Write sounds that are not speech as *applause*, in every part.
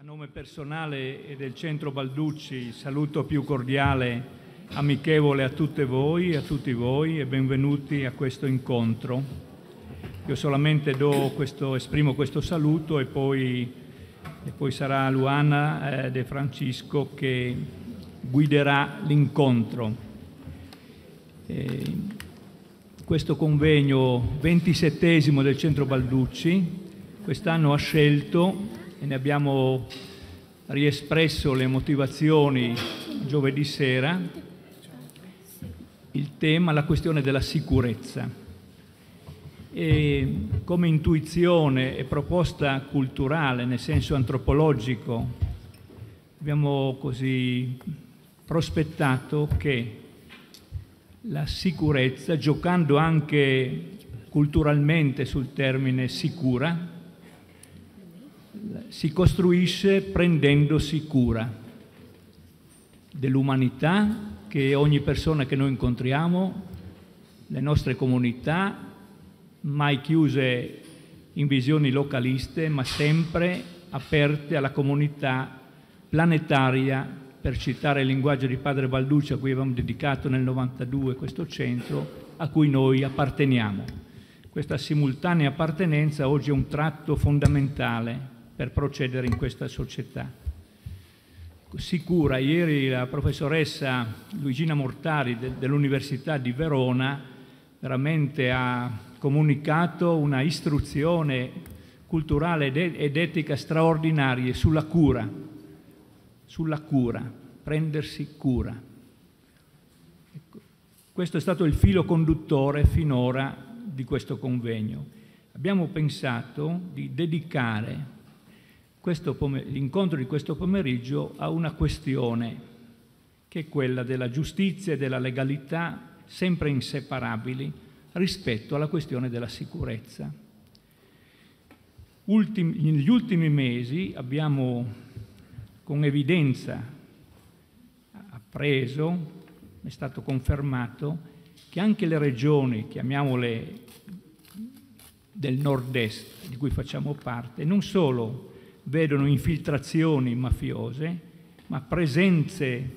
A nome personale e del Centro Balducci saluto più cordiale, amichevole a tutte voi, a tutti voi e benvenuti a questo incontro. Io solamente questo, esprimo questo saluto e poi, e poi sarà Luana eh, De Francisco che guiderà l'incontro. Questo convegno 27 del Centro Balducci quest'anno ha scelto e ne abbiamo riespresso le motivazioni giovedì sera, il tema, la questione della sicurezza. E come intuizione e proposta culturale, nel senso antropologico, abbiamo così prospettato che la sicurezza, giocando anche culturalmente sul termine sicura, si costruisce prendendosi cura dell'umanità che ogni persona che noi incontriamo, le nostre comunità, mai chiuse in visioni localiste, ma sempre aperte alla comunità planetaria, per citare il linguaggio di Padre Balducci a cui avevamo dedicato nel 92 questo centro, a cui noi apparteniamo. Questa simultanea appartenenza oggi è un tratto fondamentale per procedere in questa società. Sicura, ieri la professoressa Luigina Mortari de, dell'Università di Verona veramente ha comunicato una istruzione culturale ed etica straordinarie sulla cura, sulla cura, prendersi cura. Ecco, questo è stato il filo conduttore finora di questo convegno. Abbiamo pensato di dedicare l'incontro di questo pomeriggio a una questione che è quella della giustizia e della legalità sempre inseparabili rispetto alla questione della sicurezza. Ultim, negli ultimi mesi abbiamo con evidenza appreso, è stato confermato, che anche le regioni, chiamiamole del nord-est, di cui facciamo parte, non solo vedono infiltrazioni mafiose, ma presenze,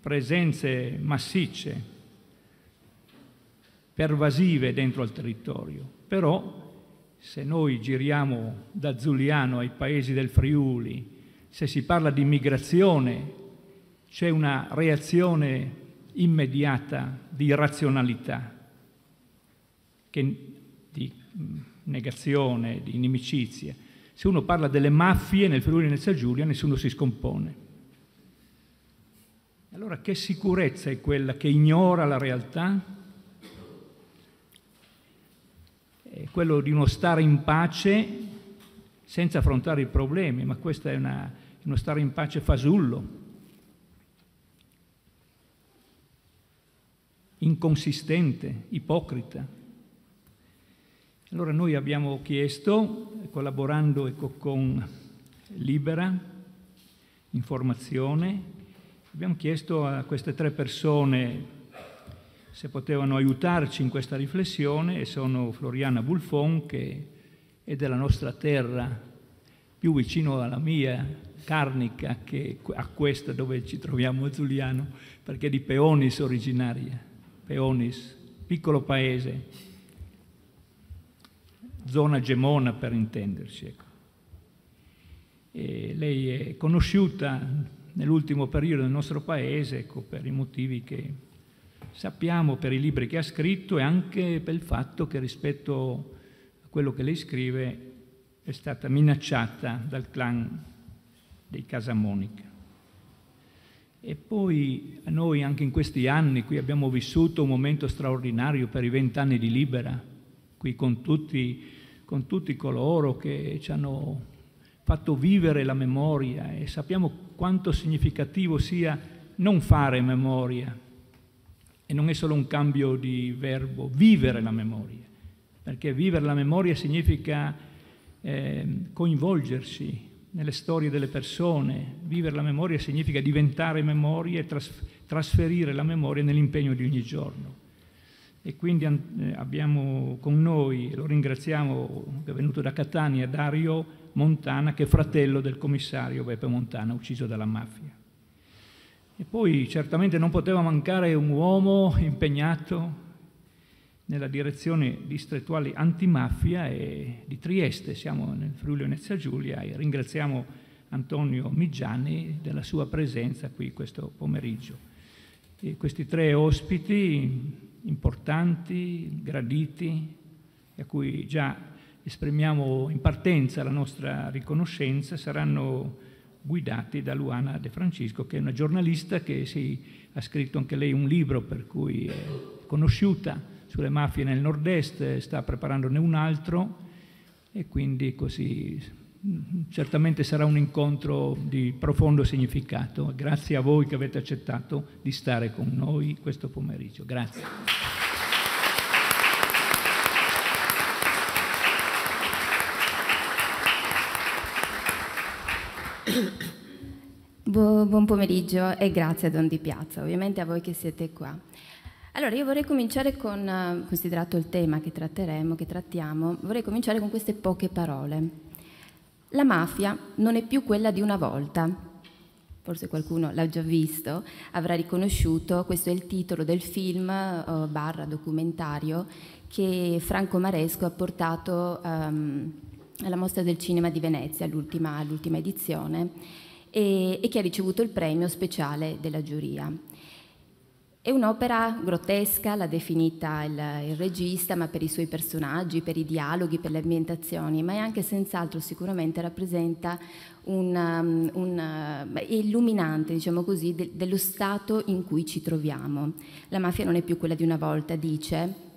presenze massicce, pervasive dentro al territorio. Però se noi giriamo da Zuliano ai paesi del Friuli, se si parla di immigrazione, c'è una reazione immediata di razionalità, che, di negazione, di inimicizia. Se uno parla delle maffie nel Friuli e nel Sa Giulia, nessuno si scompone. Allora che sicurezza è quella che ignora la realtà? È quello di uno stare in pace senza affrontare i problemi, ma questo è una, uno stare in pace fasullo, inconsistente, ipocrita. Allora noi abbiamo chiesto, collaborando ecco, con Libera, Informazione, abbiamo chiesto a queste tre persone se potevano aiutarci in questa riflessione e sono Floriana Bulfon che è della nostra terra, più vicino alla mia, Carnica, che a questa dove ci troviamo a Giuliano, perché è di Peonis originaria, Peonis, piccolo paese, zona gemona per intenderci. Ecco. lei è conosciuta nell'ultimo periodo nel nostro paese ecco, per i motivi che sappiamo, per i libri che ha scritto e anche per il fatto che rispetto a quello che lei scrive è stata minacciata dal clan dei Casamonica. E poi noi anche in questi anni qui abbiamo vissuto un momento straordinario per i vent'anni di Libera, qui con tutti con tutti coloro che ci hanno fatto vivere la memoria e sappiamo quanto significativo sia non fare memoria. E non è solo un cambio di verbo, vivere la memoria, perché vivere la memoria significa eh, coinvolgersi nelle storie delle persone, vivere la memoria significa diventare memoria e tras- trasferire la memoria nell'impegno di ogni giorno e quindi eh, abbiamo con noi, lo ringraziamo che è venuto da Catania, Dario Montana, che è fratello del commissario Beppe Montana, ucciso dalla mafia. E poi certamente non poteva mancare un uomo impegnato nella direzione distrettuale antimafia e di Trieste, siamo nel Friuli Venezia Giulia e ringraziamo Antonio Miggiani della sua presenza qui questo pomeriggio. E questi tre ospiti importanti, graditi, a cui già esprimiamo in partenza la nostra riconoscenza, saranno guidati da Luana De Francisco, che è una giornalista che si, ha scritto anche lei un libro per cui è conosciuta sulle mafie nel nord-est, sta preparandone un altro e quindi così certamente sarà un incontro di profondo significato. Grazie a voi che avete accettato di stare con noi questo pomeriggio. Grazie. buon pomeriggio e grazie a Don Di Piazza, ovviamente a voi che siete qua. Allora, io vorrei cominciare con, considerato il tema che tratteremo, che trattiamo, vorrei cominciare con queste poche parole. La mafia non è più quella di una volta. Forse qualcuno l'ha già visto, avrà riconosciuto, questo è il titolo del film uh, barra documentario che Franco Maresco ha portato um, alla Mostra del Cinema di Venezia, l'ultima, l'ultima edizione, e, e che ha ricevuto il premio speciale della giuria. È un'opera grottesca, l'ha definita il, il, regista, ma per i suoi personaggi, per i dialoghi, per le ambientazioni, ma è anche senz'altro sicuramente rappresenta un, um, un illuminante, diciamo così, de, dello stato in cui ci troviamo. La mafia non è più quella di una volta, dice,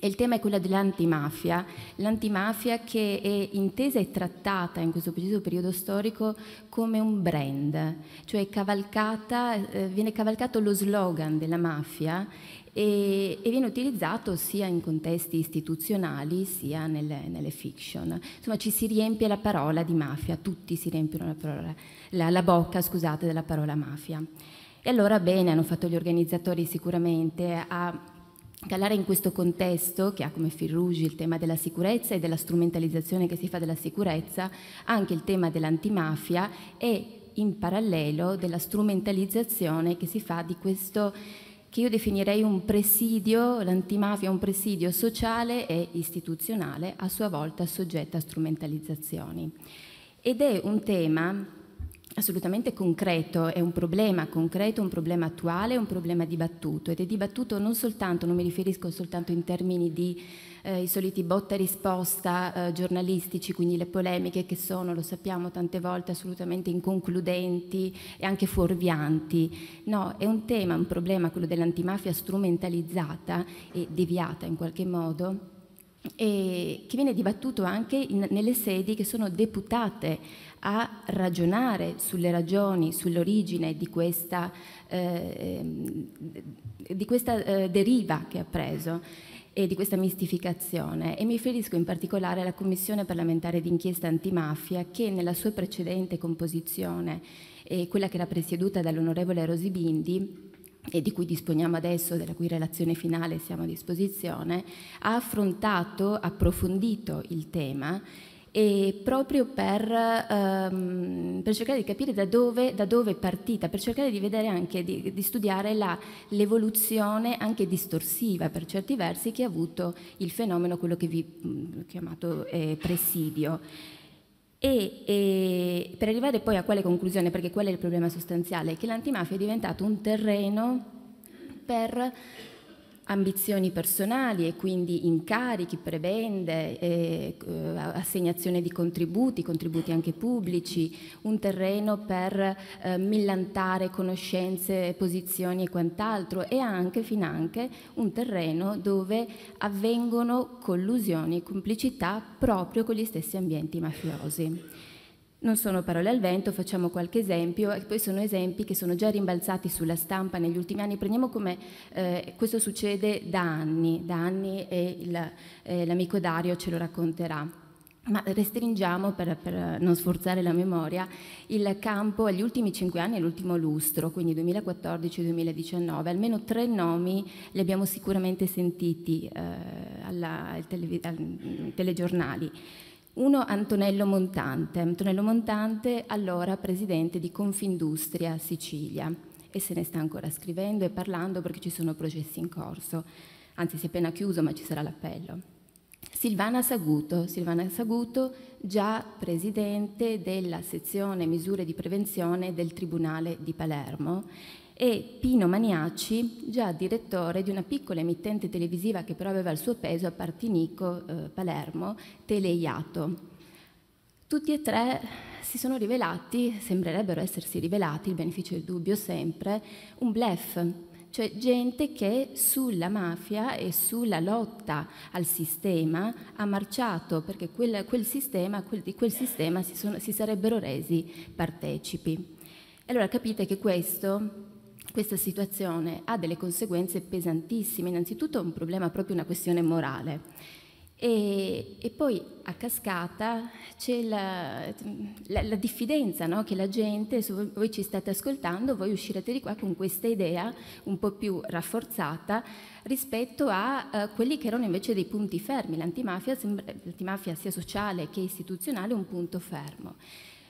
il tema è quello dell'antimafia, l'antimafia che è intesa e trattata in questo preciso periodo storico come un brand, cioè cavalcata, eh, viene cavalcato lo slogan della mafia e, e, viene utilizzato sia in contesti istituzionali sia nelle, nelle, fiction. Insomma ci si riempie la parola di mafia, tutti si riempiono la, parola, la, la bocca scusate, della parola mafia. E allora bene hanno fatto gli organizzatori sicuramente a calare in questo contesto, che ha come fil rouge il tema della sicurezza e della strumentalizzazione che si fa della sicurezza, anche il tema dell'antimafia e in parallelo della strumentalizzazione che si fa di questo che io definirei un presidio, l'antimafia un presidio sociale e istituzionale, a sua volta soggetta a strumentalizzazioni. Ed è un tema assolutamente concreto, è un problema concreto, un problema attuale, un problema dibattuto ed è dibattuto non soltanto, non mi riferisco soltanto in termini di eh, i soliti botta risposta eh, giornalistici, quindi le polemiche che sono, lo sappiamo tante volte, assolutamente inconcludenti e anche fuorvianti. No, è un tema, un problema, quello dell'antimafia strumentalizzata e deviata in qualche modo e che viene dibattuto anche in, nelle sedi che sono deputate a ragionare sulle ragioni, sull'origine di questa, eh, di questa eh, deriva che ha preso e di questa mistificazione. E mi riferisco in particolare alla Commissione parlamentare d'inchiesta antimafia che nella sua precedente composizione, eh, quella che era presieduta dall'onorevole Rosibindi, e di cui disponiamo adesso, della cui relazione finale siamo a disposizione, ha affrontato, approfondito il tema e proprio per, um, per, cercare di capire da dove, da dove, è partita, per cercare di vedere anche, di, di studiare l'evoluzione anche distorsiva per certi versi che ha avuto il fenomeno, quello che vi ho chiamato eh, presidio. E, e, per arrivare poi a quale conclusione, perché qual è il problema sostanziale? Che l'antimafia è diventato un terreno per ambizioni personali e quindi incarichi, prebende, eh, assegnazione di contributi, contributi anche pubblici, un terreno per eh, millantare conoscenze, posizioni e quant'altro e anche, finanche, un terreno dove avvengono collusioni e complicità proprio con gli stessi ambienti mafiosi. Non sono parole al vento, facciamo qualche esempio e poi sono esempi che sono già rimbalzati sulla stampa negli ultimi anni. Prendiamo come eh, questo succede da anni, da anni e eh, l'amico Dario ce lo racconterà. Ma restringiamo, per, per, non sforzare la memoria, il campo agli ultimi cinque anni, all'ultimo lustro, quindi 2014-2019. Almeno tre nomi li abbiamo sicuramente sentiti eh, alla, ai, tele, ai telegiornali. Uno Antonello Montante, Antonello Montante allora presidente di Confindustria Sicilia. E se ne sta ancora scrivendo e parlando perché ci sono processi in corso, anzi si è appena chiuso ma ci sarà l'appello. Silvana Saguto, Silvana Saguto già presidente della sezione misure di prevenzione del Tribunale di Palermo e Pino Maniaci, già direttore di una piccola emittente televisiva che però aveva il suo peso a Partinico, eh, Palermo, Teleiato. Tutti e tre si sono rivelati, sembrerebbero essersi rivelati, il beneficio del dubbio sempre, un blef, cioè gente che sulla mafia e sulla lotta al sistema ha marciato perché quel, quel sistema, quel, di quel sistema si, sono, si sarebbero resi partecipi. Allora capite che questo questa situazione ha delle conseguenze pesantissime, innanzitutto un problema proprio una questione morale e, e poi a cascata c'è la, la, la diffidenza no? che la gente, se voi, ci state ascoltando, voi uscirete di qua con questa idea un po' più rafforzata rispetto a uh, quelli che erano invece dei punti fermi. L'antimafia, l'antimafia sia sociale che istituzionale è un punto fermo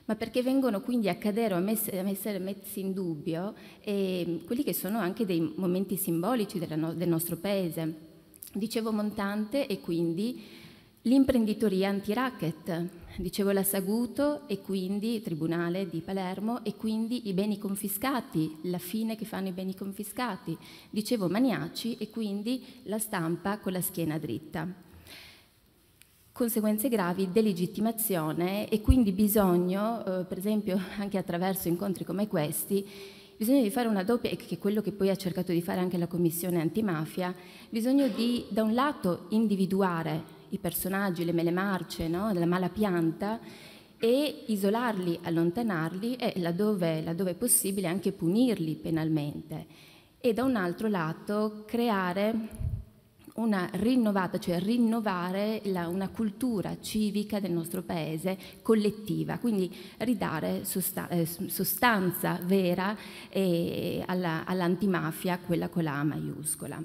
ma perché vengono quindi a cadere o a, essere messi in dubbio eh, quelli che sono anche dei momenti simbolici no, del nostro paese. Dicevo Montante e quindi l'imprenditoria anti-racket, dicevo la Saguto e quindi il Tribunale di Palermo e quindi i beni confiscati, la fine che fanno i beni confiscati, dicevo Maniaci e quindi la stampa con la schiena dritta conseguenze gravi, delegittimazione e quindi bisogno, eh, per esempio *laughs* anche attraverso incontri come questi, bisogna di fare una doppia, e che è quello che poi ha cercato di fare anche la Commissione antimafia, bisogno di da un lato individuare i personaggi, le mele marce no? della mala pianta e isolarli, allontanarli e laddove, laddove è possibile anche punirli penalmente e da un altro lato creare una rinnovata, cioè rinnovare la, una cultura civica del nostro paese collettiva, quindi ridare sosta, eh, sostanza vera eh, alla, all'antimafia, quella con la A maiuscola.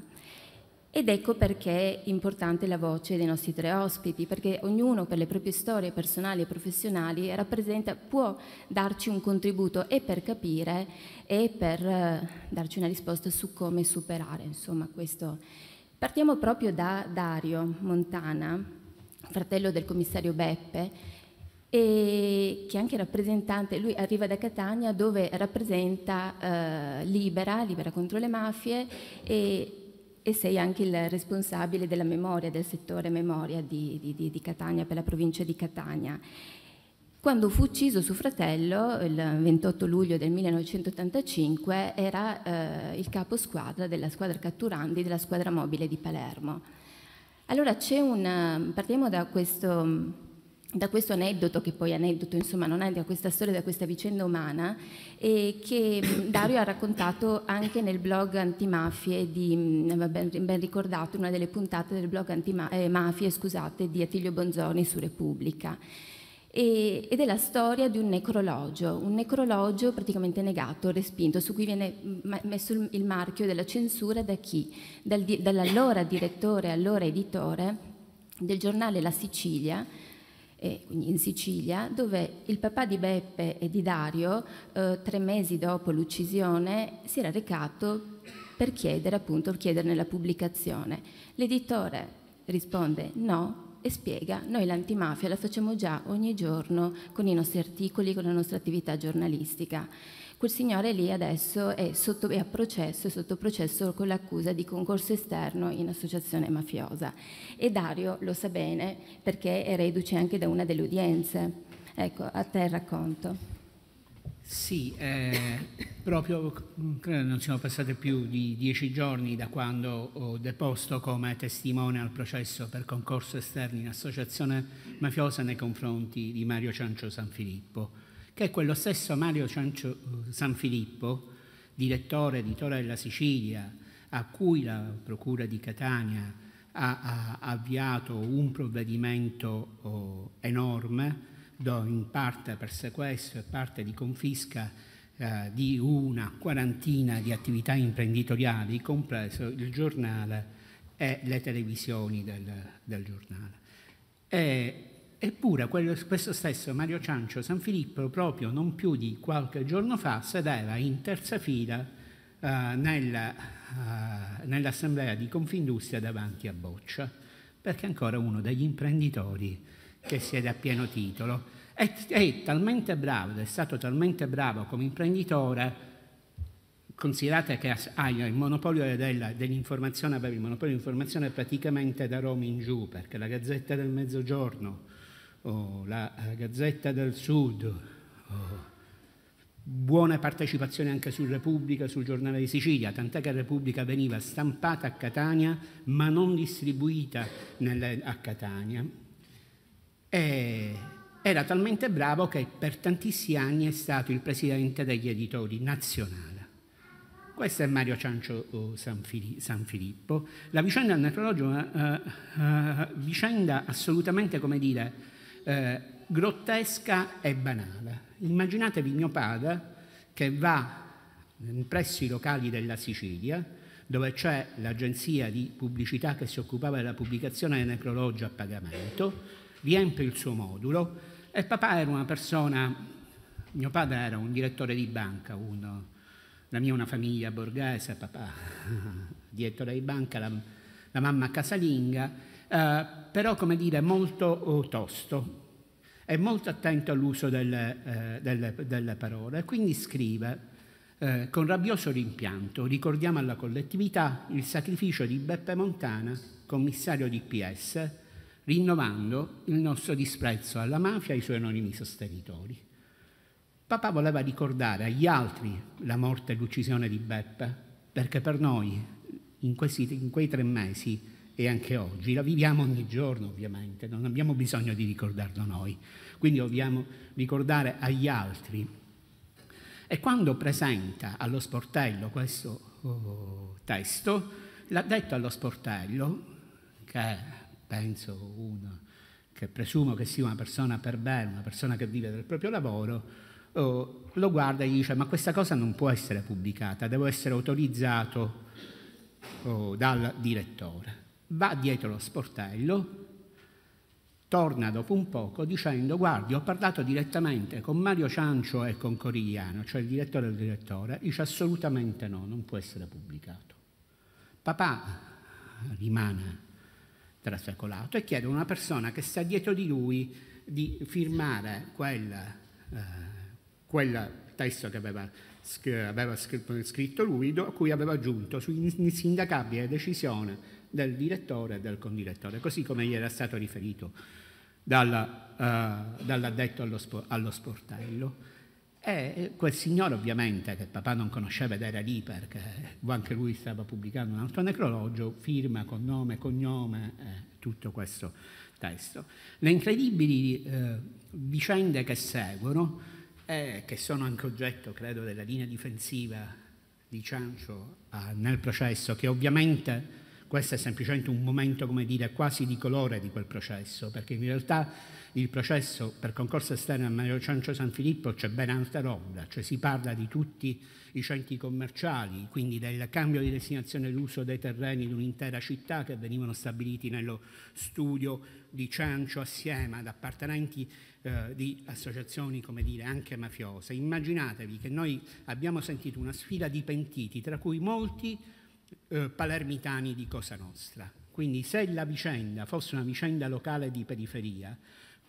Ed ecco perché è importante la voce dei nostri tre ospiti, perché ognuno per le proprie storie personali e professionali rappresenta, può darci un contributo e per capire e per eh, darci una risposta su come superare insomma, questo Partiamo proprio da Dario Montana, fratello del commissario Beppe, e che è anche rappresentante, lui arriva da Catania dove rappresenta eh, Libera, Libera contro le mafie e, e, sei anche il responsabile della memoria, del settore memoria di, di, di Catania per la provincia di Catania. Quando fu ucciso suo fratello, il 28 luglio del 1985, era eh, il capo squadra della squadra catturandi della squadra mobile di Palermo. Allora un, partiamo da questo, da questo, aneddoto, che poi aneddoto insomma non è da questa storia, da questa vicenda umana, e che Dario ha raccontato anche nel blog antimafie, di, ben, ben ricordato, una delle puntate del blog antimafie eh, scusate, di Attilio Bonzoni su Repubblica e, ed è la storia di un necrologio, un necrologio praticamente negato, respinto, su cui viene messo il marchio della censura da chi? Dal, dall'allora direttore, allora editore del giornale La Sicilia, eh, in Sicilia, dove il papà di Beppe e di Dario, eh, tre mesi dopo l'uccisione, si era recato per chiedere appunto, chiederne la pubblicazione. L'editore risponde no, e spiega, noi l'antimafia la facciamo già ogni giorno con i nostri articoli, con la nostra attività giornalistica. Quel signore lì adesso è, sotto, è a processo, è sotto processo con l'accusa di concorso esterno in associazione mafiosa. E Dario lo sa bene perché è reduce anche da una delle udienze. Ecco, a te il racconto. Sì, eh, proprio credo non siano passati più di dieci giorni da quando ho deposto come testimone al processo per concorso esterno in associazione mafiosa nei confronti di Mario Ciancio Sanfilippo, che è quello stesso Mario Ciancio eh, Sanfilippo, direttore, editore della Sicilia, a cui la Procura di Catania ha, ha avviato un provvedimento oh, enorme in parte per sequestro e parte di confisca eh, di una quarantina di attività imprenditoriali, compreso il giornale e le televisioni del, del giornale. E Eppure questo stesso Mario Ciancio San Filippo, proprio non più di qualche giorno fa, sedeva in terza fila uh, nella, uh, nell'assemblea di Confindustria davanti a Boccia, perché ancora uno degli imprenditori che siede a pieno titolo. È, è talmente bravo, è stato talmente bravo come imprenditore considerate che ha il monopolio della, dell'informazione, aveva il monopolio dell'informazione praticamente da Roma in giù, perché la Gazzetta del Mezzogiorno, o la Gazzetta del Sud, o buone partecipazioni anche su Repubblica, sul giornale di Sicilia, tant'è che Repubblica veniva stampata a Catania ma non distribuita nelle, a Catania. E era talmente bravo che per tantissimi anni è stato il presidente degli editori nazionali. Questo è Mario Ciancio San, Filippo. La vicenda del necrologio è una uh, uh, vicenda assolutamente, come dire, uh, grottesca e banale. Immaginatevi mio padre che va presso i locali della Sicilia, dove c'è l'agenzia di pubblicità che si occupava della pubblicazione del necrologio a pagamento, riempie il suo modulo. E papà era una persona, mio padre era un direttore di banca, uno, la mia è una famiglia borghese, papà *laughs* direttore di banca, la, la mamma casalinga, eh, però come dire molto oh, tosto, è molto attento all'uso delle, eh, delle, delle parole, quindi scrive eh, con rabbioso rimpianto, ricordiamo alla collettività il sacrificio di Beppe Montana, commissario di PS, rinnovando il nostro disprezzo alla mafia e ai suoi anonimi sostenitori. Papà voleva ricordare agli altri la morte e l'uccisione di Beppe, perché per noi, in, questi, in quei tre mesi, e anche oggi. La viviamo ogni giorno ovviamente, non abbiamo bisogno di ricordarlo noi, quindi dobbiamo ricordare agli altri. E quando presenta allo sportello questo oh, testo, l'ha detto allo sportello, che penso uno, che presumo che sia una persona per bene, una persona che vive del proprio lavoro, oh, lo guarda e gli dice ma questa cosa non può essere pubblicata, devo essere autorizzato oh, dal direttore va dietro lo sportello, torna dopo un poco dicendo guardi ho parlato direttamente con Mario Ciancio e con Corigliano, cioè il direttore del direttore, dice assolutamente no, non può essere pubblicato. Papà rimane trasecolato e chiede a una persona che sta dietro di lui di firmare quel, eh, quel testo che aveva, aveva scritto lui, a cui aveva aggiunto su insindacabile decisione del direttore e del condirettore, così come gli era stato riferito dalla, uh, dall'addetto allo, allo sportello. E quel signore ovviamente, che papà non conosceva ed era lì perché anche lui stava pubblicando un altro necrologio, firma con nome cognome eh, tutto questo testo. Le incredibili eh, vicende che seguono, eh, che sono anche oggetto, credo, della linea difensiva di Ciancio eh, nel processo, che ovviamente questo è semplicemente un momento, come dire, quasi di colore di quel processo, perché in realtà il processo per concorso esterno a Mario Ciancio San Filippo c'è ben altra roba, cioè si parla di tutti i centri commerciali, quindi del cambio di destinazione d'uso dei terreni di un'intera città che venivano stabiliti nello studio di Ciancio assieme ad appartenenti eh, di associazioni, come dire, anche mafiose. Immaginatevi che noi abbiamo sentito una sfida di pentiti, tra cui molti eh, palermitani di Cosa Nostra. Quindi se la vicenda fosse una vicenda locale di periferia,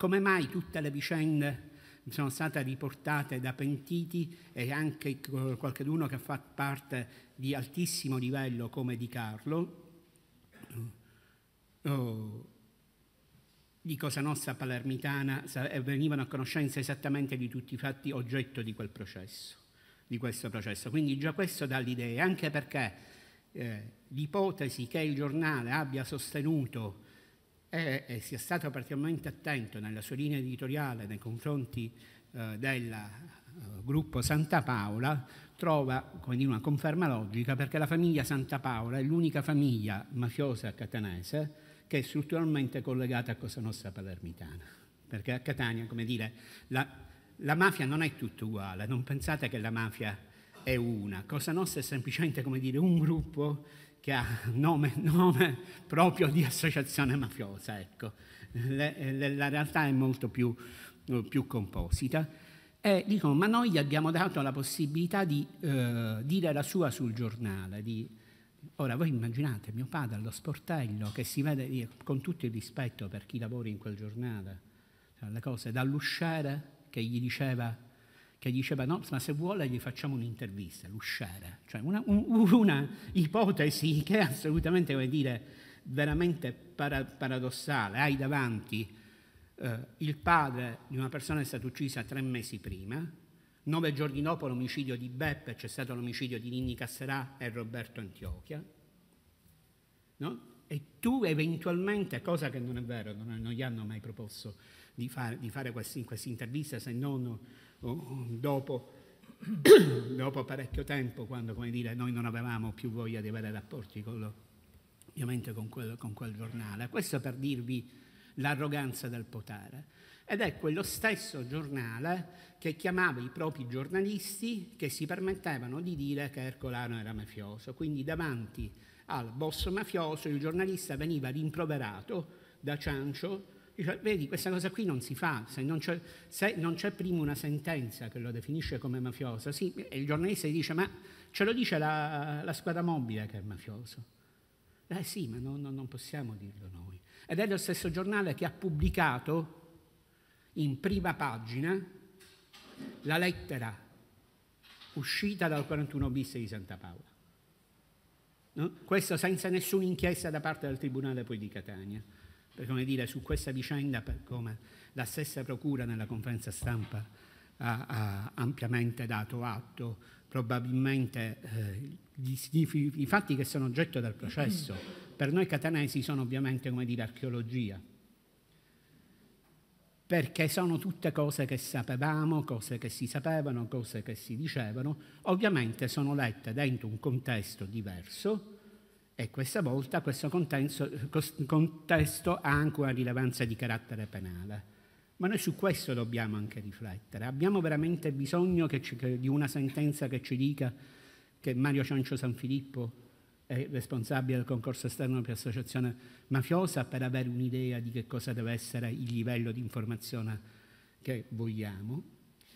come mai tutte le vicende sono state riportate da pentiti e anche qualcuno che fa parte di altissimo livello come Di Carlo, oh, di Cosa Nostra palermitana, venivano a conoscenza esattamente di tutti i fatti oggetto di quel processo, di questo processo. Quindi già questo dà l'idea, anche perché eh, l'ipotesi che il giornale abbia sostenuto e, e, sia stato particolarmente attento nella sua linea editoriale nei confronti eh, del eh, gruppo Santa Paola trova dire, una conferma logica perché la famiglia Santa Paola è l'unica famiglia mafiosa catanese che è strutturalmente collegata a Cosa Nostra Palermitana. Perché a Catania, come dire, la, la mafia non è tutto uguale, non pensate che la mafia è una. Cosa Nostra è semplicemente come dire un gruppo che ha nome, nome proprio di associazione mafiosa, ecco. le, le, la realtà è molto più, più composita. E dicono, ma noi gli abbiamo dato la possibilità di eh, dire la sua sul giornale. Di... Ora voi immaginate mio padre allo sportello che si vede, con tutto il rispetto per chi lavora in quel giornale, cioè le cose, dall'usciere che gli diceva che diceva no, ma se vuole gli facciamo un'intervista, l'usciere, cioè una, un, una ipotesi che è assolutamente, come dire, veramente para, paradossale. Hai davanti eh, il padre di una persona che è stata uccisa tre mesi prima, nove giorni dopo l'omicidio di Beppe c'è stato l'omicidio di Ninni Casserà e Roberto Antiochia, no? e tu eventualmente, cosa che non è vero, non, non gli hanno mai proposto di fare, di fare queste interviste se non dopo, *coughs* dopo, parecchio tempo, quando dire, noi non avevamo più voglia di avere rapporti con lo, ovviamente con quel, con quel giornale. Questo per dirvi l'arroganza del potere. Ed è quello stesso giornale che chiamava i propri giornalisti che si permettevano di dire che Ercolano era mafioso. Quindi davanti al boss mafioso il giornalista veniva rimproverato da Ciancio Dice, vedi, questa cosa qui non si fa, se non, c'è, se non c'è prima una sentenza che lo definisce come mafioso, sì, il giornalista gli dice, ma ce lo dice la, la squadra mobile che è mafioso. Eh sì, ma non, non possiamo dirlo noi. Ed è lo stesso giornale che ha pubblicato in prima pagina la lettera uscita dal 41 bis di Santa Paola. No? Questo senza nessuna inchiesta da parte del Tribunale poi di Catania come dire, su questa vicenda, per come la stessa Procura nella conferenza stampa ha, ha ampiamente dato atto, probabilmente eh, gli, gli, i fatti che sono oggetto del processo per noi catanesi sono ovviamente come dire archeologia, perché sono tutte cose che sapevamo, cose che si sapevano, cose che si dicevano, ovviamente sono lette dentro un contesto diverso, e questa volta questo contesto, ha anche una rilevanza di carattere penale. Ma noi su questo dobbiamo anche riflettere. Abbiamo veramente bisogno ci, di una sentenza che ci dica che Mario Ciancio Sanfilippo è responsabile del concorso esterno per associazione mafiosa per avere un'idea di che cosa deve essere il livello di informazione che vogliamo.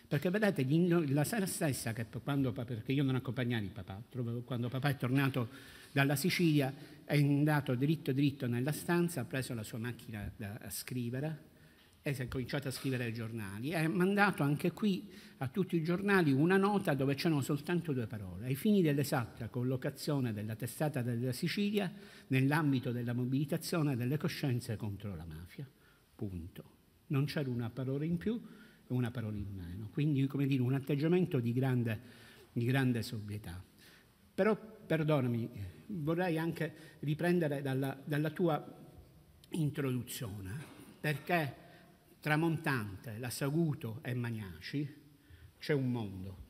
Perché vedete, la sera stessa, che quando, perché io non accompagnai il papà, quando papà è tornato dalla Sicilia, è andato dritto dritto nella stanza, ha preso la sua macchina da scrivere e si è cominciato a scrivere ai giornali. E ha mandato anche qui a tutti i giornali una nota dove c'erano soltanto due parole. Ai fini dell'esatta collocazione della testata della Sicilia nell'ambito della mobilitazione delle coscienze contro la mafia. Punto. Non c'era una parola in più e una parola in meno. Quindi, come dire, un atteggiamento di grande, di grande sobrietà. Però perdonami, vorrei anche riprendere dalla, dalla tua introduzione, perché tra Montante, la Saguto e Magnaci c'è un mondo.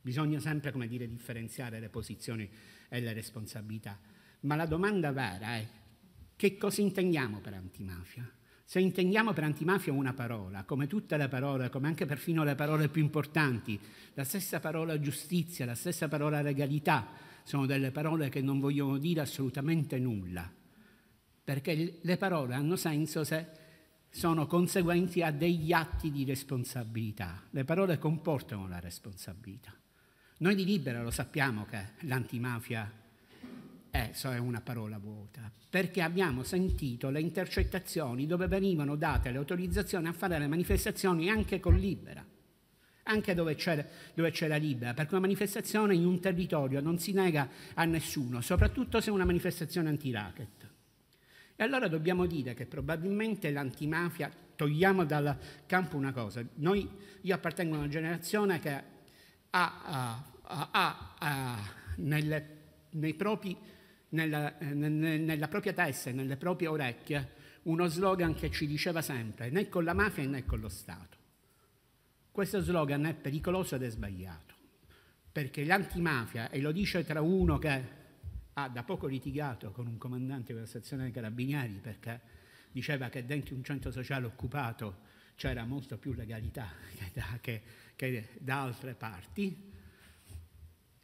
Bisogna sempre, come dire, differenziare le posizioni e le responsabilità. Ma la domanda vera è che cosa intendiamo per antimafia? Se intendiamo per antimafia una parola, come tutte le parole, come anche perfino le parole più importanti, la stessa parola giustizia, la stessa parola legalità, sono delle parole che non vogliono dire assolutamente nulla, perché le parole hanno senso se sono conseguenti a degli atti di responsabilità. Le parole comportano la responsabilità. Noi di Libera lo sappiamo che l'antimafia è, è una parola vuota, perché abbiamo sentito le intercettazioni dove venivano date le autorizzazioni a fare le manifestazioni anche con Libera anche dove c'era, dove c'era libera, perché una manifestazione in un territorio non si nega a nessuno, soprattutto se è una manifestazione anti-racket. E allora dobbiamo dire che probabilmente l'antimafia, togliamo dal campo una cosa, noi, io appartengo a una generazione che ha, ha, ha, ha nelle, propri, nella, nella propria testa e nelle proprie orecchie uno slogan che ci diceva sempre né con la mafia né con lo Stato. Questo slogan è pericoloso ed è sbagliato, perché l'antimafia, e lo dice tra uno che ha da poco litigato con un comandante della stazione dei carabinieri perché diceva che dentro un centro sociale occupato c'era molto più legalità *laughs* che da, che, che da altre parti,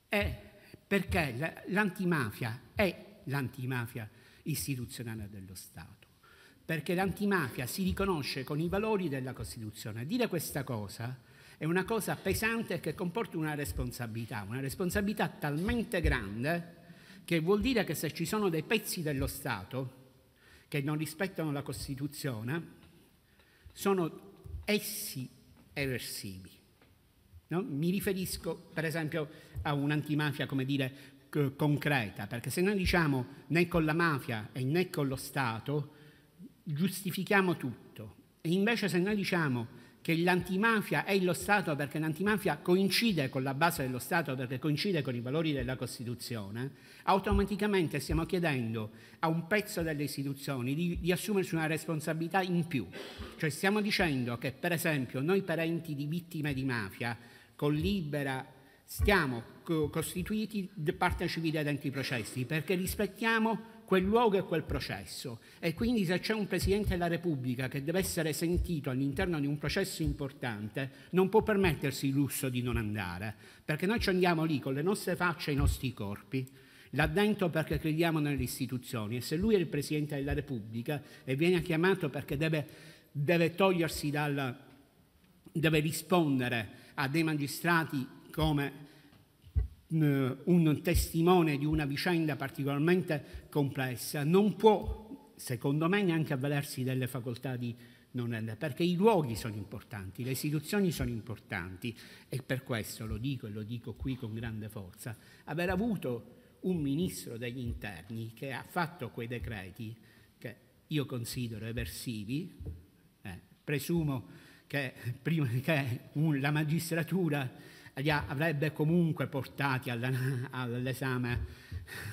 è perché l'antimafia è l'antimafia istituzionale dello Stato perché l'antimafia si riconosce con i valori della Costituzione. Dire questa cosa è una cosa pesante che comporta una responsabilità, una responsabilità talmente grande che vuol dire che se ci sono dei pezzi dello Stato che non rispettano la Costituzione, sono essi eversivi. No? Mi riferisco per esempio a un'antimafia, come dire, concreta, perché se noi diciamo né con la mafia e né con lo Stato, giustifichiamo tutto. E invece se noi diciamo che l'antimafia è lo Stato perché l'antimafia coincide con la base dello Stato, perché coincide con i valori della Costituzione, automaticamente stiamo chiedendo a un pezzo delle istituzioni di, di assumersi una responsabilità in più. Cioè stiamo dicendo che per esempio noi parenti di vittime di mafia con libera stiamo costituiti parte civile dentro i processi perché rispettiamo quel luogo e quel processo. E quindi se c'è un Presidente della Repubblica che deve essere sentito all'interno di un processo importante, non può permettersi il lusso di non andare, perché noi ci andiamo lì con le nostre facce e i nostri corpi, là dentro perché crediamo nelle istituzioni e se lui è il Presidente della Repubblica e viene chiamato perché deve, deve togliersi dal... deve rispondere a dei magistrati come un testimone di una vicenda particolarmente complessa, non può, secondo me, neanche avvalersi delle facoltà di non è, perché i luoghi sono importanti, le istituzioni sono importanti e per questo lo dico e lo dico qui con grande forza, aver avuto un ministro degli interni che ha fatto quei decreti che io considero eversivi, eh, presumo che prima che la magistratura li avrebbe comunque portati all'esame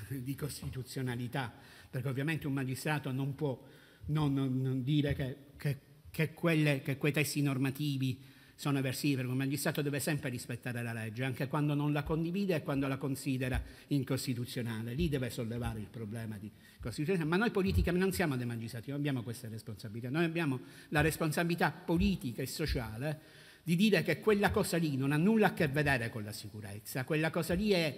di costituzionalità, perché ovviamente un magistrato non può non, non dire che, che, che, quelle, che quei testi normativi sono eversivi, perché un magistrato deve sempre rispettare la legge, anche quando non la condivide e quando la considera incostituzionale. Lì deve sollevare il problema di costituzionalità. Ma noi politicamente non siamo dei magistrati, non abbiamo questa responsabilità. Noi abbiamo la responsabilità politica e sociale di dire che quella cosa lì non ha nulla a che vedere con la sicurezza, quella cosa lì è,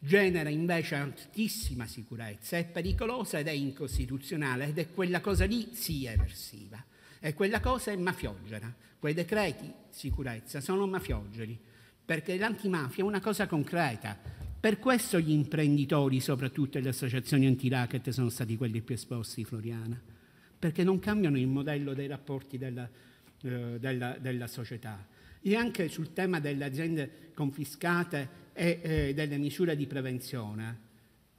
genera invece altissima sicurezza, è pericolosa ed è incostituzionale ed è quella cosa lì sì eversiva e quella cosa è mafiogena. Quei decreti sicurezza sono mafiogeni perché l'antimafia è una cosa concreta. Per questo gli imprenditori, soprattutto le associazioni anti-racket, sono stati quelli più esposti, Floriana, perché non cambiano il modello dei rapporti della, eh, della, della società. E anche sul tema delle aziende confiscate e eh, delle misure di prevenzione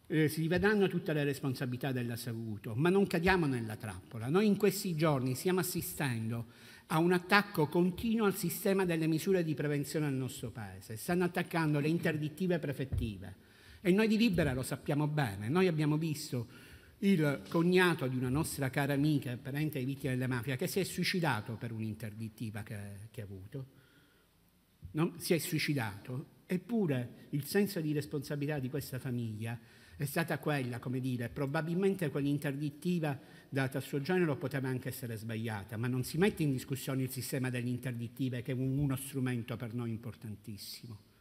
eh, si rivedranno tutte le responsabilità della Saluto, ma non cadiamo nella trappola. Noi in questi giorni stiamo assistendo a un attacco continuo al sistema delle misure di prevenzione nel nostro Paese. Stanno attaccando le interdittive prefettive e noi di Libera lo sappiamo bene. Noi abbiamo visto il cognato di una nostra cara amica, parente di vittime delle mafie, che si è suicidato per un'interdittiva che, che ha avuto. No? Si è suicidato, eppure il senso di responsabilità di questa famiglia è stata quella, come dire, probabilmente quell'interdittiva data al suo genere poteva anche essere sbagliata, ma non si mette in discussione il sistema delle interdittive che è uno strumento per noi importantissimo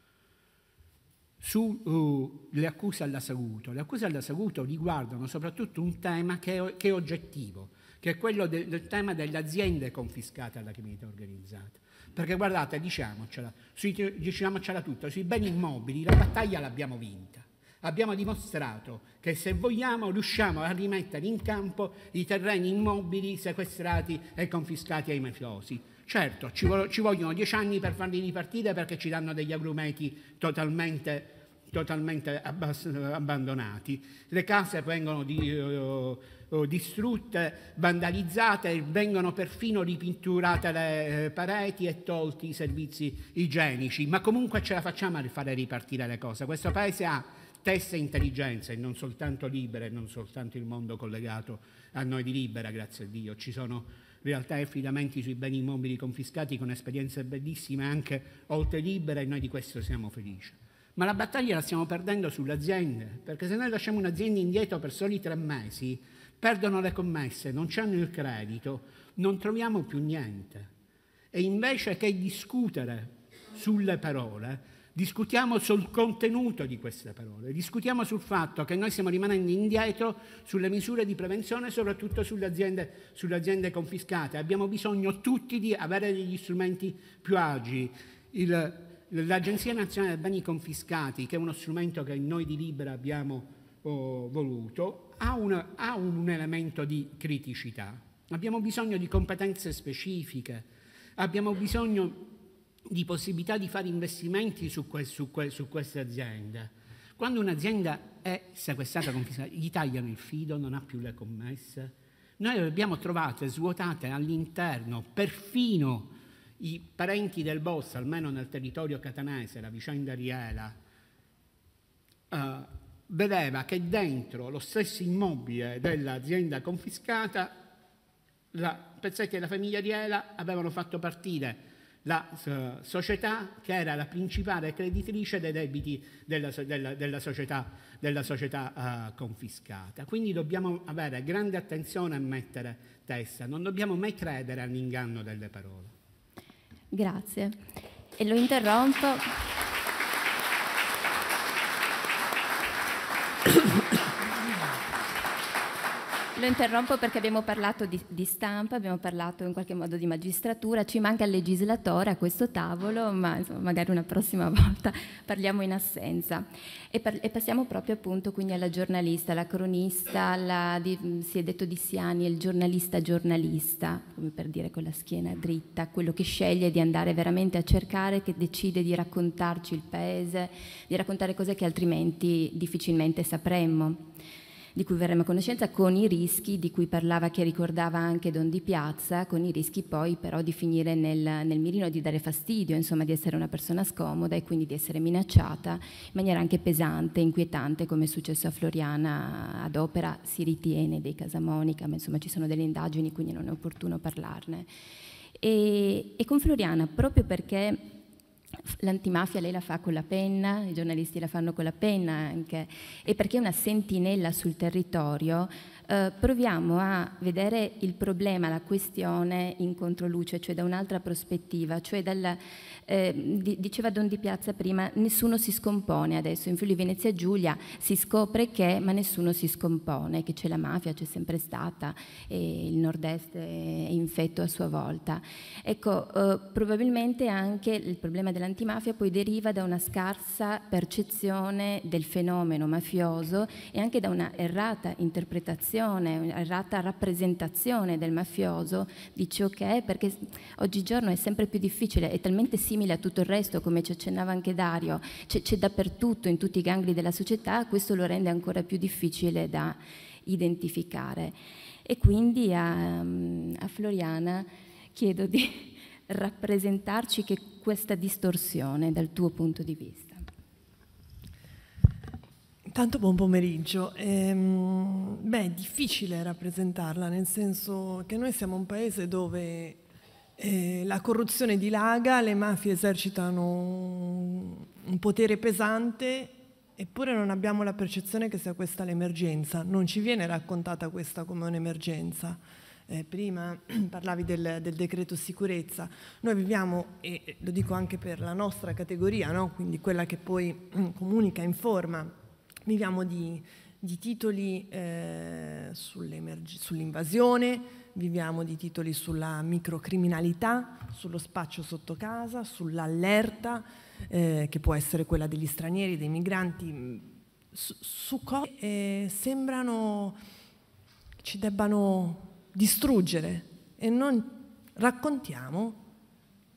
sulle uh, accuse alla Saguto. Le accuse alla Saguto riguardano soprattutto un tema che è, che è oggettivo, che è quello de, del tema delle aziende confiscate alla criminalità organizzata. Perché guardate, diciamocela, sui, diciamocela tutta, sui beni immobili la battaglia l'abbiamo vinta. Abbiamo dimostrato che se vogliamo riusciamo a rimettere in campo i terreni immobili sequestrati e confiscati ai mafiosi. Certo, ci, vogliono dieci anni per farli ripartire perché ci danno degli agrumeti totalmente, totalmente abbandonati. Le case vengono di, uh, distrutte, vandalizzate, vengono perfino ripinturate le uh, pareti e tolti i servizi igienici, ma comunque ce la facciamo a fare ripartire le cose. Questo Paese ha testa e intelligenza e non soltanto libera e non soltanto il mondo collegato a noi di libera, grazie a Dio. Ci sono realtà e affidamenti sui beni immobili confiscati con esperienze bellissime anche oltre libera e noi di questo siamo felici. Ma la battaglia la stiamo perdendo sulle aziende, perché se noi lasciamo un'azienda indietro per soli tre mesi, perdono le commesse, non hanno il credito, non troviamo più niente. E invece che discutere sulle parole, discutiamo sul contenuto di queste parole, discutiamo sul fatto che noi stiamo rimanendo indietro sulle misure di prevenzione, soprattutto sulle aziende, sulle aziende confiscate. Abbiamo bisogno tutti di avere degli strumenti più agili. Il, L'Agenzia Nazionale dei Beni Confiscati, che è uno strumento che noi di Libera abbiamo oh, voluto, ha, una, ha un elemento di criticità. Abbiamo bisogno di competenze specifiche, abbiamo bisogno di possibilità di fare investimenti su, que, su, que, su queste aziende. Quando un'azienda è sequestrata, confiscata, gli tagliano il fido, non ha più le commesse. Noi le abbiamo trovate svuotate all'interno, perfino i parenti del boss, almeno nel territorio catanese, la vicenda Riela, eh, vedeva che dentro lo stesso immobile dell'azienda confiscata, la, pezzetti della famiglia Riela avevano fatto partire la uh, società che era la principale creditrice dei debiti della, della, della società, della società uh, confiscata. Quindi dobbiamo avere grande attenzione a mettere testa, non dobbiamo mai credere all'inganno delle parole. Grazie. E lo interrompo. Lo interrompo perché abbiamo parlato di, di, stampa, abbiamo parlato in qualche modo di magistratura, ci manca il legislatore a questo tavolo, ma insomma, magari una prossima *laughs* volta parliamo in assenza. E, par- e passiamo proprio appunto quindi alla giornalista, la cronista, la, di, si è detto di Siani, il giornalista giornalista, come per dire con la schiena dritta, quello che sceglie di andare veramente a cercare, che decide di raccontarci il paese, di raccontare cose che altrimenti difficilmente sapremmo di cui verremo a conoscenza con i rischi di cui parlava, che ricordava anche Don Di Piazza, con i rischi poi però di finire nel, nel mirino, di dare fastidio, insomma di essere una persona scomoda e quindi di essere minacciata in maniera anche pesante, inquietante, come è successo a Floriana ad opera, si ritiene dei Casamonica, ma insomma ci sono delle indagini, quindi non è opportuno parlarne. E, e con Floriana, proprio perché L'antimafia lei la fa con la penna, i giornalisti la fanno con la penna anche, e perché è una sentinella sul territorio, eh, proviamo a vedere il problema, la questione in controluce, cioè da un'altra prospettiva, cioè dal, eh, diceva Don Di Piazza prima, nessuno si scompone adesso, in Friuli Venezia Giulia si scopre che, ma nessuno si scompone, che c'è la mafia, c'è sempre stata, e il nord-est è infetto a sua volta. Ecco, eh, probabilmente anche il problema dell'antimafia poi deriva da una scarsa percezione del fenomeno mafioso e anche da una errata interpretazione, un'errata rappresentazione del mafioso di ciò che è, perché oggigiorno è sempre più difficile, è talmente simile simile a tutto il resto, come ci accennava anche Dario, c'è, dappertutto, in tutti i gangli della società, questo lo rende ancora più difficile da identificare. E quindi a, a Floriana chiedo di *laughs* rappresentarci che questa distorsione dal tuo punto di vista. Intanto buon pomeriggio. Ehm, beh, è difficile rappresentarla, nel senso che noi siamo un paese dove eh, la corruzione dilaga, le mafie esercitano un potere pesante, eppure non abbiamo la percezione che sia questa l'emergenza. Non ci viene raccontata questa come un'emergenza. Eh, prima *clears throat* parlavi del, del, decreto sicurezza. Noi viviamo, e lo dico anche per la nostra categoria, no? quindi quella che poi comunica, informa, viviamo di, di titoli eh, sull'invasione, viviamo di titoli sulla microcriminalità, sullo spaccio sotto casa, sull'allerta, eh, che può essere quella degli stranieri, dei migranti, mm, su, su cose che eh, sembrano ci debbano distruggere e non raccontiamo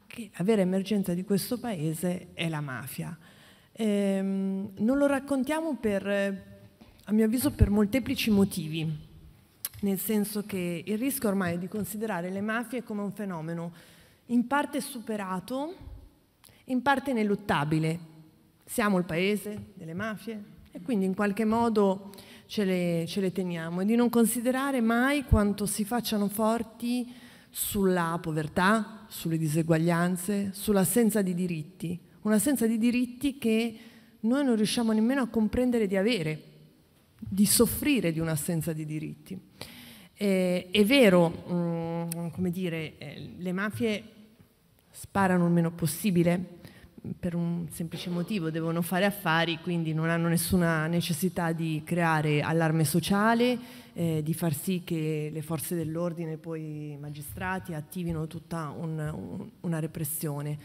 che la vera emergenza di questo paese è la mafia. Ehm, non lo raccontiamo per, a mio avviso, per molteplici motivi nel senso che il rischio ormai è di considerare le mafie come un fenomeno in parte superato, in parte ineluttabile. Siamo il paese delle mafie e quindi in qualche modo ce le, ce le teniamo e di non considerare mai quanto si facciano forti sulla povertà, sulle diseguaglianze, sull'assenza di diritti, un'assenza di diritti che noi non riusciamo nemmeno a comprendere di avere, di soffrire di un'assenza di diritti. Eh, è vero, mh, mm, come dire, eh, le mafie sparano il meno possibile, per un semplice motivo, devono fare affari, quindi non hanno nessuna necessità di creare allarme sociale, eh, di far sì che le forze dell'ordine, poi i magistrati, attivino tutta un, un, una repressione.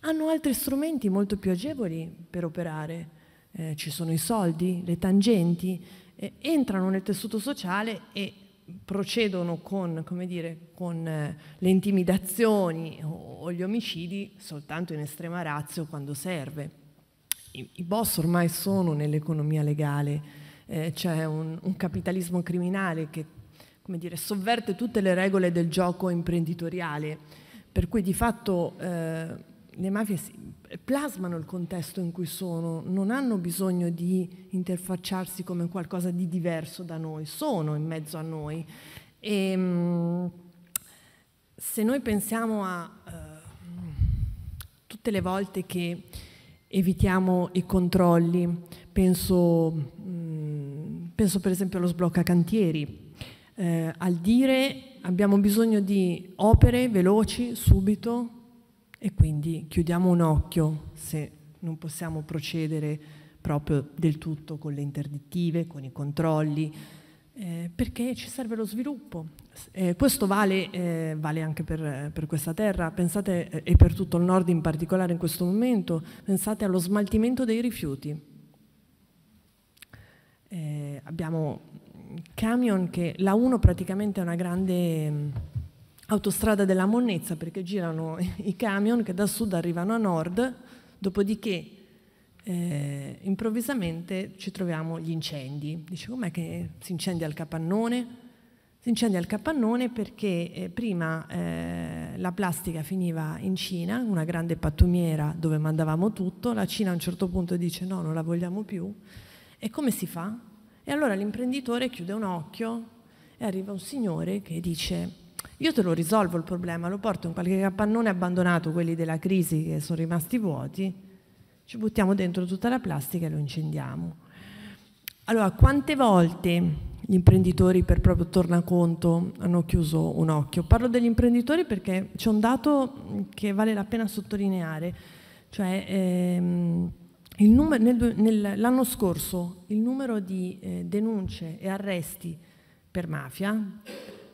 Hanno altri strumenti molto più agevoli per operare. Eh, ci sono i soldi, le tangenti, eh, entrano nel tessuto sociale e procedono con, dire, con eh, le intimidazioni o, o, gli omicidi soltanto in estrema razio quando serve. I, i boss ormai sono nell'economia legale, eh, c'è un, un, capitalismo criminale che dire, sovverte tutte le regole del gioco imprenditoriale, per cui di fatto eh, le mafie plasmano il contesto in cui sono, non hanno bisogno di interfacciarsi come qualcosa di diverso da noi, sono in mezzo a noi. E, ehm, se noi pensiamo a uh, tutte le volte che evitiamo i controlli, penso, mh, mm, penso per esempio allo sblocca cantieri, eh, al dire abbiamo bisogno di opere veloci, subito, e quindi chiudiamo un occhio se non possiamo procedere proprio del tutto con le interdittive, con i controlli, eh, perché ci serve lo sviluppo. Eh, questo vale, eh, vale anche per, per, questa terra, pensate, eh, e per tutto il nord in particolare in questo momento, pensate allo smaltimento dei rifiuti. Eh, abbiamo camion che la 1 praticamente è una grande autostrada della monnezza perché girano i camion che da sud arrivano a nord, dopodiché eh, improvvisamente ci troviamo gli incendi. Dice com'è che si incendia il capannone? Si incendia il capannone perché eh, prima eh, la plastica finiva in Cina, una grande pattumiera dove mandavamo tutto, la Cina a un certo punto dice no, non la vogliamo più. E come si fa? E allora l'imprenditore chiude un occhio e arriva un signore che dice io te lo risolvo il problema, lo porto in qualche capannone abbandonato, quelli della crisi che sono rimasti vuoti, ci buttiamo dentro tutta la plastica e lo incendiamo. Allora, quante volte gli imprenditori per proprio tornaconto hanno chiuso un occhio? Parlo degli imprenditori perché c'è un dato che vale la pena sottolineare, cioè ehm, l'anno scorso il numero di eh, denunce e arresti per mafia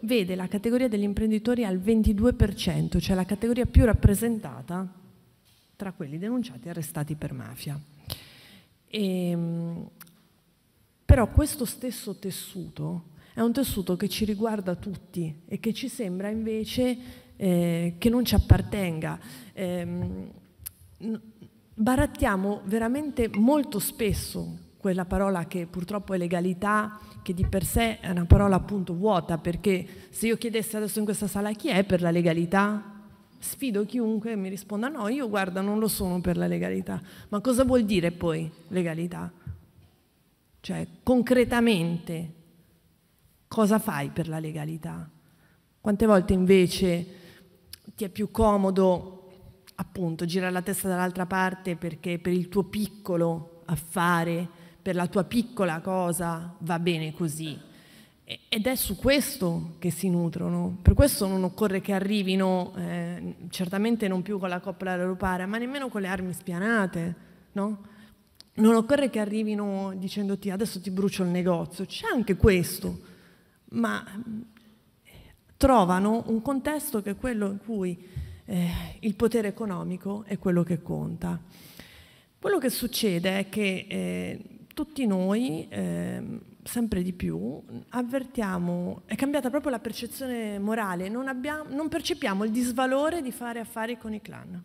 vede la categoria degli imprenditori al 22%, cioè la categoria più rappresentata tra quelli denunciati e arrestati per mafia. E, ehm, però questo stesso tessuto è un tessuto che ci riguarda tutti e che ci sembra invece eh, che non ci appartenga. Eh, barattiamo veramente molto spesso quella parola che purtroppo è legalità, che di per sé è una parola appunto vuota, perché se io chiedessi adesso in questa sala chi è per la legalità, sfido chiunque mi risponda no, io guarda non lo sono per la legalità. Ma cosa vuol dire poi legalità? Cioè concretamente cosa fai per la legalità? Quante volte invece ti è più comodo appunto girare la testa dall'altra parte perché per il tuo piccolo affare per la tua piccola cosa va bene così. Ed è su questo che si nutrono. Per questo non occorre che arrivino, eh, certamente non più con la coppola all'aeropara, ma nemmeno con le armi spianate, no? Non occorre che arrivino dicendoti adesso ti brucio il negozio, c'è anche questo, ma trovano un contesto che è quello in cui eh, il potere economico è quello che conta. Quello che succede è che eh, tutti noi, eh, sempre di più, avvertiamo, è cambiata proprio la percezione morale, non, abbiamo, non percepiamo il disvalore di fare affari con i clan,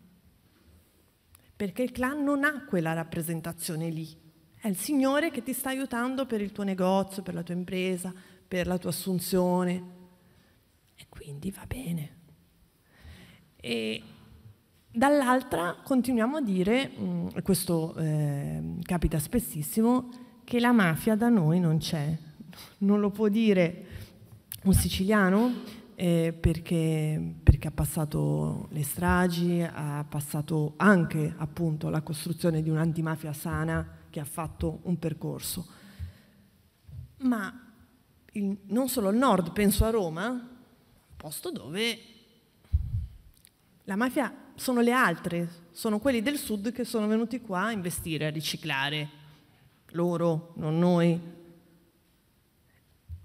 perché il clan non ha quella rappresentazione lì, è il Signore che ti sta aiutando per il tuo negozio, per la tua impresa, per la tua assunzione, e quindi va bene. E Dall'altra continuiamo a dire, mm, e questo eh, capita spessissimo, che la mafia da noi non c'è. Non lo può dire un siciliano eh, perché, perché, ha passato le stragi, ha passato anche appunto la costruzione di un'antimafia sana che ha fatto un percorso. Ma il, non solo il nord, penso a Roma, posto dove la mafia sono le altre, sono quelli del sud che sono venuti qua a investire, a riciclare, loro, non noi.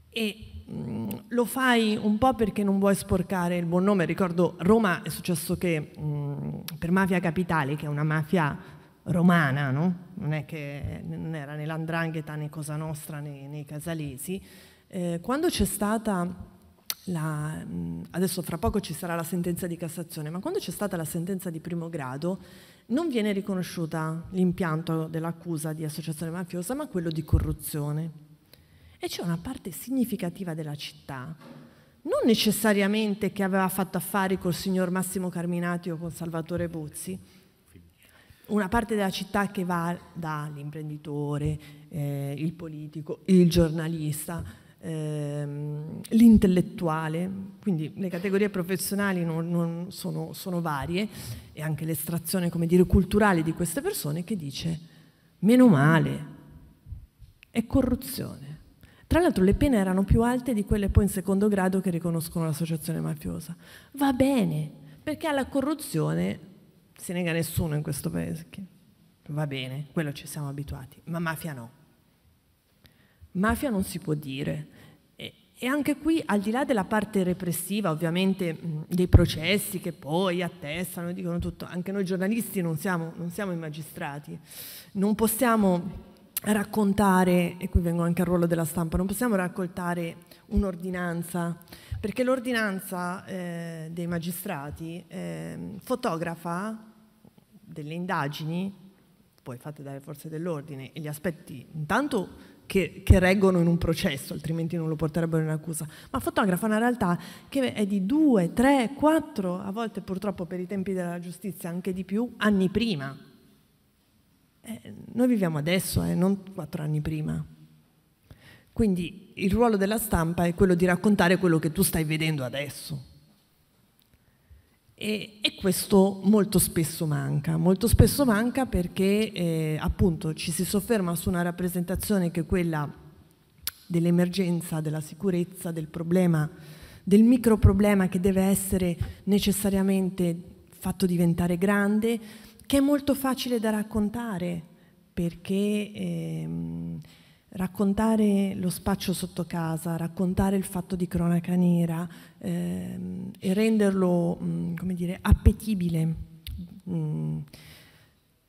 E mh, mm, lo fai un po' perché non vuoi sporcare il buon nome. Ricordo Roma è successo che mh, mm, per Mafia Capitale, che è una mafia romana, no? non è che non era né l'andrangheta né Cosa Nostra né, né i casalesi, eh, quando c'è stata la, adesso fra poco ci sarà la sentenza di Cassazione, ma quando c'è stata la sentenza di primo grado non viene riconosciuta l'impianto dell'accusa di associazione mafiosa, ma quello di corruzione. E c'è una parte significativa della città, non necessariamente che aveva fatto affari col signor Massimo Carminati o con Salvatore Buzzi, una parte della città che va dall'imprenditore, eh, il politico, il giornalista, ehm, l'intellettuale, quindi le categorie professionali non, non sono, sono, varie e anche l'estrazione come dire, culturale di queste persone che dice meno male, è corruzione. Tra l'altro le pene erano più alte di quelle poi in secondo grado che riconoscono l'associazione mafiosa. Va bene, perché alla corruzione si nega nessuno in questo paese. Va bene, quello ci siamo abituati, ma mafia no. Mafia non si può dire. E, anche qui, al di là della parte repressiva, ovviamente dei processi che poi attestano dicono tutto, anche noi giornalisti non siamo, non siamo i magistrati, non possiamo raccontare, e qui vengo anche al ruolo della stampa, non possiamo raccontare un'ordinanza, perché l'ordinanza eh, dei magistrati eh, fotografa delle indagini, poi fatte dalle forze dell'ordine, e gli aspetti intanto che, che, reggono in un processo, altrimenti non lo porterebbero in accusa, ma fotografa una realtà che è di due, tre, quattro, a volte purtroppo per i tempi della giustizia anche di più, anni prima. Eh, noi viviamo adesso, eh, non quattro anni prima. Quindi il ruolo della stampa è quello di raccontare quello che tu stai vedendo adesso. E, e, questo molto spesso manca, molto spesso manca perché eh, appunto ci si sofferma su una rappresentazione che è quella dell'emergenza, della sicurezza, del problema, del microproblema che deve essere necessariamente fatto diventare grande, che è molto facile da raccontare perché... Ehm, raccontare lo spaccio sotto casa, raccontare il fatto di cronaca nera ehm, e renderlo, mh, mm, come dire, appetibile, mh, mm,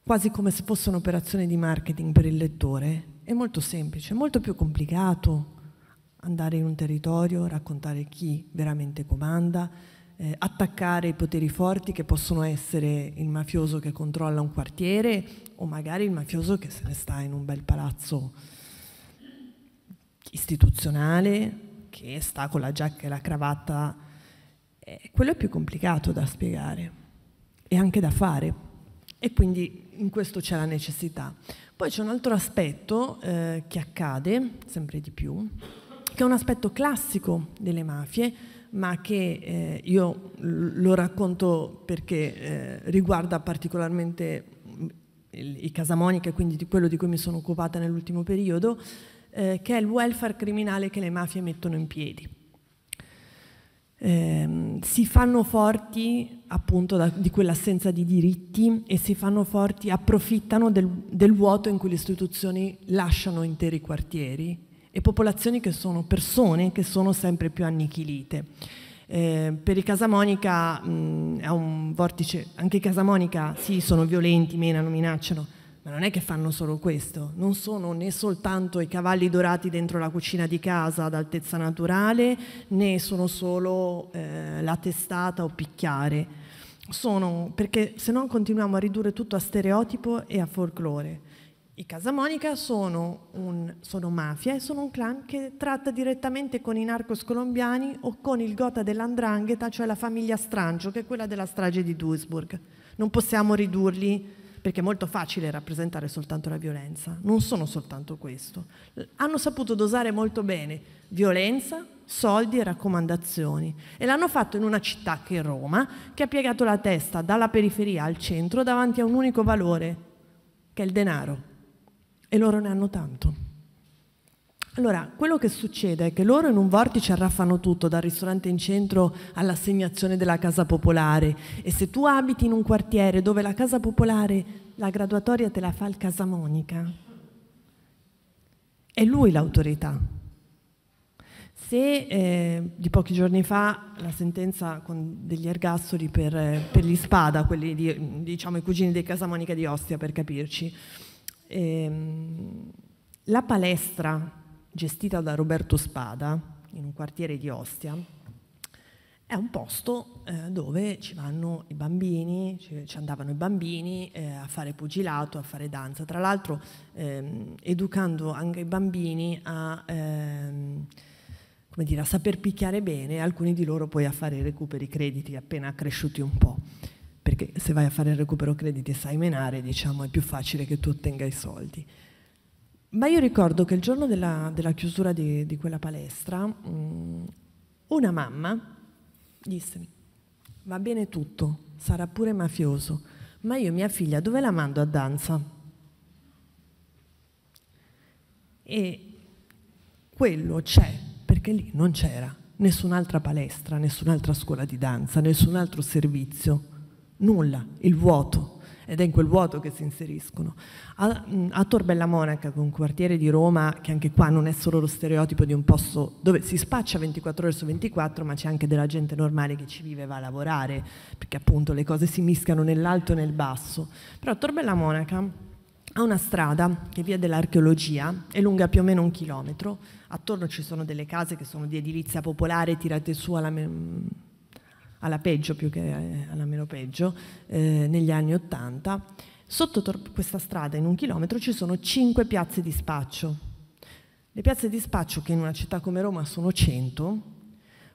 quasi come se fosse un'operazione di marketing per il lettore, è molto semplice, è molto più complicato andare in un territorio, raccontare chi veramente comanda, eh, attaccare i poteri forti che possono essere il mafioso che controlla un quartiere o magari il mafioso che se ne sta in un bel palazzo istituzionale che sta con la giacca e la cravatta, eh, quello è più complicato da spiegare e anche da fare e quindi in questo c'è la necessità. Poi c'è un altro aspetto eh, che accade sempre di più, che è un aspetto classico delle mafie, ma che eh, io lo racconto perché eh, riguarda particolarmente i Casamonica quindi di quello di cui mi sono occupata nell'ultimo periodo, eh, che è il welfare criminale che le mafie mettono in piedi. Eh, si fanno forti appunto da, di quell'assenza di diritti e si fanno forti, approfittano del, del vuoto in cui le istituzioni lasciano interi quartieri e popolazioni che sono persone che sono sempre più annichilite. Eh, per i Casamonica mh, è un vortice, anche i Casamonica sì sono violenti, menano, minacciano, ma non è che fanno solo questo, non sono né soltanto i cavalli dorati dentro la cucina di casa ad altezza naturale, né sono solo eh, la testata o picchiare. Sono, perché se no continuiamo a ridurre tutto a stereotipo e a folklore. I Casamonica sono, un, sono mafia e sono un clan che tratta direttamente con i narcos colombiani o con il gota dell'andrangheta, cioè la famiglia Strangio, che è quella della strage di Duisburg. Non possiamo ridurli perché è molto facile rappresentare soltanto la violenza, non sono soltanto questo. Hanno saputo dosare molto bene violenza, soldi e raccomandazioni e l'hanno fatto in una città che è Roma, che ha piegato la testa dalla periferia al centro davanti a un unico valore, che è il denaro. E loro ne hanno tanto. Allora, quello che succede è che loro in un vortice arraffano tutto, dal ristorante in centro all'assegnazione della casa popolare e se tu abiti in un quartiere dove la casa popolare, la graduatoria te la fa il Casamonica, è lui l'autorità. Se eh, di pochi giorni fa la sentenza con degli ergastoli per, eh, per gli spada, quelli di, diciamo i cugini dei Casamonica di Ostia per capirci, ehm, la palestra gestita da Roberto Spada in un quartiere di Ostia, è un posto eh, dove ci vanno i bambini, ci, ci andavano i bambini eh, a fare pugilato, a fare danza. Tra l'altro ehm, educando anche i bambini a, ehm, dire, a, saper picchiare bene, alcuni di loro poi a fare i recuperi crediti appena cresciuti un po'. Perché se vai a fare il recupero crediti e sai menare, diciamo, è più facile che tu ottenga i soldi. Ma io ricordo che il giorno della, della chiusura di, di, quella palestra, um, una mamma disse, va bene tutto, sarà pure mafioso, ma io mia figlia dove la mando a danza? E quello c'è, perché lì non c'era nessun'altra palestra, nessun'altra scuola di danza, nessun altro servizio, nulla, il vuoto ed è in quel vuoto che si inseriscono. A, a Torbella Monaca, che è un quartiere di Roma, che anche qua non è solo lo stereotipo di un posto dove si spaccia 24 ore su 24, ma c'è anche della gente normale che ci vive e va a lavorare, perché appunto le cose si mischiano nell'alto e nel basso. Però Torbella Monaca ha una strada che via dell'archeologia, è lunga più o meno un chilometro, attorno ci sono delle case che sono di edilizia popolare tirate su alla alla peggio più che eh, alla meno peggio, eh, negli anni Ottanta. Sotto questa strada, in un chilometro, ci sono cinque piazze di spaccio. Le piazze di spaccio, che in una città come Roma sono 100,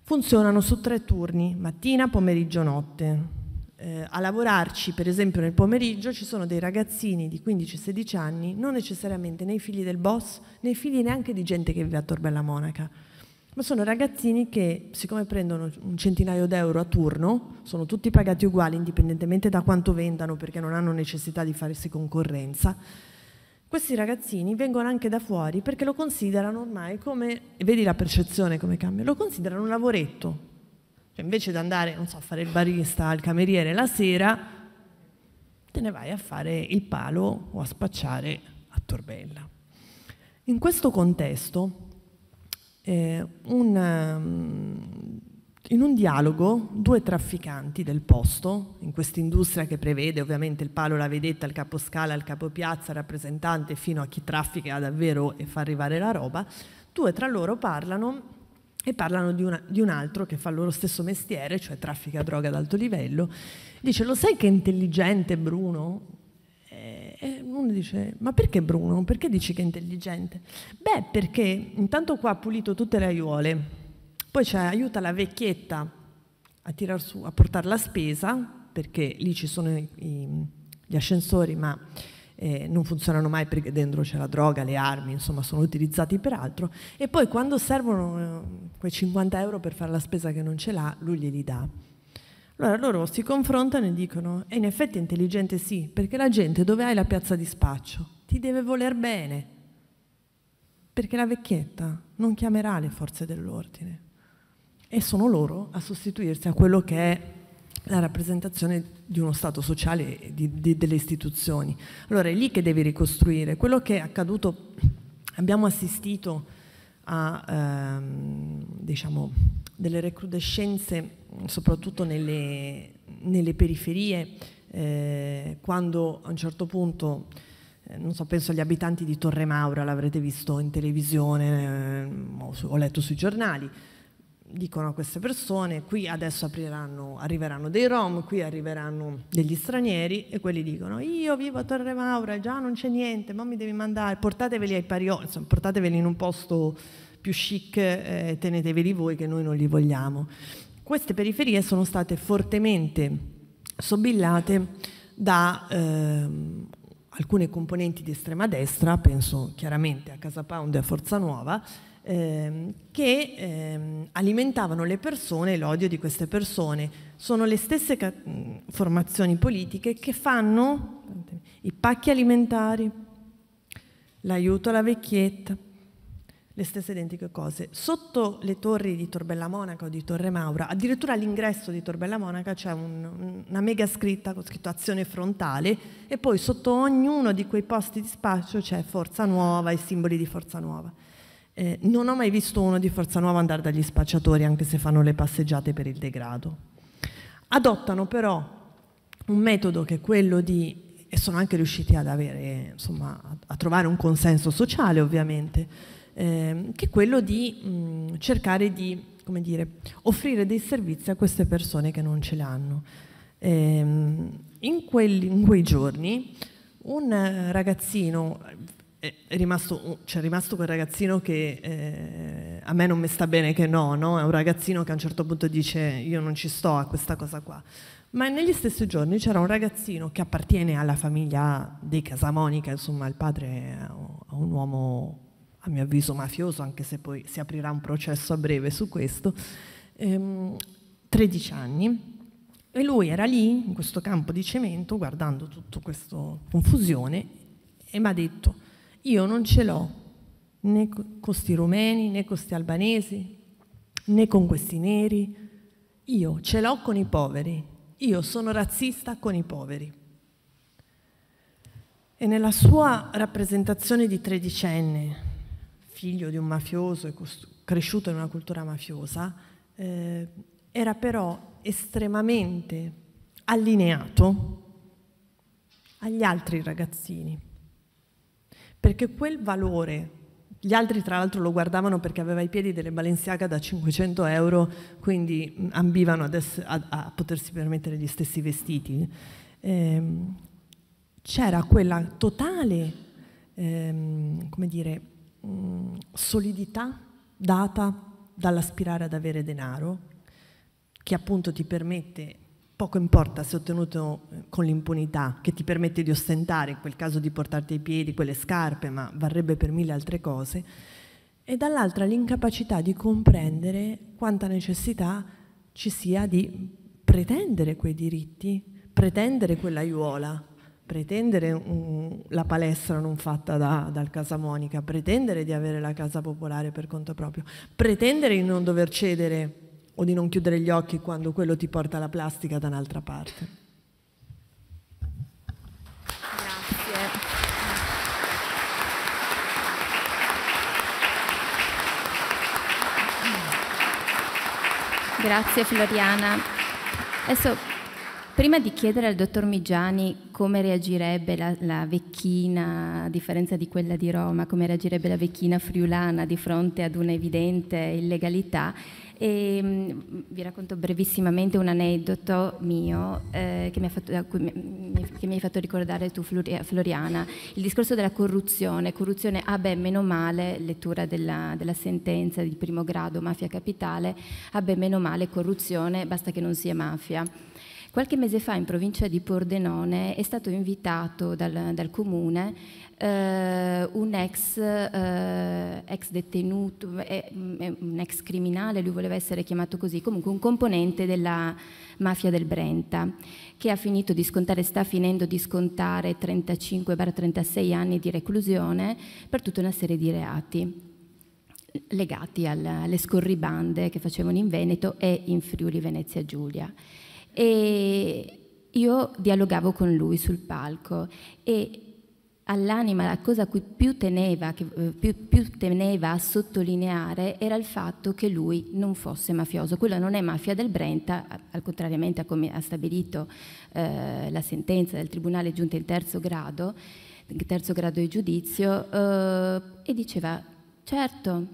funzionano su tre turni, mattina, pomeriggio, notte. Eh, a lavorarci, per esempio nel pomeriggio, ci sono dei ragazzini di 15-16 anni, non necessariamente né figli del boss, né figli neanche di gente che vive a Torbella Monaca, ma sono ragazzini che, siccome prendono un centinaio d'euro a turno, sono tutti pagati uguali indipendentemente da quanto vendano perché non hanno necessità di farsi concorrenza, questi ragazzini vengono anche da fuori perché lo considerano ormai come, vedi la percezione come cambia, lo considerano un lavoretto. Cioè invece di andare, non so, a fare il barista, il cameriere la sera, te ne vai a fare il palo o a spacciare a Torbella. In questo contesto eh, un, um, in un dialogo due trafficanti del posto, in questa industria che prevede ovviamente il palo, la vedetta, il caposcala, il capopiazza, il rappresentante fino a chi traffica davvero e fa arrivare la roba, due tra loro parlano e parlano di, una, di, un altro che fa il loro stesso mestiere, cioè traffica droga ad alto livello. Dice, lo sai che intelligente Bruno? E uno dice, ma perché Bruno? Perché dici che è intelligente? Beh, perché intanto qua ha pulito tutte le aiuole, poi aiuta la vecchietta a, tirar su, a portare la spesa, perché lì ci sono i, gli ascensori, ma eh, non funzionano mai perché dentro c'è la droga, le armi, insomma sono utilizzati per altro, e poi quando servono eh, quei 50 euro per fare la spesa che non ce l'ha, lui glieli dà. Allora loro si confrontano e dicono, e in effetti è intelligente sì, perché la gente dove hai la piazza di spaccio ti deve voler bene, perché la vecchietta non chiamerà le forze dell'ordine e sono loro a sostituirsi a quello che è la rappresentazione di uno Stato sociale di, di, delle istituzioni. Allora è lì che devi ricostruire. Quello che è accaduto, abbiamo assistito a ehm, diciamo, delle recrudescenze soprattutto nelle, nelle periferie, eh, quando a un certo punto, eh, non so, penso agli abitanti di Torre Maura, l'avrete visto in televisione eh, o, su, o letto sui giornali, dicono a queste persone, qui adesso arriveranno dei rom, qui arriveranno degli stranieri e quelli dicono io vivo a Torre Maura, già non c'è niente, ma mi devi mandare, portateveli ai parioli, insomma, portateveli in un posto più chic eh, teneteveli voi che noi non li vogliamo. Queste periferie sono state fortemente sobillate da eh, alcune componenti di estrema destra, penso chiaramente a Casa Pound e a Forza Nuova, eh, che eh, alimentavano le persone, l'odio di queste persone. Sono le stesse formazioni politiche che fanno i pacchi alimentari, l'aiuto alla vecchietta, le stesse identiche cose. Sotto le torri di Torbella Monaca o di Torre Maura, addirittura all'ingresso di Torbella Monaca c'è un, una mega scritta con scritto azione frontale e poi sotto ognuno di quei posti di spaccio c'è Forza Nuova e simboli di Forza Nuova. Eh, non ho mai visto uno di Forza Nuova andare dagli spacciatori anche se fanno le passeggiate per il degrado. Adottano però un metodo che è quello di e sono anche riusciti ad avere, insomma, a trovare un consenso sociale ovviamente, eh, che è quello di mh, cercare di dire, offrire dei servizi a queste persone che non ce l'hanno. Eh, in, in, quei giorni un ragazzino, è rimasto, c'è rimasto quel ragazzino che eh, a me non mi sta bene che no, no, è un ragazzino che a un certo punto dice io non ci sto a questa cosa qua. Ma negli stessi giorni c'era un ragazzino che appartiene alla famiglia dei Casamonica, insomma il padre è un uomo a mio avviso mafioso, anche se poi si aprirà un processo a breve su questo, ehm, 13 anni. E lui era lì, in questo campo di cemento, guardando tutta questa confusione, e mi ha detto, io non ce l'ho né con questi rumeni, né con questi albanesi, né con questi neri, io ce l'ho con i poveri, io sono razzista con i poveri. E nella sua rappresentazione di tredicenne, figlio di un mafioso e cresciuto in una cultura mafiosa, eh, era però estremamente allineato agli altri ragazzini, perché quel valore, gli altri tra l'altro lo guardavano perché aveva i piedi delle Balenciaga da 500 euro, quindi ambivano a, a, potersi permettere gli stessi vestiti, eh, c'era quella totale, ehm, come dire, Mm, solidità data dall'aspirare ad avere denaro, che appunto ti permette, poco importa se ottenuto eh, con l'impunità, che ti permette di ostentare, in quel caso di portarti ai piedi quelle scarpe, ma varrebbe per mille altre cose, e dall'altra l'incapacità di comprendere quanta necessità ci sia di pretendere quei diritti, pretendere quell'aiuola, pretendere un, la palestra non fatta da, dal Casa Monica, pretendere di avere la casa popolare per conto proprio, pretendere di non dover cedere o di non chiudere gli occhi quando quello ti porta la plastica da un'altra parte. Grazie. Grazie Floriana. Adesso Prima di chiedere al dottor Migiani come reagirebbe la, la, vecchina, a differenza di quella di Roma, come reagirebbe la vecchina friulana di fronte ad un'evidente illegalità, e, um, vi racconto brevissimamente un aneddoto mio eh, che, mi fatto, che, mi hai fatto ricordare tu Floriana, il discorso della corruzione, corruzione, ah beh, meno male, lettura della, della sentenza di primo grado, mafia capitale, ah beh, meno male, corruzione, basta che non sia mafia. Qualche mese fa in provincia di Pordenone è stato invitato dal, dal comune eh, un ex, eh, ex detenuto, eh, un ex criminale, lui voleva essere chiamato così, comunque un componente della mafia del Brenta, che ha finito di scontare, sta finendo di scontare 35-36 anni di reclusione per tutta una serie di reati legati alle scorribande che facevano in Veneto e in Friuli Venezia Giulia e io dialogavo con lui sul palco e all'anima la cosa a cui più teneva, che, eh, più, più teneva, a sottolineare era il fatto che lui non fosse mafioso. Quella non è mafia del Brenta, al contrariamente a come ha stabilito eh, la sentenza del Tribunale giunta in terzo grado, terzo grado di giudizio, eh, e diceva, certo,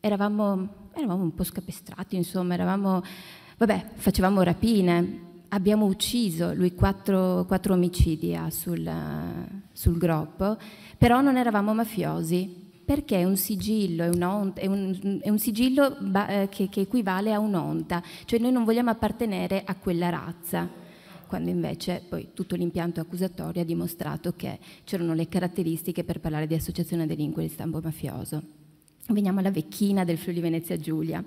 eravamo, eravamo un po' scapestrati, insomma, eravamo Vabbè, facevamo rapine, abbiamo ucciso, lui quattro, quattro omicidi ha sul, sul groppo, però non eravamo mafiosi, perché è un sigillo, è, è, un, è un, sigillo eh, che, che, equivale a un'onta, cioè noi non vogliamo appartenere a quella razza, quando invece poi tutto l'impianto accusatorio ha dimostrato che c'erano le caratteristiche per parlare di associazione a delinquere di stampo mafioso. Veniamo alla vecchina del Friuli Venezia Giulia.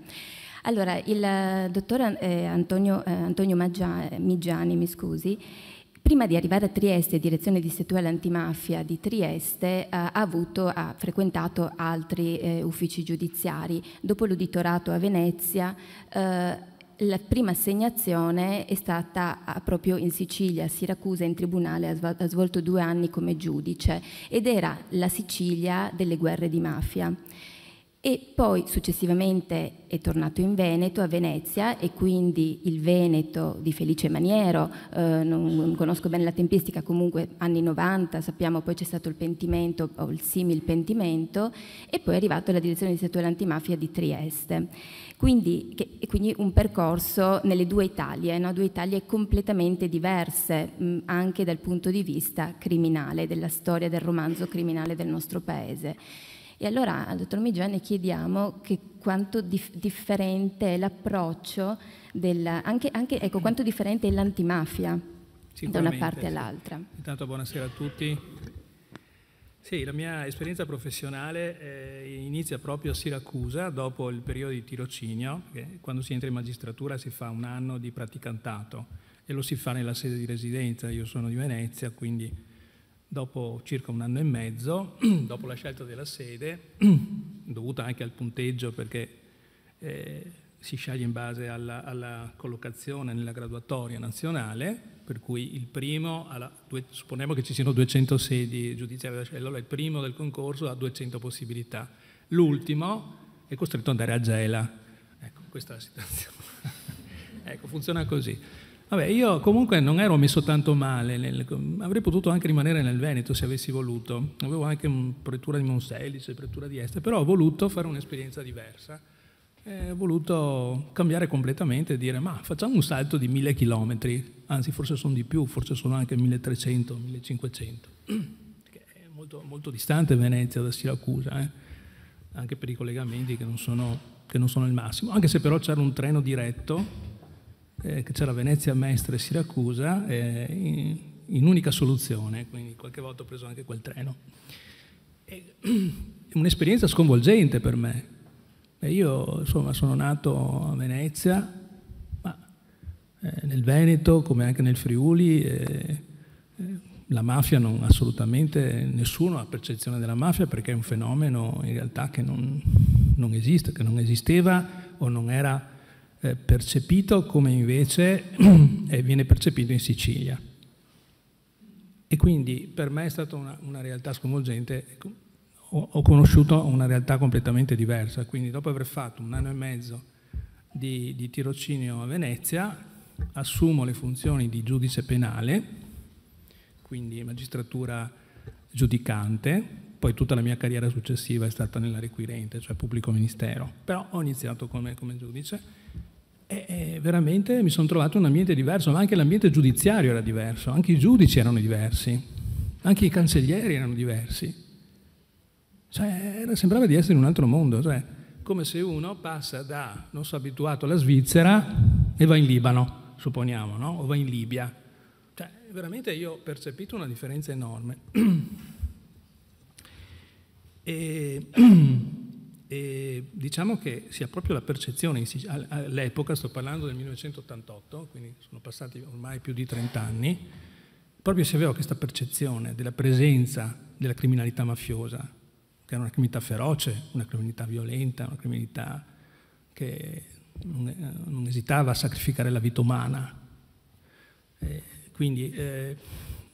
Allora, il eh, dottor eh, Antonio, eh, Antonio Maggia, Migiani, mi scusi, prima di arrivare a Trieste, direzione distrettuale antimafia di Trieste, eh, ha, avuto, ha, frequentato altri eh, uffici giudiziari. Dopo l'uditorato a Venezia, eh, la prima assegnazione è stata proprio in Sicilia, a Siracusa, in tribunale, ha svolto due anni come giudice ed era la Sicilia delle guerre di mafia e poi successivamente è tornato in Veneto, a Venezia, e quindi il Veneto di Felice Maniero, eh, non, non, conosco bene la tempistica, comunque anni 90, sappiamo poi c'è stato il pentimento o il simil pentimento, e poi è arrivato alla direzione di settore antimafia di Trieste. Quindi, che, quindi un percorso nelle due Italie, no? due Italie completamente diverse, mh, anche dal punto di vista criminale, della storia del romanzo criminale del nostro paese. E allora al dottor Migiani chiediamo che quanto dif- differente è l'approccio, del, anche, anche, ecco, quanto differente è l'antimafia da una parte all'altra. Intanto buonasera a tutti. Sì, la mia esperienza professionale eh, inizia proprio a Siracusa dopo il periodo di tirocinio, quando si entra in magistratura si fa un anno di praticantato e lo si fa nella sede di residenza. Io sono di Venezia, quindi dopo circa un anno e mezzo, *clears throat* dopo la scelta della sede, *clears throat* dovuta anche al punteggio perché eh, si sceglie in base alla, alla, collocazione nella graduatoria nazionale, per cui il primo, alla, due, supponiamo che ci siano 200 sedi giudiziarie, allora il primo del concorso ha 200 possibilità, l'ultimo è costretto ad andare a Gela. Ecco, questa è la situazione. *laughs* ecco, funziona così. Vabbè, io comunque non ero messo tanto male, nel, avrei potuto anche rimanere nel Veneto se avessi voluto. Avevo anche pretura di Monselice, pretura di Este, però ho voluto fare un'esperienza diversa. E ho voluto cambiare completamente e dire ma facciamo un salto di mille chilometri, anzi forse sono di più, forse sono anche 1300, 1500, *clears throat* che è molto, molto distante Venezia da Siracusa, eh? anche per i collegamenti che non, sono, che non sono il massimo, anche se però c'era un treno diretto eh, che c'era Venezia, Mestre e Siracusa, eh, in, in, unica soluzione, quindi qualche volta ho preso anche quel treno. *clears throat* Un'esperienza sconvolgente per me. E io insomma sono nato a Venezia, ma eh, nel Veneto come anche nel Friuli eh, la mafia non assolutamente nessuno ha percezione della mafia perché è un fenomeno in realtà che non, non esiste, che non esisteva o non era eh, percepito come invece *clears throat* eh, viene percepito in Sicilia. E quindi per me è stata una, una realtà sconvolgente, ecco, ho, ho, conosciuto una realtà completamente diversa, quindi dopo aver fatto un anno e mezzo di, di tirocinio a Venezia, assumo le funzioni di giudice penale, quindi magistratura giudicante, poi tutta la mia carriera successiva è stata nella requirente, cioè pubblico ministero, però ho iniziato come, come giudice e, e veramente mi sono trovato in un ambiente diverso, ma anche l'ambiente giudiziario era diverso, anche i giudici erano diversi, anche i cancellieri erano diversi. Cioè, era, sembrava di essere in un altro mondo, cioè, come se uno passa da, non so, abituato alla Svizzera e va in Libano, supponiamo, no? o va in Libia. Cioè, veramente io ho percepito una differenza enorme. *clears throat* e *clears throat* E diciamo che sia proprio la percezione, all'epoca, sto parlando del 1988, quindi sono passati ormai più di 30 anni, proprio si aveva questa percezione della presenza della criminalità mafiosa, che era una criminalità feroce, una criminalità violenta, una criminalità che non, esitava a sacrificare la vita umana. E quindi eh,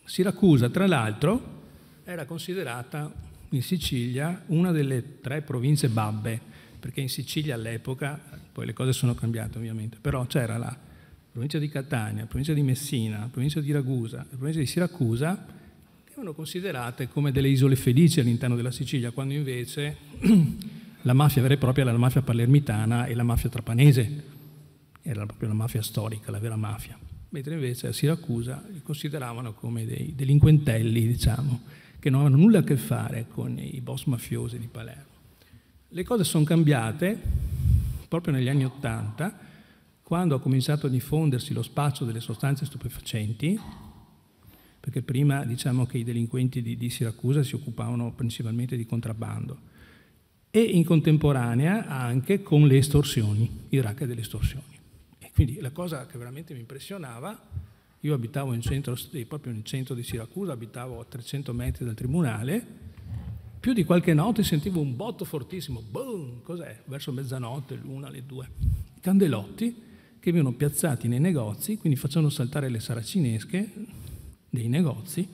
Siracusa, tra l'altro, era considerata in Sicilia una delle tre province babbe, perché in Sicilia all'epoca, poi le cose sono cambiate ovviamente, però c'era la provincia di Catania, la provincia di Messina, la provincia di Ragusa, la provincia di Siracusa, che erano considerate come delle isole felici all'interno della Sicilia, quando invece *clears throat* la mafia vera e propria era la mafia palermitana e la mafia trapanese, era proprio la mafia storica, la vera mafia, mentre invece a Siracusa li consideravano come dei delinquentelli, diciamo, che non avevano nulla a che fare con i boss mafiosi di Palermo. Le cose sono cambiate proprio negli anni Ottanta, quando ha cominciato a diffondersi lo spaccio delle sostanze stupefacenti, perché prima diciamo che i delinquenti di, di Siracusa si occupavano principalmente di contrabbando, e in contemporanea anche con le estorsioni, il racket delle estorsioni. E quindi la cosa che veramente mi impressionava Io abitavo in centro, proprio nel centro di Siracusa, abitavo a 300 metri dal tribunale, più di qualche notte sentivo un botto fortissimo, boom, cos'è? Verso mezzanotte, l'una, le due. Candelotti che venivano piazzati nei negozi, quindi facevano saltare le saracinesche dei negozi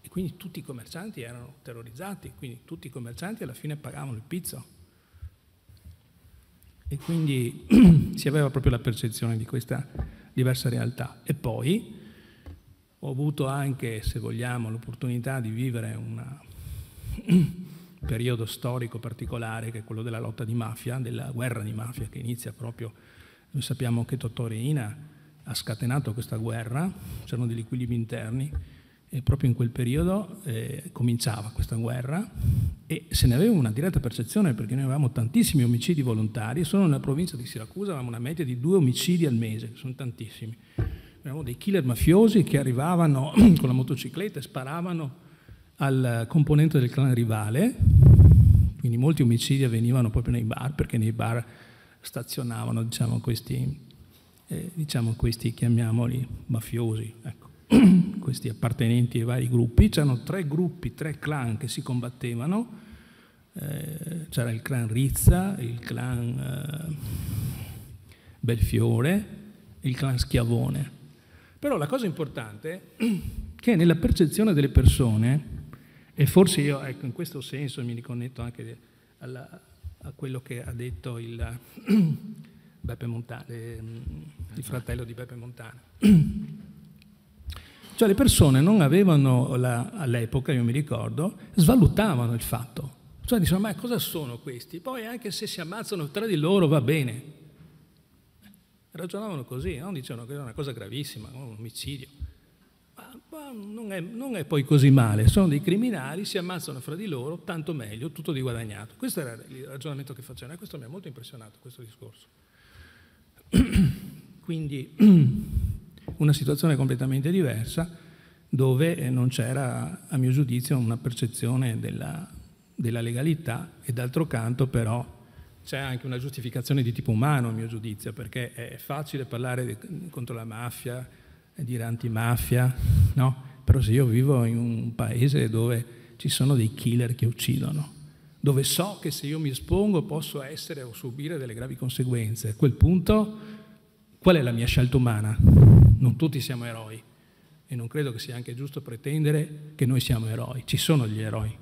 e quindi tutti i commercianti erano terrorizzati, quindi tutti i commercianti alla fine pagavano il pizzo. E quindi *clears throat* si aveva proprio la percezione di questa diversa realtà. E poi ho avuto anche, se vogliamo, l'opportunità di vivere una *clears throat* periodo storico particolare che è quello della lotta di mafia, della guerra di mafia che inizia proprio, noi sappiamo che Totò Reina ha scatenato questa guerra, c'erano degli equilibri interni e proprio in quel periodo eh, cominciava questa guerra e se ne aveva una diretta percezione perché noi avevamo tantissimi omicidi volontari, solo nella provincia di Siracusa avevamo una media di due omicidi al mese, sono tantissimi. Avevamo dei killer mafiosi che arrivavano *clears throat* con la motocicletta e sparavano al componente del clan rivale, quindi molti omicidi avvenivano proprio nei bar, perché nei bar stazionavano diciamo, questi, eh, diciamo, questi, chiamiamoli, mafiosi, ecco, *clears throat* questi appartenenti ai vari gruppi. C'erano tre gruppi, tre clan che si combattevano, eh, c'era il clan Rizza, il clan eh, Belfiore e il clan Schiavone. Però la cosa importante è *clears throat* che nella percezione delle persone e forse io, ecco, in questo senso mi riconnetto anche alla, a quello che ha detto il, *clears throat* Beppe Montana, ehm, il fratello di Beppe Montana. Cioè le persone non avevano, la, all'epoca, io mi ricordo, svalutavano il fatto. Cioè dicevano, ma cosa sono questi? Poi anche se si ammazzano tra di loro va bene. Ragionavano così, no? dicevano che era una cosa gravissima, un omicidio non è, non è, poi così male, sono dei criminali, si ammazzano fra di loro, tanto meglio, tutto di guadagnato. Questo era il ragionamento che facevano e questo mi ha molto impressionato, questo discorso. *clears throat* Quindi *clears throat* una situazione completamente diversa dove non c'era, a mio giudizio, una percezione della, della legalità e d'altro canto però c'è anche una giustificazione di tipo umano, a mio giudizio, perché è facile parlare di, contro la mafia, dire antimafia, no? Però se io vivo in un paese dove ci sono dei killer che uccidono, dove so che se io mi espongo posso essere o subire delle gravi conseguenze, a quel punto qual è la mia scelta umana? Non tutti siamo eroi e non credo che sia anche giusto pretendere che noi siamo eroi, ci sono gli eroi.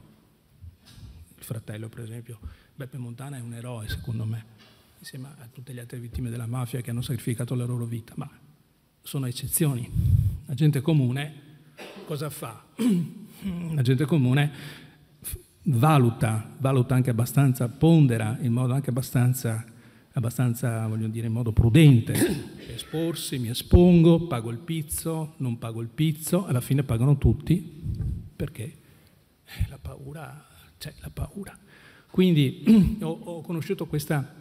Il fratello, per esempio, Beppe Montana è un eroe, secondo me, insieme a tutte le altre vittime della mafia che hanno sacrificato la loro vita, ma sono eccezioni. La gente comune cosa fa? *clears throat* La gente comune valuta, valuta anche abbastanza, pondera in modo anche abbastanza, abbastanza voglio dire, in modo prudente. Esporsi, mi espongo, pago il pizzo, non pago il pizzo, alla fine pagano tutti perché la paura, c'è la paura. Quindi *clears throat* ho, ho conosciuto questa,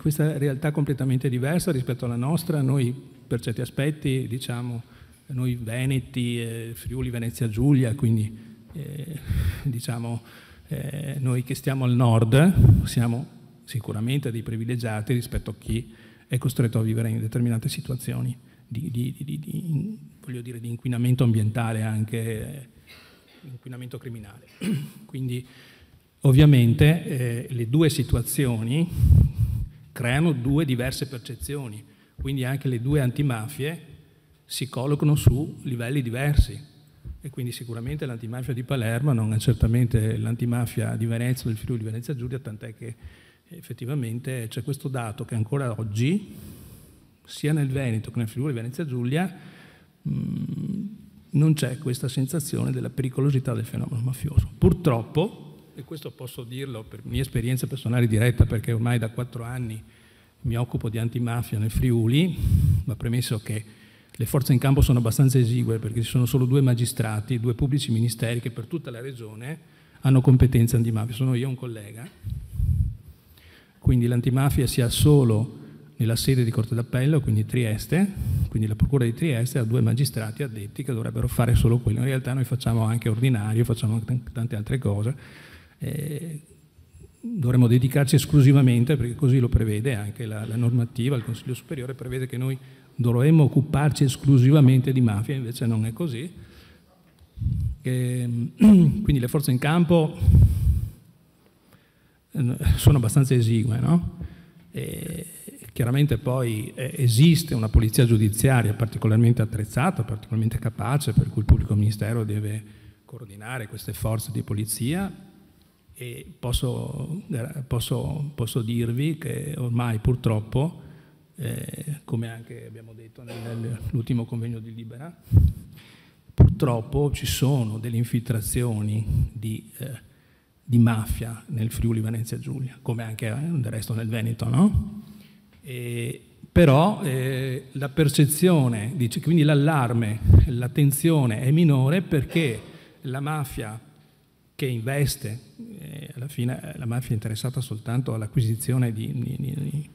questa realtà completamente diversa rispetto alla nostra, noi per certi aspetti, diciamo, noi Veneti, eh, Friuli, Venezia Giulia, quindi eh, diciamo, eh, noi che stiamo al nord siamo sicuramente dei privilegiati rispetto a chi è costretto a vivere in determinate situazioni di, di, di, di dire, inquinamento ambientale, anche inquinamento criminale. *clears throat* Quindi ovviamente eh, le due situazioni creano due diverse percezioni quindi anche le due antimafie si collocano su livelli diversi e quindi sicuramente l'antimafia di Palermo non è certamente l'antimafia di Venezia del Friuli Venezia Giulia, tant'è che effettivamente c'è questo dato che ancora oggi, sia nel Veneto che nel Friuli Venezia Giulia, mh, non c'è questa sensazione della pericolosità del fenomeno mafioso. Purtroppo, e questo posso dirlo per mia esperienza personale diretta, perché ormai da quattro anni mi occupo di antimafia nel Friuli, ma premesso che le forze in campo sono abbastanza esigue perché ci sono solo due magistrati, due pubblici ministeri che per tutta la regione hanno competenze antimafia, sono io e un collega. Quindi l'antimafia si ha solo nella sede di Corte d'Appello, quindi Trieste, quindi la Procura di Trieste ha due magistrati addetti che dovrebbero fare solo quello. In realtà noi facciamo anche ordinario, facciamo tante altre cose. Eh, dovremmo dedicarci esclusivamente, perché così lo prevede anche la, la, normativa, il Consiglio Superiore prevede che noi dovremmo occuparci esclusivamente di mafia, invece non è così. E, *clears throat* quindi le forze in campo sono abbastanza esigue, no? Chiaramente poi eh, esiste una polizia giudiziaria particolarmente attrezzata, particolarmente capace, per cui il pubblico ministero deve coordinare queste forze di polizia e posso, posso, posso dirvi che ormai purtroppo eh, come anche abbiamo detto nell'ultimo convegno di Libera, purtroppo ci sono delle infiltrazioni di, eh, di mafia nel Friuli Venezia Giulia, come anche del resto nel Veneto, no? E, però eh, la percezione, dice, quindi l'allarme, l'attenzione è minore perché la mafia che investe, eh, alla fine la mafia è interessata soltanto all'acquisizione di, di, di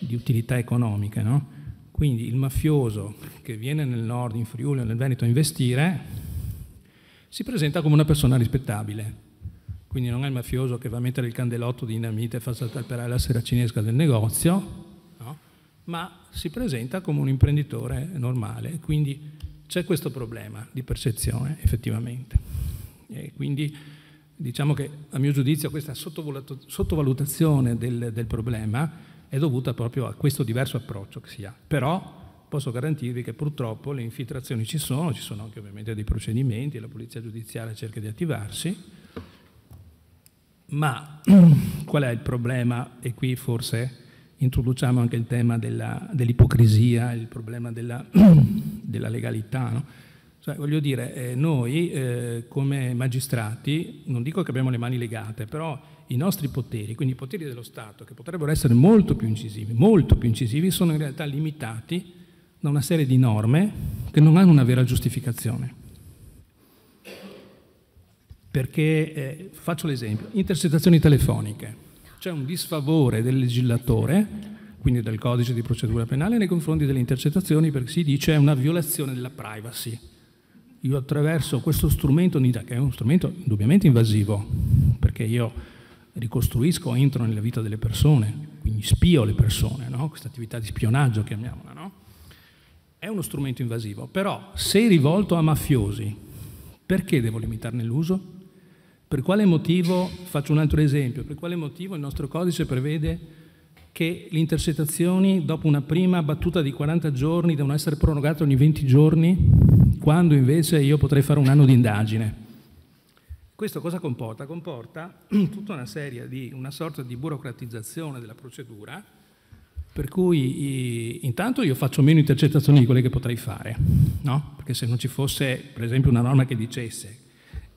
di utilità economiche. No? Quindi il mafioso che viene nel nord, in Friuli o nel Veneto a investire, si presenta come una persona rispettabile. Quindi non è il mafioso che va a mettere il candelotto di dinamite e fa saltare la sera cinesca del negozio, no? ma si presenta come un imprenditore normale. Quindi c'è questo problema di percezione effettivamente. E quindi diciamo che a mio giudizio questa sottovalutazione del, del problema è dovuta proprio a questo diverso approccio che si ha. Però posso garantirvi che purtroppo le infiltrazioni ci sono, ci sono anche ovviamente dei procedimenti, la polizia giudiziaria cerca di attivarsi, ma *clears throat* qual è il problema? E qui forse introduciamo anche il tema dell'ipocrisia, il problema della, *clears throat* della legalità. No? Cioè, voglio dire, eh, noi eh, come magistrati, non dico che abbiamo le mani legate, però i nostri poteri, quindi i poteri dello Stato, che potrebbero essere molto più incisivi, molto più incisivi, sono in realtà limitati da una serie di norme che non hanno una vera giustificazione. Perché, eh, faccio l'esempio, intercettazioni telefoniche. C'è un disfavore del legislatore, quindi del codice di procedura penale, nei confronti delle intercettazioni perché si dice è una violazione della privacy. Io attraverso questo strumento, che è uno strumento indubbiamente invasivo, perché io ricostruisco, entro nella vita delle persone, quindi spio le persone, no? questa attività di spionaggio chiamiamola, no? è uno strumento invasivo, però se rivolto a mafiosi, perché devo limitarne l'uso? Per quale motivo, faccio un altro esempio, per quale motivo il nostro codice prevede che le intercettazioni dopo una prima battuta di 40 giorni devono essere prorogate ogni 20 giorni, quando invece io potrei fare un anno di indagine? Questo cosa comporta? Comporta *clears throat* tutta una serie di, una sorta di burocratizzazione della procedura, per cui intanto io faccio meno intercettazioni di quelle che potrei fare, no? Perché se non ci fosse, per esempio, una norma che dicesse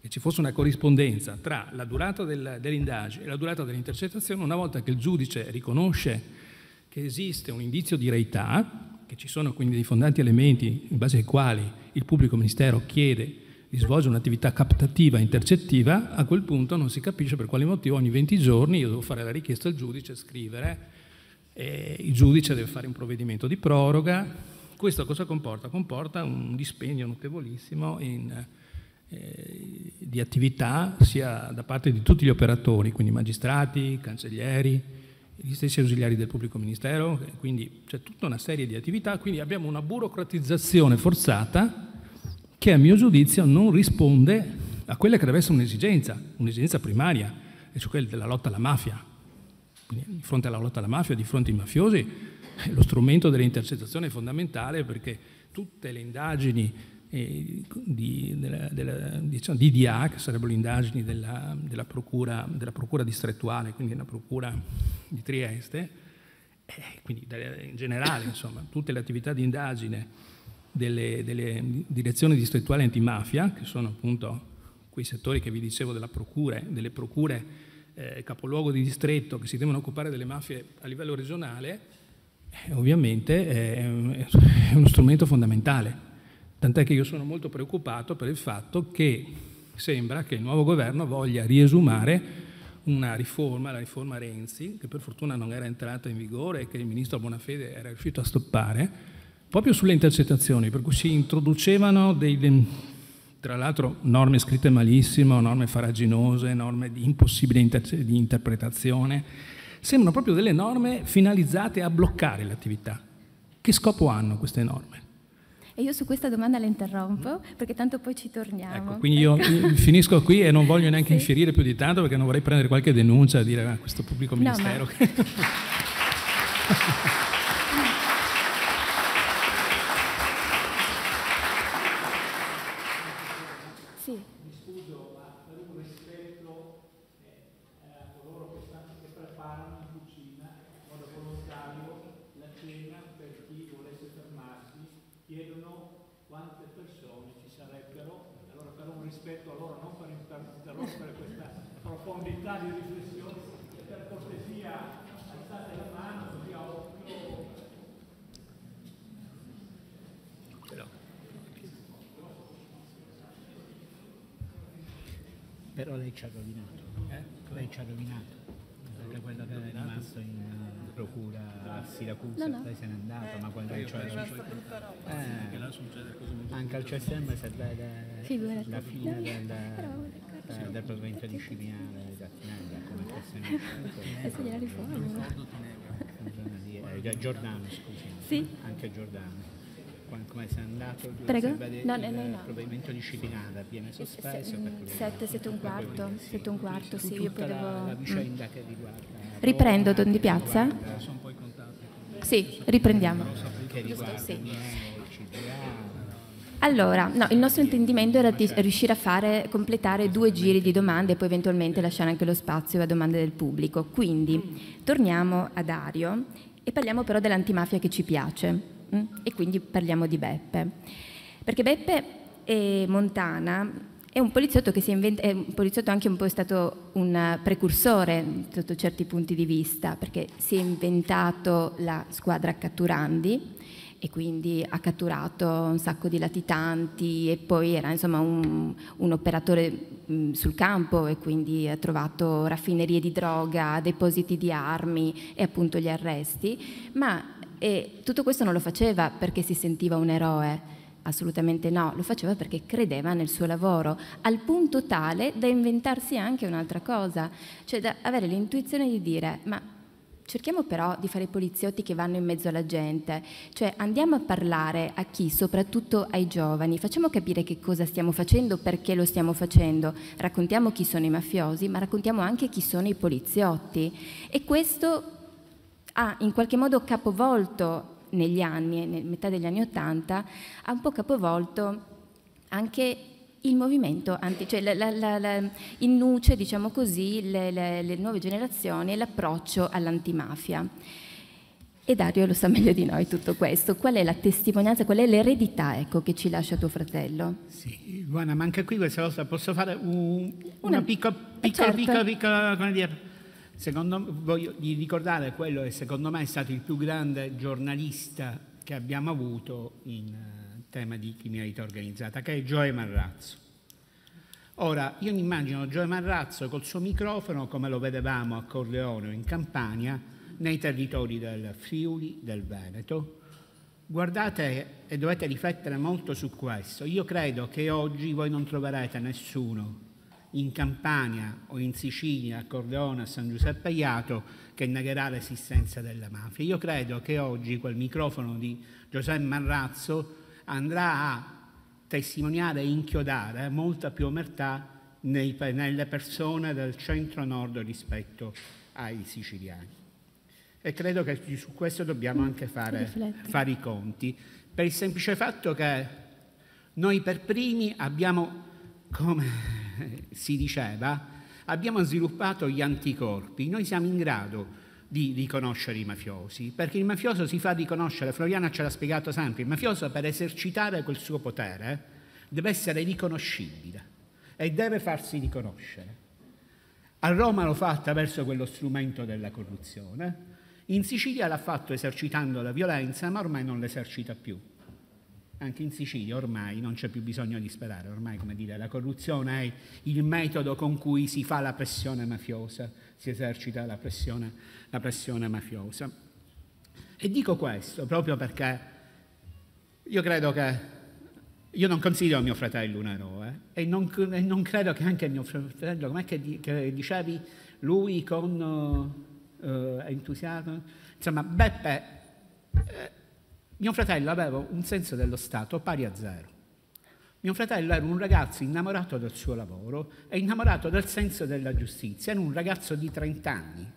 che ci fosse una corrispondenza tra la durata del, dell'indagine e la durata dell'intercettazione, una volta che il giudice riconosce che esiste un indizio di reità, che ci sono quindi dei fondanti elementi in base ai quali il pubblico ministero chiede di svolgere un'attività captativa intercettiva, a quel punto non si capisce per quale motivo ogni 20 giorni io devo fare la richiesta al giudice, scrivere, e il giudice deve fare un provvedimento di proroga. Questo cosa comporta? Comporta un dispendio notevolissimo in, eh, di attività sia da parte di tutti gli operatori, quindi magistrati, cancellieri, gli stessi ausiliari del pubblico ministero, quindi c'è tutta una serie di attività, quindi abbiamo una burocratizzazione forzata che a mio giudizio non risponde a quella che deve essere un'esigenza, un'esigenza primaria, e cioè quella della lotta alla mafia. Quindi, di fronte alla lotta alla mafia, di fronte ai mafiosi, lo strumento dell'intercettazione è fondamentale perché tutte le indagini eh, di, della, della, diciamo, DDA, che sarebbero le indagini della, della, procura, della, procura, distrettuale, quindi della procura di Trieste, eh, quindi in generale, insomma, tutte le attività di indagine delle, delle direzioni distrettuali antimafia, che sono appunto quei settori che vi dicevo della procure, delle procure eh, capoluogo di distretto che si devono occupare delle mafie a livello regionale, eh, ovviamente è, è uno strumento fondamentale. Tant'è che io sono molto preoccupato per il fatto che sembra che il nuovo governo voglia riesumare una riforma, la riforma Renzi, che per fortuna non era entrata in vigore e che il ministro Bonafede era riuscito a stoppare, proprio sulle intercettazioni, per cui si introducevano dei, tra l'altro norme scritte malissimo, norme faraginose, norme di impossibile inter- di interpretazione, sembrano proprio delle norme finalizzate a bloccare l'attività. Che scopo hanno queste norme? E io su questa domanda la interrompo perché tanto poi ci torniamo. Ecco, quindi io finisco qui e non voglio neanche sì. infierire più di tanto perché non vorrei prendere qualche denuncia e dire a ah, questo pubblico ministero. No, ma... *laughs* Però lei ci ha rovinato. Eh? Lei ci ha rovinato. Perché quello che è rimasto in uh, procura a Siracusa, no, no. lei se n'è andato, eh, ma quando c'è eh, anche al CSM si vede la fine del, eh, del provvedimento disciplinare da Tinelli come CSM. Adesso gliela riformo. Eh, Giordano, scusi. Sì. Anche Giordano come se è andato Prego? il, no, no, no, provvedimento disciplinare viene sospeso 7, 7 un quarto 7 un quarto sì, io potevo la, vicenda mm. che riguarda riprendo Don Di Piazza? sono poi contatti sì, riprendiamo riguarda sì. Allora, no, il nostro intendimento era di riuscire a fare, completare due giri di domande e poi eventualmente lasciare anche lo spazio a domande del pubblico. Quindi torniamo a Dario e parliamo però dell'antimafia che ci piace. Mm? e quindi parliamo di Beppe. Perché Beppe è Montana è un poliziotto che si è, invent- è un poliziotto anche un po' stato un precursore sotto certi punti di vista, perché si è inventato la squadra catturandi e quindi ha catturato un sacco di latitanti e poi era insomma un, un operatore mh, mm, sul campo e quindi ha trovato raffinerie di droga, depositi di armi e appunto gli arresti, ma e tutto questo non lo faceva perché si sentiva un eroe, assolutamente no, lo faceva perché credeva nel suo lavoro, al punto tale da inventarsi anche un'altra cosa, cioè da avere l'intuizione di dire ma cerchiamo però di fare i poliziotti che vanno in mezzo alla gente, cioè andiamo a parlare a chi, soprattutto ai giovani, facciamo capire che cosa stiamo facendo, perché lo stiamo facendo, raccontiamo chi sono i mafiosi, ma raccontiamo anche chi sono i poliziotti. E questo ha in qualche modo capovolto negli anni, nella metà degli anni Ottanta, ha un po' capovolto anche il movimento, anti, cioè la, la, la, in nuce, diciamo così, le, le, le nuove generazioni e l'approccio all'antimafia. E Dario lo sa meglio di noi tutto questo. Qual è la testimonianza, qual è l'eredità ecco, che ci lascia tuo fratello? Sì, guarda, ma anche qui questa cosa posso fare un, una, una piccola, piccola, certo. piccola, piccola, come dire, Secondo, voglio ricordare quello che secondo me è stato il più grande giornalista che abbiamo avuto in tema di criminalità organizzata, che è Gioe Marrazzo. Ora, io mi immagino Gioe Marrazzo col suo microfono, come lo vedevamo a Corleone o in Campania, nei territori del Friuli, del Veneto. Guardate e dovete riflettere molto su questo. Io credo che oggi voi non troverete nessuno in Campania o in Sicilia, a Corleone, a San Giuseppe Iato, che negherà l'esistenza della mafia. Io credo che oggi quel microfono di Giuseppe Marrazzo andrà a testimoniare e inchiodare molta più omertà nei, nelle persone del centro-nord rispetto ai siciliani. E credo che su questo dobbiamo anche fare, fare i conti, per il semplice fatto che noi per primi abbiamo, come si diceva, abbiamo sviluppato gli anticorpi, noi siamo in grado di riconoscere i mafiosi, perché il mafioso si fa riconoscere, Floriana ce l'ha spiegato sempre, il mafioso per esercitare quel suo potere deve essere riconoscibile e deve farsi riconoscere. A Roma lo fa attraverso quello strumento della corruzione, in Sicilia l'ha fatto esercitando la violenza, ma ormai non l'esercita più anche in Sicilia ormai non c'è più bisogno di sperare, ormai come dire, la corruzione è il metodo con cui si fa la pressione mafiosa, si esercita la pressione, la pressione mafiosa. E dico questo proprio perché io credo che io non considero mio fratello un eroe e non, e non credo che anche mio fratello, com'è che, che dicevi, lui con uh, entusiasmo, insomma Beppe... Eh, Mio fratello aveva un senso dello Stato pari a zero. Mio fratello era un ragazzo innamorato del suo lavoro e innamorato del senso della giustizia. Era un ragazzo di 30 anni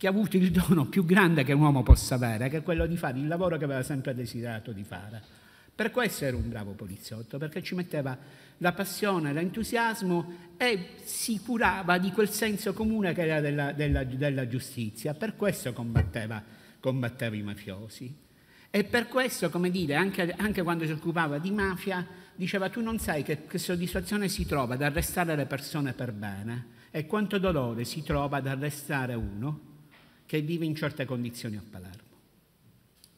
che ha avuto il dono più grande che un uomo possa avere, che è quello di fare il lavoro che aveva sempre desiderato di fare. Per questo era un bravo poliziotto, perché ci metteva la passione, l'entusiasmo e si curava di quel senso comune che era della, della, della giustizia. Per questo combatteva, combatteva, i mafiosi. E per questo, come dire, anche, anche quando si occupava di mafia, diceva tu non sai che, che soddisfazione si trova ad arrestare le persone per bene e quanto dolore si trova ad arrestare uno che vive in certe condizioni a Palermo.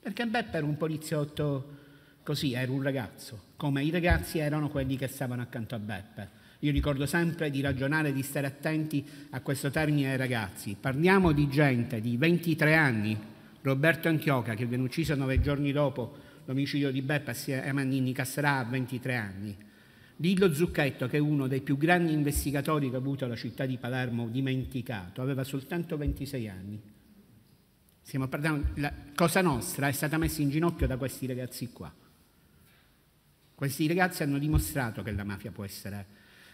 Perché Beppe era un poliziotto così, era un ragazzo, come i ragazzi erano quelli che stavano accanto a Beppe. Io ricordo sempre di ragionare, di stare attenti a questo termine ragazzi. Parliamo di gente di 23 anni, Roberto Antioca, che viene ucciso nove giorni dopo l'omicidio di Beppe assieme a Mannini Casserà a 23 anni. Lillo Zucchetto, che è uno dei più grandi investigatori che ha avuto la città di Palermo dimenticato, aveva soltanto 26 anni. Stiamo parlando, la Cosa Nostra è stata messa in ginocchio da questi ragazzi qua. Questi ragazzi hanno dimostrato che la mafia può essere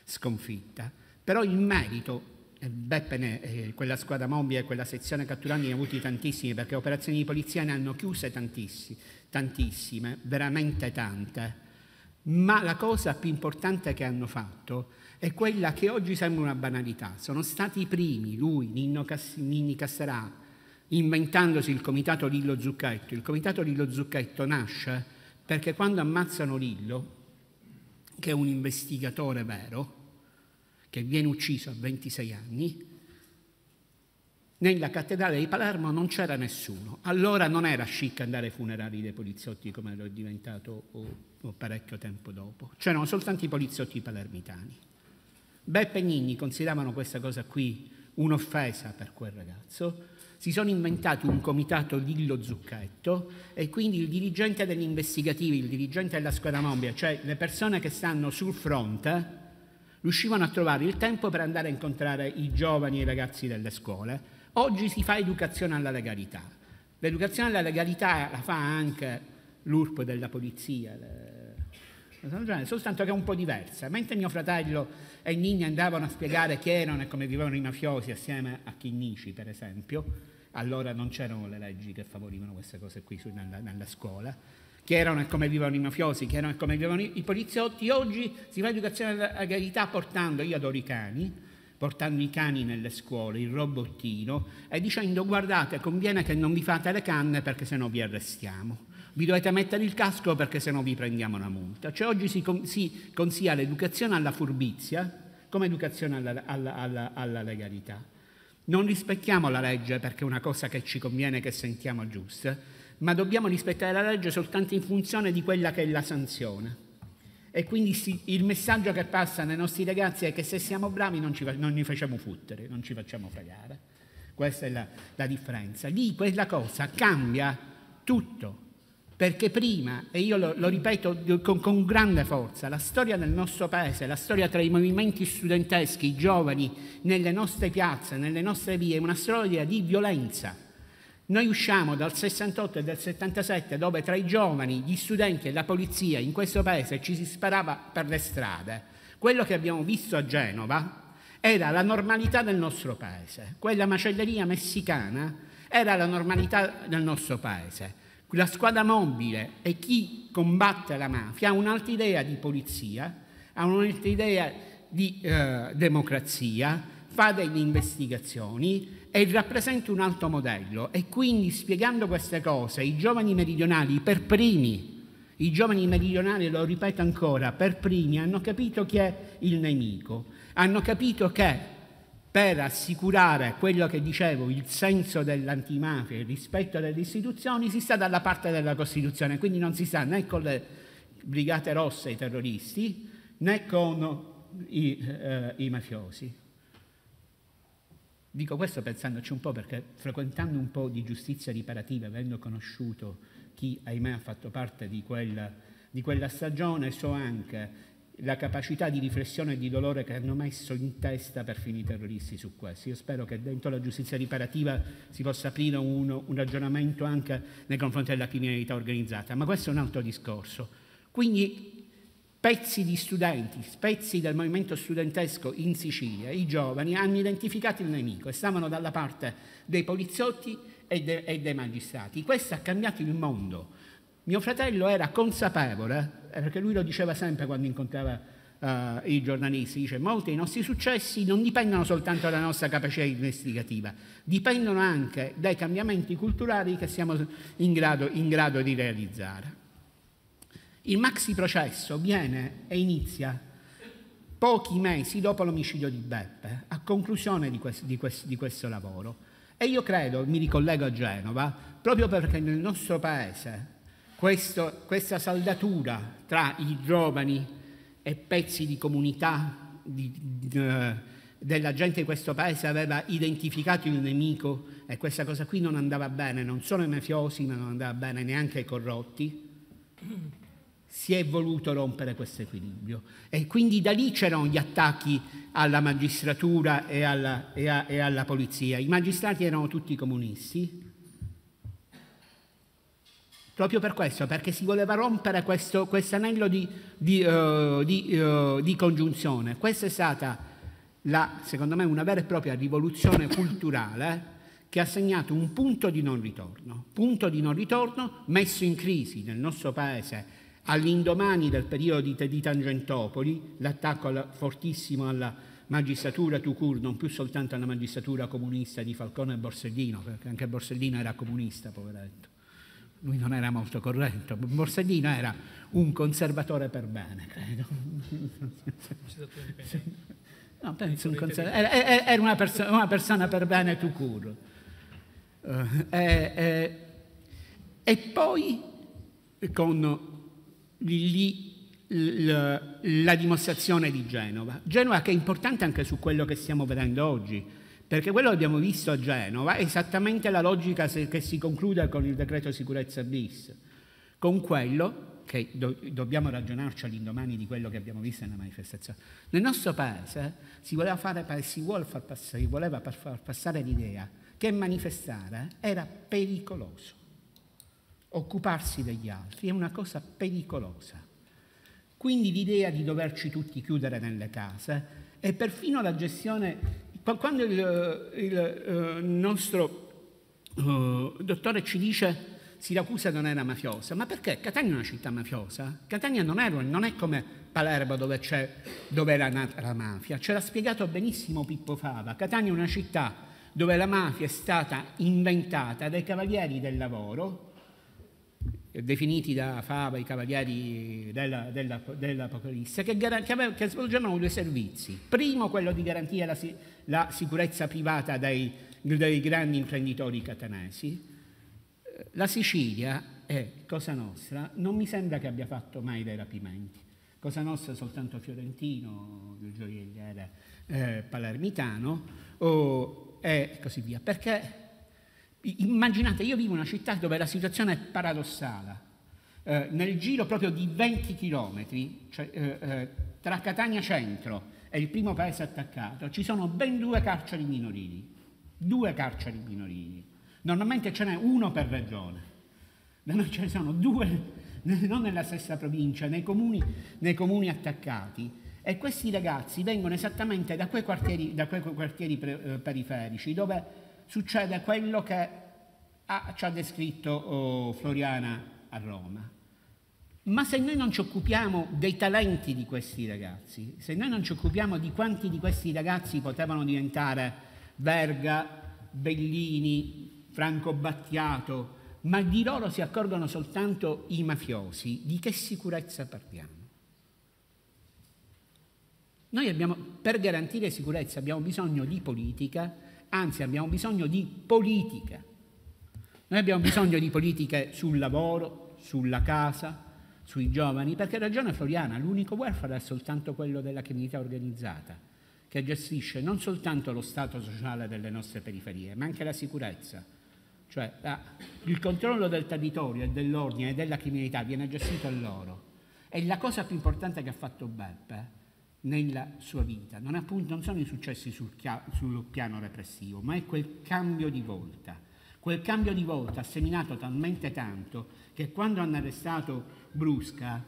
sconfitta, però il merito Beppe ne, eh, quella squadra mobile, quella sezione catturandi ne ha avuti tantissimi perché operazioni di polizia ne hanno chiuse tantissime, tantissime, veramente tante. Ma la cosa più importante che hanno fatto è quella che oggi sembra una banalità. Sono stati i primi, lui, Nino Cass- Nini Casserà, inventandosi il comitato Lillo Zucchetto. Il comitato Lillo Zucchetto nasce perché quando ammazzano Lillo, che è un investigatore vero, che viene ucciso a 26 anni, nella cattedrale di Palermo non c'era nessuno. Allora non era chic andare ai funerali dei poliziotti come lo è diventato o, o parecchio tempo dopo. C'erano soltanto i poliziotti palermitani. Beppe e Nini consideravano questa cosa qui un'offesa per quel ragazzo. Si sono inventati un comitato Lillo Zucchetto e quindi il dirigente degli investigativi, il dirigente della squadra mobile, cioè le persone che stanno sul fronte, riuscivano a trovare il tempo per andare a incontrare i giovani e i ragazzi delle scuole. Oggi si fa educazione alla legalità. L'educazione alla legalità la fa anche l'URP della polizia, soltanto che è un po' diversa. Mentre mio fratello e Nini andavano a spiegare chi erano e come vivevano i mafiosi assieme a Chinnici, per esempio, allora non c'erano le leggi che favorivano queste cose qui nella, nella scuola che erano e come vivono i mafiosi, che erano e come vivono i poliziotti, oggi si fa educazione alla legalità portando, io adoro i cani, portando i cani nelle scuole, il robottino, e dicendo guardate, conviene che non vi fate le canne perché se no vi arrestiamo. Vi dovete mettere il casco perché se no vi prendiamo una multa. Cioè oggi si, si consiglia l'educazione alla furbizia come educazione alla, alla, alla, alla legalità. Non rispecchiamo la legge perché è una cosa che ci conviene, che sentiamo giusta, ma dobbiamo rispettare la legge soltanto in funzione di quella che è la sanzione. E quindi sì, il messaggio che passa ai nostri ragazzi è che se siamo bravi non, ci, non li facciamo fottere, non ci facciamo fregare. Questa è la, la differenza. Lì quella cosa cambia tutto, perché prima, e io lo, lo ripeto con, con, grande forza, la storia del nostro paese, la storia tra i movimenti studenteschi, i giovani, nelle nostre piazze, nelle nostre vie, è una storia di violenza noi usciamo dal 68 e dal 77 dove tra i giovani, gli studenti e la polizia in questo paese ci si sparava per le strade. Quello che abbiamo visto a Genova era la normalità del nostro paese. Quella macelleria messicana era la normalità del nostro paese. La squadra mobile e chi combatte la mafia ha un'altra idea di polizia, ha un'altra idea di eh, democrazia, fa delle investigazioni, e rappresenta un altro modello. E quindi spiegando queste cose i giovani meridionali per primi, i giovani meridionali, lo ripeto ancora, per primi hanno capito chi è il nemico, hanno capito che per assicurare quello che dicevo, il senso dell'antimafia, il rispetto delle istituzioni, si sta dalla parte della Costituzione, quindi non si sta né con le brigate rosse, i terroristi, né con i, eh, i mafiosi. Dico questo pensandoci un po' perché frequentando un po' di giustizia riparativa, avendo conosciuto chi, ahimè, ha fatto parte di quella, di quella stagione, so anche la capacità di riflessione e di dolore che hanno messo in testa perfino i terroristi su questo. Io spero che dentro la giustizia riparativa si possa aprire un, un ragionamento anche nei confronti della criminalità organizzata, ma questo è un altro discorso. Quindi pezzi di studenti, pezzi del movimento studentesco in Sicilia, i giovani, hanno identificato il nemico e stavano dalla parte dei poliziotti e, de, e dei magistrati. Questo ha cambiato il mondo. Mio fratello era consapevole, eh, perché lui lo diceva sempre quando incontrava uh, i giornalisti, dice molti dei nostri successi non dipendono soltanto dalla nostra capacità investigativa, dipendono anche dai cambiamenti culturali che siamo in grado, in grado di realizzare. Il maxi processo viene e inizia pochi mesi dopo l'omicidio di Beppe, a conclusione di questo, di questo, di questo lavoro. E io credo, mi ricollego a Genova, proprio perché nel nostro paese questo, questa saldatura tra i giovani e pezzi di comunità di, di, uh, della gente di questo paese aveva identificato il nemico e questa cosa qui non andava bene, non solo ai mafiosi, ma non andava bene neanche ai corrotti, si è voluto rompere questo equilibrio. E quindi da lì c'erano gli attacchi alla magistratura e alla, e, a, e alla polizia. I magistrati erano tutti comunisti, proprio per questo, perché si voleva rompere questo anello di, di, uh, di, uh, di, congiunzione. Questa è stata, la, secondo me, una vera e propria rivoluzione culturale che ha segnato un punto di non ritorno, punto di non ritorno messo in crisi nel nostro paese all'indomani del periodo di, di Tangentopoli, l'attacco alla, fortissimo alla magistratura Tucur, non più soltanto alla magistratura comunista di Falcone e Borsellino, perché anche Borsellino era comunista, poveretto lui non era molto corretto, Borsellino era un conservatore per bene, credo. *laughs* No, penso un conserv- era, era una, perso- una, persona per bene tout court. Uh, eh, eh, e poi con lì, la dimostrazione di Genova. Genova che è importante anche su quello che stiamo vedendo oggi perché quello che abbiamo visto a Genova è esattamente la logica che si conclude con il decreto sicurezza bis, con quello che do, dobbiamo ragionarci all'indomani di quello che abbiamo visto nella manifestazione. Nel nostro paese si voleva, fare, si far passare, si voleva far passare l'idea che manifestare era pericoloso. Occuparsi degli altri è una cosa pericolosa. Quindi l'idea di doverci tutti chiudere nelle case e perfino la gestione quando il, il uh, nostro uh, dottore ci dice Siracusa non era mafiosa, ma perché? Catania è una città mafiosa. Catania non, era, non è come Palermo dove, dove era nata la mafia. Ce l'ha spiegato benissimo Pippo Fava. Catania è una città dove la mafia è stata inventata dai cavalieri del lavoro definiti da Fava i cavalieri della, della, dell'Apocalisse, che, che, che, svolgevano due servizi. Primo, quello di garantire la, la sicurezza privata dei, dei, grandi imprenditori catanesi. La Sicilia e Cosa Nostra non mi sembra che abbia fatto mai dei rapimenti. Cosa Nostra soltanto Fiorentino, il gioielliere eh, palermitano oh, e così via. Perché Immaginate, io vivo in una città dove la situazione è paradossale. Eh, nel giro proprio di 20 chilometri, cioè, eh, eh, tra Catania Centro e il primo paese attaccato, ci sono ben due carceri minorili. Due carceri minorili. Normalmente ce n'è uno per regione. Da noi ce ne sono due, *laughs* non nella stessa provincia, nei comuni, nei comuni attaccati. E questi ragazzi vengono esattamente da quei quartieri, da quei quartieri eh, periferici, dove succede quello che ha, ci ha descritto oh, Floriana a Roma. Ma se noi non ci occupiamo dei talenti di questi ragazzi, se noi non ci occupiamo di quanti di questi ragazzi potevano diventare Verga, Bellini, Franco Battiato, ma di loro si accorgono soltanto i mafiosi, di che sicurezza parliamo? Noi abbiamo, per garantire sicurezza abbiamo bisogno di politica anzi abbiamo bisogno di politica. Noi abbiamo bisogno di politiche sul lavoro, sulla casa, sui giovani, perché ragione Floriana, l'unico welfare è soltanto quello della criminalità organizzata, che gestisce non soltanto lo stato sociale delle nostre periferie, ma anche la sicurezza. Cioè la, il controllo del territorio e dell'ordine e della criminalità viene gestito a loro. è la cosa più importante che ha fatto Beppe nella sua vita. Non, appunto, non sono i successi sul, sul piano repressivo, ma è quel cambio di volta. Quel cambio di volta ha seminato talmente tanto che quando hanno arrestato Brusca.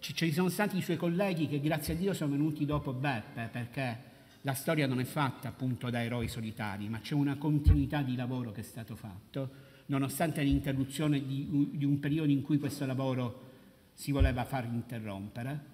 Ci, ci sono stati i suoi colleghi che grazie a Dio sono venuti dopo Beppe perché la storia non è fatta appunto da eroi solitari, ma c'è una continuità di lavoro che è stato fatto, nonostante l'interruzione di, di un periodo in cui questo lavoro si voleva far interrompere,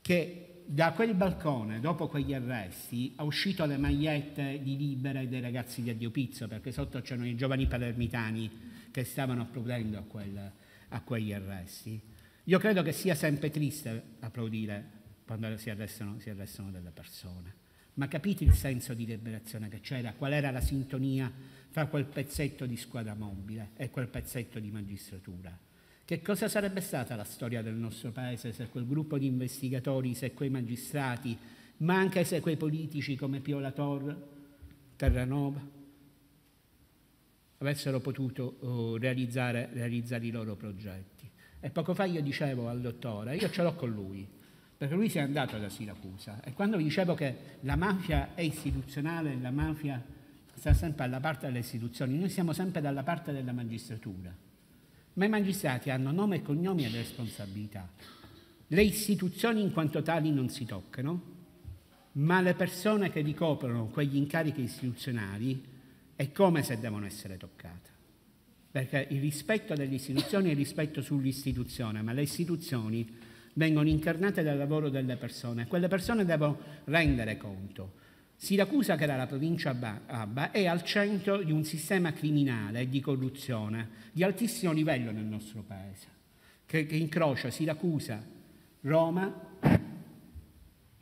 che da quel balcone, dopo quegli arresti, ha uscito le magliette di Libera e dei ragazzi di Addio Pizzo, perché sotto c'erano i giovani palermitani che stavano applaudendo a, quel, a quegli arresti. Io credo che sia sempre triste applaudire quando si arrestano, si arrestano delle persone. Ma capite il senso di liberazione che c'era? Qual era la sintonia fra quel pezzetto di squadra mobile e quel pezzetto di magistratura? Che cosa sarebbe stata la storia del nostro paese se quel gruppo di investigatori, se quei magistrati, ma anche se quei politici come Pio La Terranova, avessero potuto oh, realizzare, realizzare i loro progetti? E poco fa io dicevo al dottore, io ce l'ho con lui, perché lui si è andato da Siracusa e quando vi dicevo che la mafia è istituzionale, la mafia sta sempre alla parte delle istituzioni, noi siamo sempre dalla parte della magistratura, ma i magistrati hanno nome e cognomi e responsabilità. Le istituzioni in quanto tali non si toccano, ma le persone che ricoprono quegli incarichi istituzionali è come se devono essere toccate. Perché il rispetto delle istituzioni è il rispetto sull'istituzione, ma le istituzioni vengono incarnate dal lavoro delle persone. Quelle persone devono rendere conto. Siracusa, che era la provincia Abba, è al centro di un sistema criminale e di corruzione di altissimo livello nel nostro paese, che, che incrocia Siracusa, Roma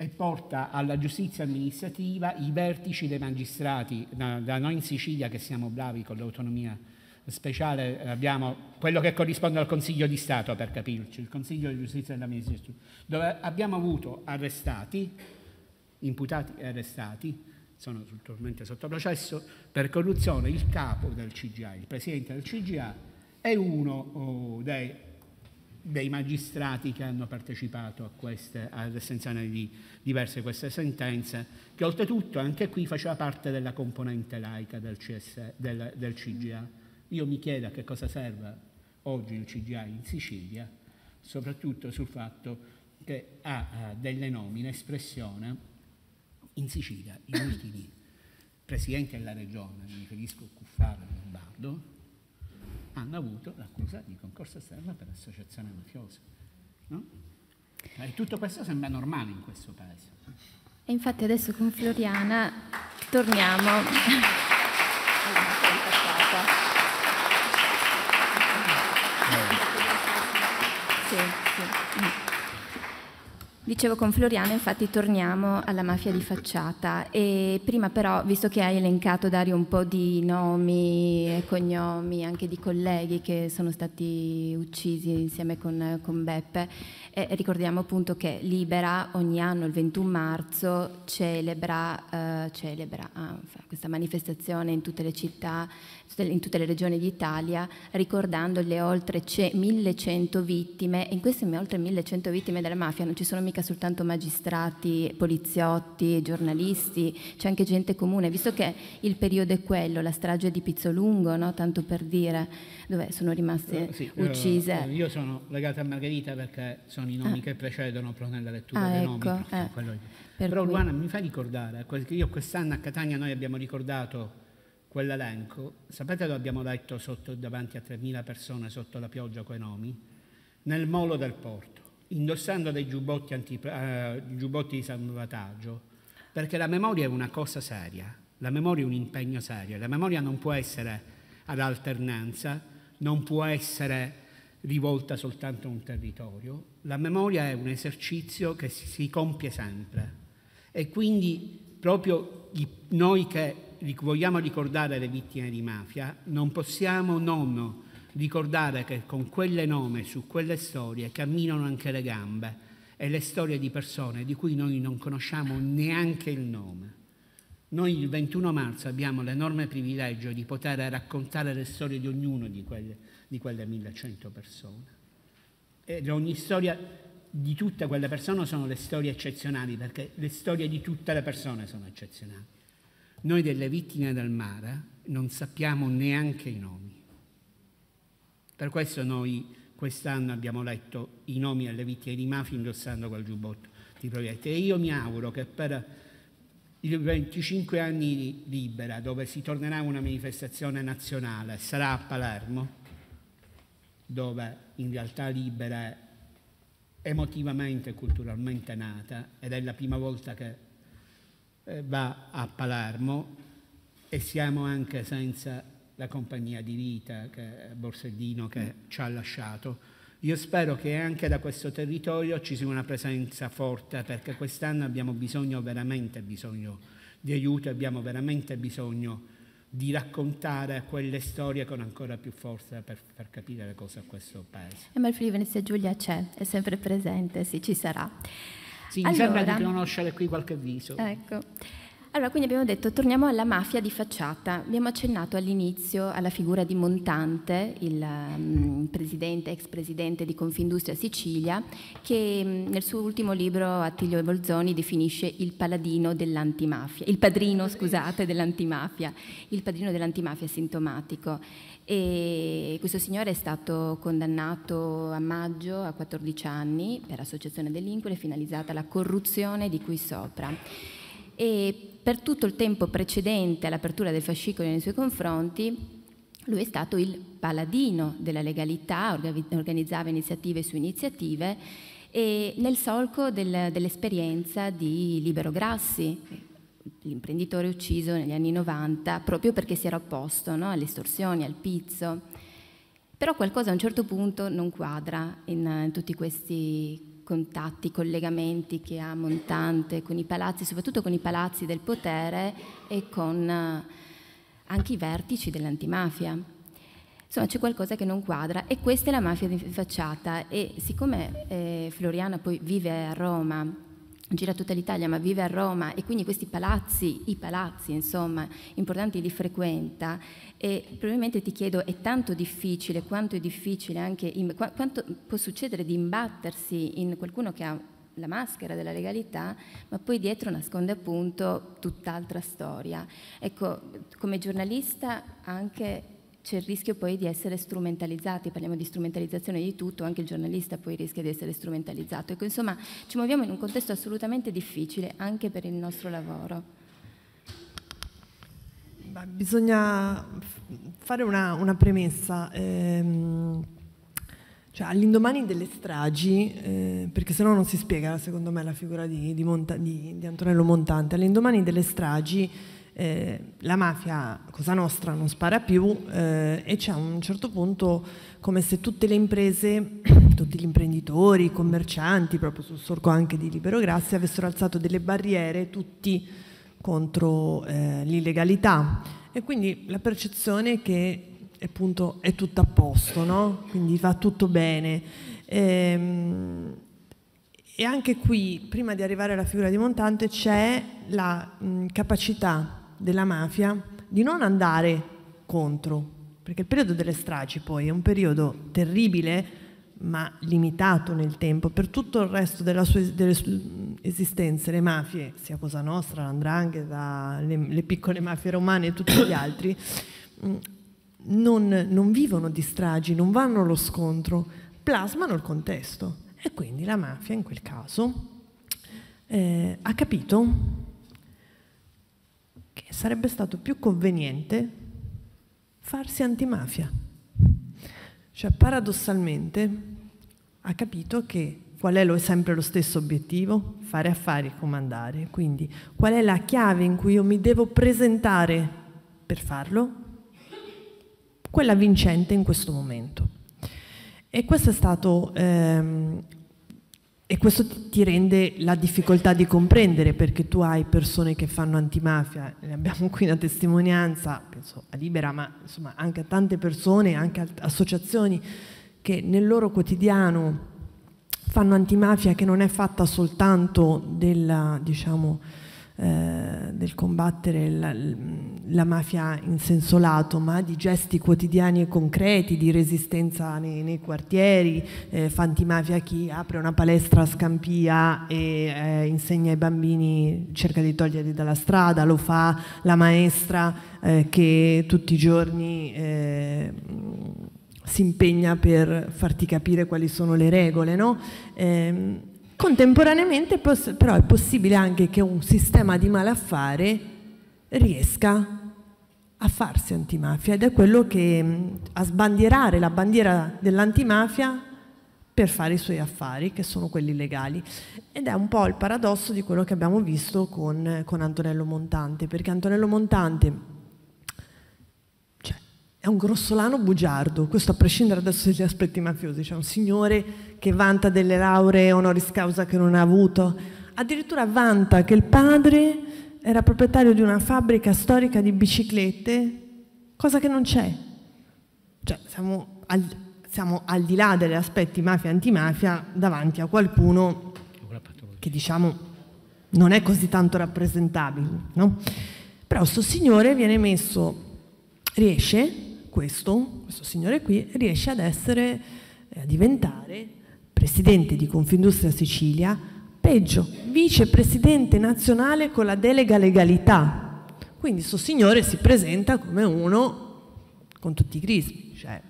e porta alla giustizia amministrativa i vertici dei magistrati, da, da noi in Sicilia che siamo bravi con l'autonomia speciale abbiamo quello che corrisponde al Consiglio di Stato, per capirci, il Consiglio di Giustizia dell'Amministrazione, dove abbiamo avuto arrestati, imputati e arrestati, sono attualmente sotto processo, per corruzione il capo del CGA, il presidente del CGA e uno oh, dei, dei, magistrati che hanno partecipato a queste, all'estensione di diverse queste sentenze, che oltretutto anche qui faceva parte della componente laica del, CS, del, del CGA. Io mi chiedo a che cosa serve oggi il CGI in Sicilia, soprattutto sul fatto che ha delle nomine, espressione in Sicilia, gli ultimi presidenti della regione, mi riferisco a Cuffaro e Lombardo, hanno avuto l'accusa di concorso esterno per associazione mafiosa. No? E tutto questo sembra normale in questo paese. E infatti adesso con Floriana torniamo. *laughs* Sì, sì. Dicevo con Floriano, infatti torniamo alla mafia di facciata. E prima però, visto che hai elencato Dario un po' di nomi e cognomi anche di colleghi che sono stati uccisi insieme con, con Beppe, eh, ricordiamo appunto che Libera ogni anno il 21 marzo celebra, eh, celebra ah, questa manifestazione in tutte le città, in tutte le regioni d'Italia, ricordando le oltre 1100 vittime. E in queste oltre 1100 vittime della mafia non ci sono mica soltanto magistrati, poliziotti, giornalisti, c'è anche gente comune, visto che il periodo è quello, la strage di Pizzolungo, no? tanto per dire, dove sono rimaste eh, sì, uccise. Eh, io sono legata a Margherita perché sono i nomi ah. che precedono però nella lettura ah, dei ecco, nomi. Eh, però cui... Luana mi fa ricordare, io quest'anno a Catania noi abbiamo ricordato quell'elenco, sapete dove abbiamo letto sotto, davanti a 3.000 persone sotto la pioggia quei nomi? Nel molo del porto, indossando dei giubbotti, anti, eh, giubbotti di salvataggio, perché la memoria è una cosa seria, la memoria è un impegno serio, la memoria non può essere ad alternanza, non può essere rivolta soltanto a un territorio, la memoria è un esercizio che si compie sempre e quindi proprio noi che vogliamo ricordare le vittime di mafia, non possiamo non ricordare che con quelle nome, su quelle storie, camminano anche le gambe e le storie di persone di cui noi non conosciamo neanche il nome. Noi il 21 marzo abbiamo l'enorme privilegio di poter raccontare le storie di ognuno di quelle, di quelle 1100 persone. ed ogni storia di tutte quelle persone sono le storie eccezionali, perché le storie di tutte le persone sono eccezionali. Noi delle vittime del mare non sappiamo neanche i nomi. Per questo noi quest'anno abbiamo letto i nomi delle vittime di mafia indossando quel giubbotto di proietti. E io mi auguro che per i 25 anni di Libera, dove si tornerà una manifestazione nazionale, sarà a Palermo, dove in realtà Libera è emotivamente e culturalmente nata ed è la prima volta che va a Palermo e siamo anche senza la compagnia di vita che Borsellino che ci ha lasciato. Io spero che anche da questo territorio ci sia una presenza forte perché quest'anno abbiamo bisogno, veramente bisogno di aiuto, abbiamo veramente bisogno di raccontare quelle storie con ancora più forza per far capire le cose a questo paese. E Malfridi Venezia Giulia c'è, è sempre presente, sì, ci sarà. Sì, mi allora, sembra di conoscere qui qualche viso. Ecco. Allora, quindi abbiamo detto, torniamo alla mafia di facciata. Abbiamo accennato all'inizio alla figura di Montante, il um, presidente, ex presidente di Confindustria Sicilia, che um, nel suo ultimo libro Attilio Bolzoni definisce il paladino dell'antimafia, il padrino, scusate, dell'antimafia, il padrino dell'antimafia sintomatico. E questo signore è stato condannato a maggio a 14 anni per associazione delinquere finalizzata alla corruzione di cui sopra. E per tutto il tempo precedente all'apertura del fascicolo nei suoi confronti lui è stato il paladino della legalità, organizzava iniziative su iniziative e nel solco del, dell'esperienza di Libero Grassi, l'imprenditore ucciso negli anni 90 proprio perché si era opposto no, alle estorsioni, al pizzo. Però qualcosa a un certo punto non quadra in, in tutti questi contatti, collegamenti che ha Montante con i palazzi, soprattutto con i palazzi del potere e con eh, anche i vertici dell'antimafia. Insomma, c'è qualcosa che non quadra e questa è la mafia di facciata e siccome eh, Floriana poi vive a Roma gira tutta l'Italia ma vive a Roma e quindi questi palazzi, i palazzi insomma importanti li frequenta e probabilmente ti chiedo è tanto difficile, quanto è difficile anche, quanto può succedere di imbattersi in qualcuno che ha la maschera della legalità, ma poi dietro nasconde appunto tutt'altra storia. Ecco, come giornalista anche c'è il rischio poi di essere strumentalizzati, parliamo di strumentalizzazione di tutto, anche il giornalista poi rischia di essere strumentalizzato. Ecco, insomma, ci muoviamo in un contesto assolutamente difficile anche per il nostro lavoro. Bisogna fare una, una premessa. Ehm, cioè, all'indomani delle stragi, eh, perché sennò non si spiega secondo me la figura di, di, Monta, di, di Antonello Montante, all'indomani delle stragi eh, la mafia, Cosa Nostra, non spara più eh, e c'è a un certo punto come se tutte le imprese, *clears throat* tutti gli imprenditori, i commercianti, proprio sul sorco anche di Libero Grazia, avessero alzato delle barriere tutti contro eh, l'illegalità e quindi la percezione è che appunto è tutto a posto, no? quindi va tutto bene. Ehm, e anche qui, prima di arrivare alla figura di Montante, c'è la mh, capacità della mafia di non andare contro, perché il periodo delle stragi poi è un periodo terribile ma limitato nel tempo, per tutto il resto della sua, delle sue esistenze, le mafie, sia Cosa Nostra, l'Andrangheta, le, le piccole mafie romane e tutti gli altri, mm, non, non vivono di stragi, non vanno allo scontro, plasmano il contesto. E quindi la mafia in quel caso eh, ha capito sarebbe stato più conveniente farsi antimafia. Cioè, paradossalmente, ha capito che qual è lo, sempre lo stesso obiettivo? Fare affari, comandare. Quindi, qual è la chiave in cui io mi devo presentare per farlo? Quella vincente in questo momento. E questo è stato ehm, e questo ti rende la difficoltà di comprendere perché tu hai persone che fanno antimafia, ne abbiamo qui una testimonianza, penso a Libera, ma insomma anche a tante persone, anche a associazioni che nel loro quotidiano fanno antimafia che non è fatta soltanto della, diciamo, eh, del combattere la, la mafia in senso lato, ma di gesti quotidiani e concreti, di resistenza nei, nei quartieri, eh, fa antimafia chi apre una palestra a Scampia e eh, insegna ai bambini, cerca di toglierli dalla strada, lo fa la maestra eh, che tutti i giorni eh, si impegna per farti capire quali sono le regole, no? Contemporaneamente però è possibile anche che un sistema di malaffare riesca a farsi antimafia ed è quello che a sbandierare la bandiera dell'antimafia per fare i suoi affari, che sono quelli legali. Ed è un po' il paradosso di quello che abbiamo visto con, con Antonello Montante, perché Antonello Montante è un grossolano bugiardo, questo a prescindere adesso dagli aspetti mafiosi, c'è un signore che vanta delle lauree honoris causa che non ha avuto, addirittura vanta che il padre era proprietario di una fabbrica storica di biciclette, cosa che non c'è. Cioè, siamo al, siamo al di là degli aspetti mafia-antimafia davanti a qualcuno che diciamo non è così tanto rappresentabile, no? Però questo signore viene messo, riesce questo, questo signore qui, riesce ad essere, eh, a diventare presidente di Confindustria Sicilia, peggio, vicepresidente nazionale con la delega legalità. Quindi questo signore si presenta come uno con tutti i crismi, cioè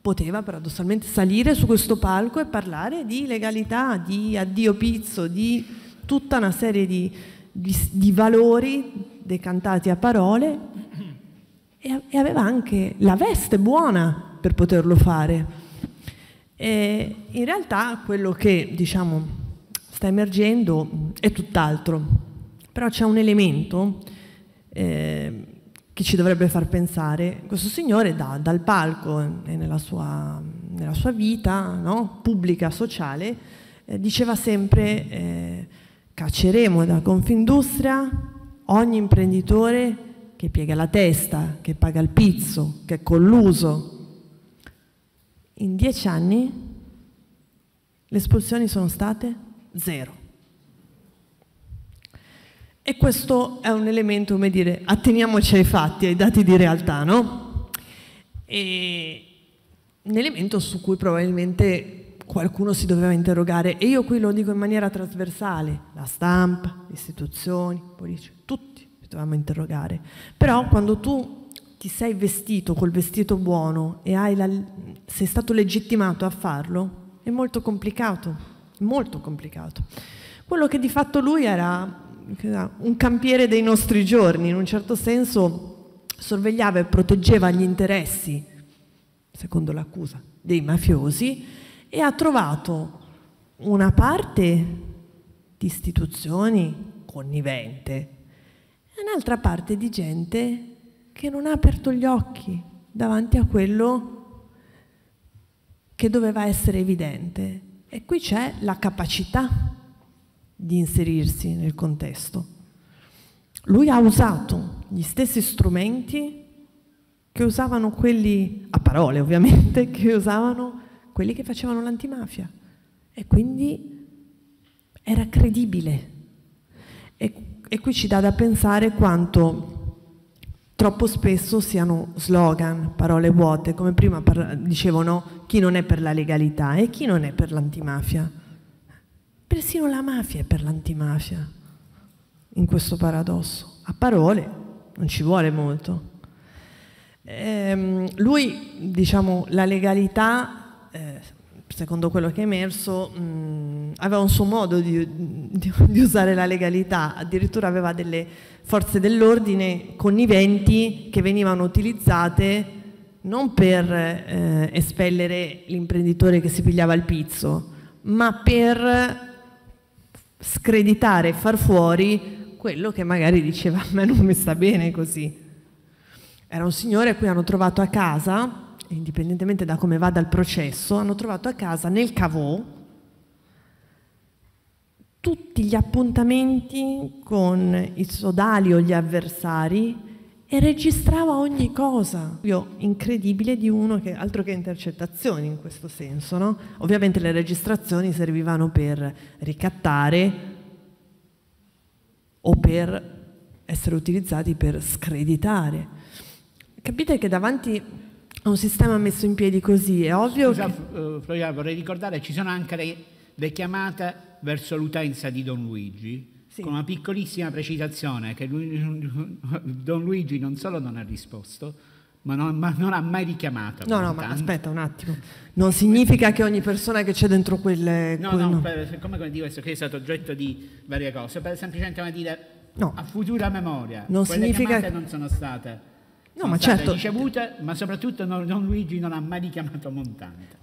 poteva paradossalmente salire su questo palco e parlare di legalità, di addio pizzo, di tutta una serie di, di, di valori decantati a parole e aveva anche la veste buona per poterlo fare. E in realtà quello che diciamo, sta emergendo è tutt'altro, però c'è un elemento eh, che ci dovrebbe far pensare. Questo signore da, dal palco e nella sua, nella sua vita no, pubblica, sociale, eh, diceva sempre eh, cacceremo da Confindustria ogni imprenditore che piega la testa, che paga il pizzo, che è colluso. In dieci anni le espulsioni sono state zero. E questo è un elemento, come dire, atteniamoci ai fatti, ai dati di realtà, no? E un elemento su cui probabilmente qualcuno si doveva interrogare, e io qui lo dico in maniera trasversale, la stampa, le istituzioni, politici, tutti dovevamo interrogare. Però quando tu ti sei vestito col vestito buono e la, sei stato legittimato a farlo, è molto complicato, molto complicato. Quello che di fatto lui era un campiere dei nostri giorni, in un certo senso sorvegliava e proteggeva gli interessi, secondo l'accusa, dei mafiosi e ha trovato una parte di istituzioni connivente, un'altra parte di gente che non ha aperto gli occhi davanti a quello che doveva essere evidente. E qui c'è la capacità di inserirsi nel contesto. Lui ha usato gli stessi strumenti che usavano quelli, a parole ovviamente, *laughs* che usavano quelli che facevano l'antimafia. E quindi era credibile. E e qui ci dà da pensare quanto troppo spesso siano slogan, parole vuote, come prima dicevano chi non è per la legalità e chi non è per l'antimafia. Persino la mafia è per l'antimafia, in questo paradosso. A parole non ci vuole molto. Ehm, lui, diciamo, la legalità, eh, secondo quello che è emerso, mh, aveva un suo modo di, di, di, usare la legalità, addirittura aveva delle forze dell'ordine conniventi che venivano utilizzate non per eh, espellere l'imprenditore che si pigliava il pizzo, ma per screditare far fuori quello che magari diceva a me non mi sta bene così. Era un signore a cui hanno trovato a casa indipendentemente da come vada il processo, hanno trovato a casa nel cavò tutti gli appuntamenti con i sodali o gli avversari e registrava ogni cosa. Io, incredibile di uno che altro che intercettazioni in questo senso, no? Ovviamente le registrazioni servivano per ricattare o per essere utilizzati per screditare. Capite che davanti un sistema messo in piedi così è ovvio Scusa, che... uh, vorrei ricordare, ci sono anche le, le chiamate verso l'utenza di Don Luigi, sì. con una piccolissima precisazione che lui, *laughs* Don Luigi non solo non ha risposto, ma non, ma non ha mai richiamato. No, no, ma aspetta un attimo. Non significa che ogni persona che c'è dentro quelle... No, quelle... no, per, come, come dico, questo che è stato oggetto di varie cose, per semplicemente dire no. a futura memoria, non quelle significa... non sono state, no, ma certo... ricevute, ma soprattutto Don Luigi non ha mai richiamato Montante.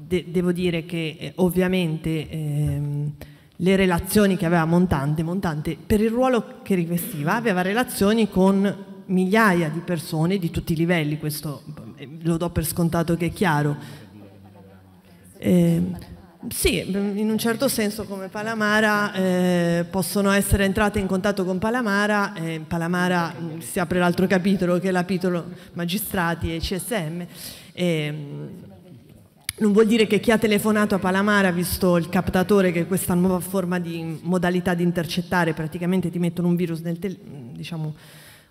De- devo dire che eh, ovviamente... Ehm, le relazioni che aveva Montante, Montante per il ruolo che rivestiva aveva relazioni con migliaia di persone di tutti i livelli, questo eh, lo do per scontato che è chiaro. Eh, sì, in un certo senso come Palamara eh, possono essere entrate in contatto con Palamara, eh, Palamara mm, si apre l'altro capitolo che è l'apitolo magistrati e CSM. Eh, non vuol dire che chi ha telefonato a Palamara visto il captatore, che è questa nuova forma di modalità di intercettare, praticamente ti mettono un virus nel diciamo,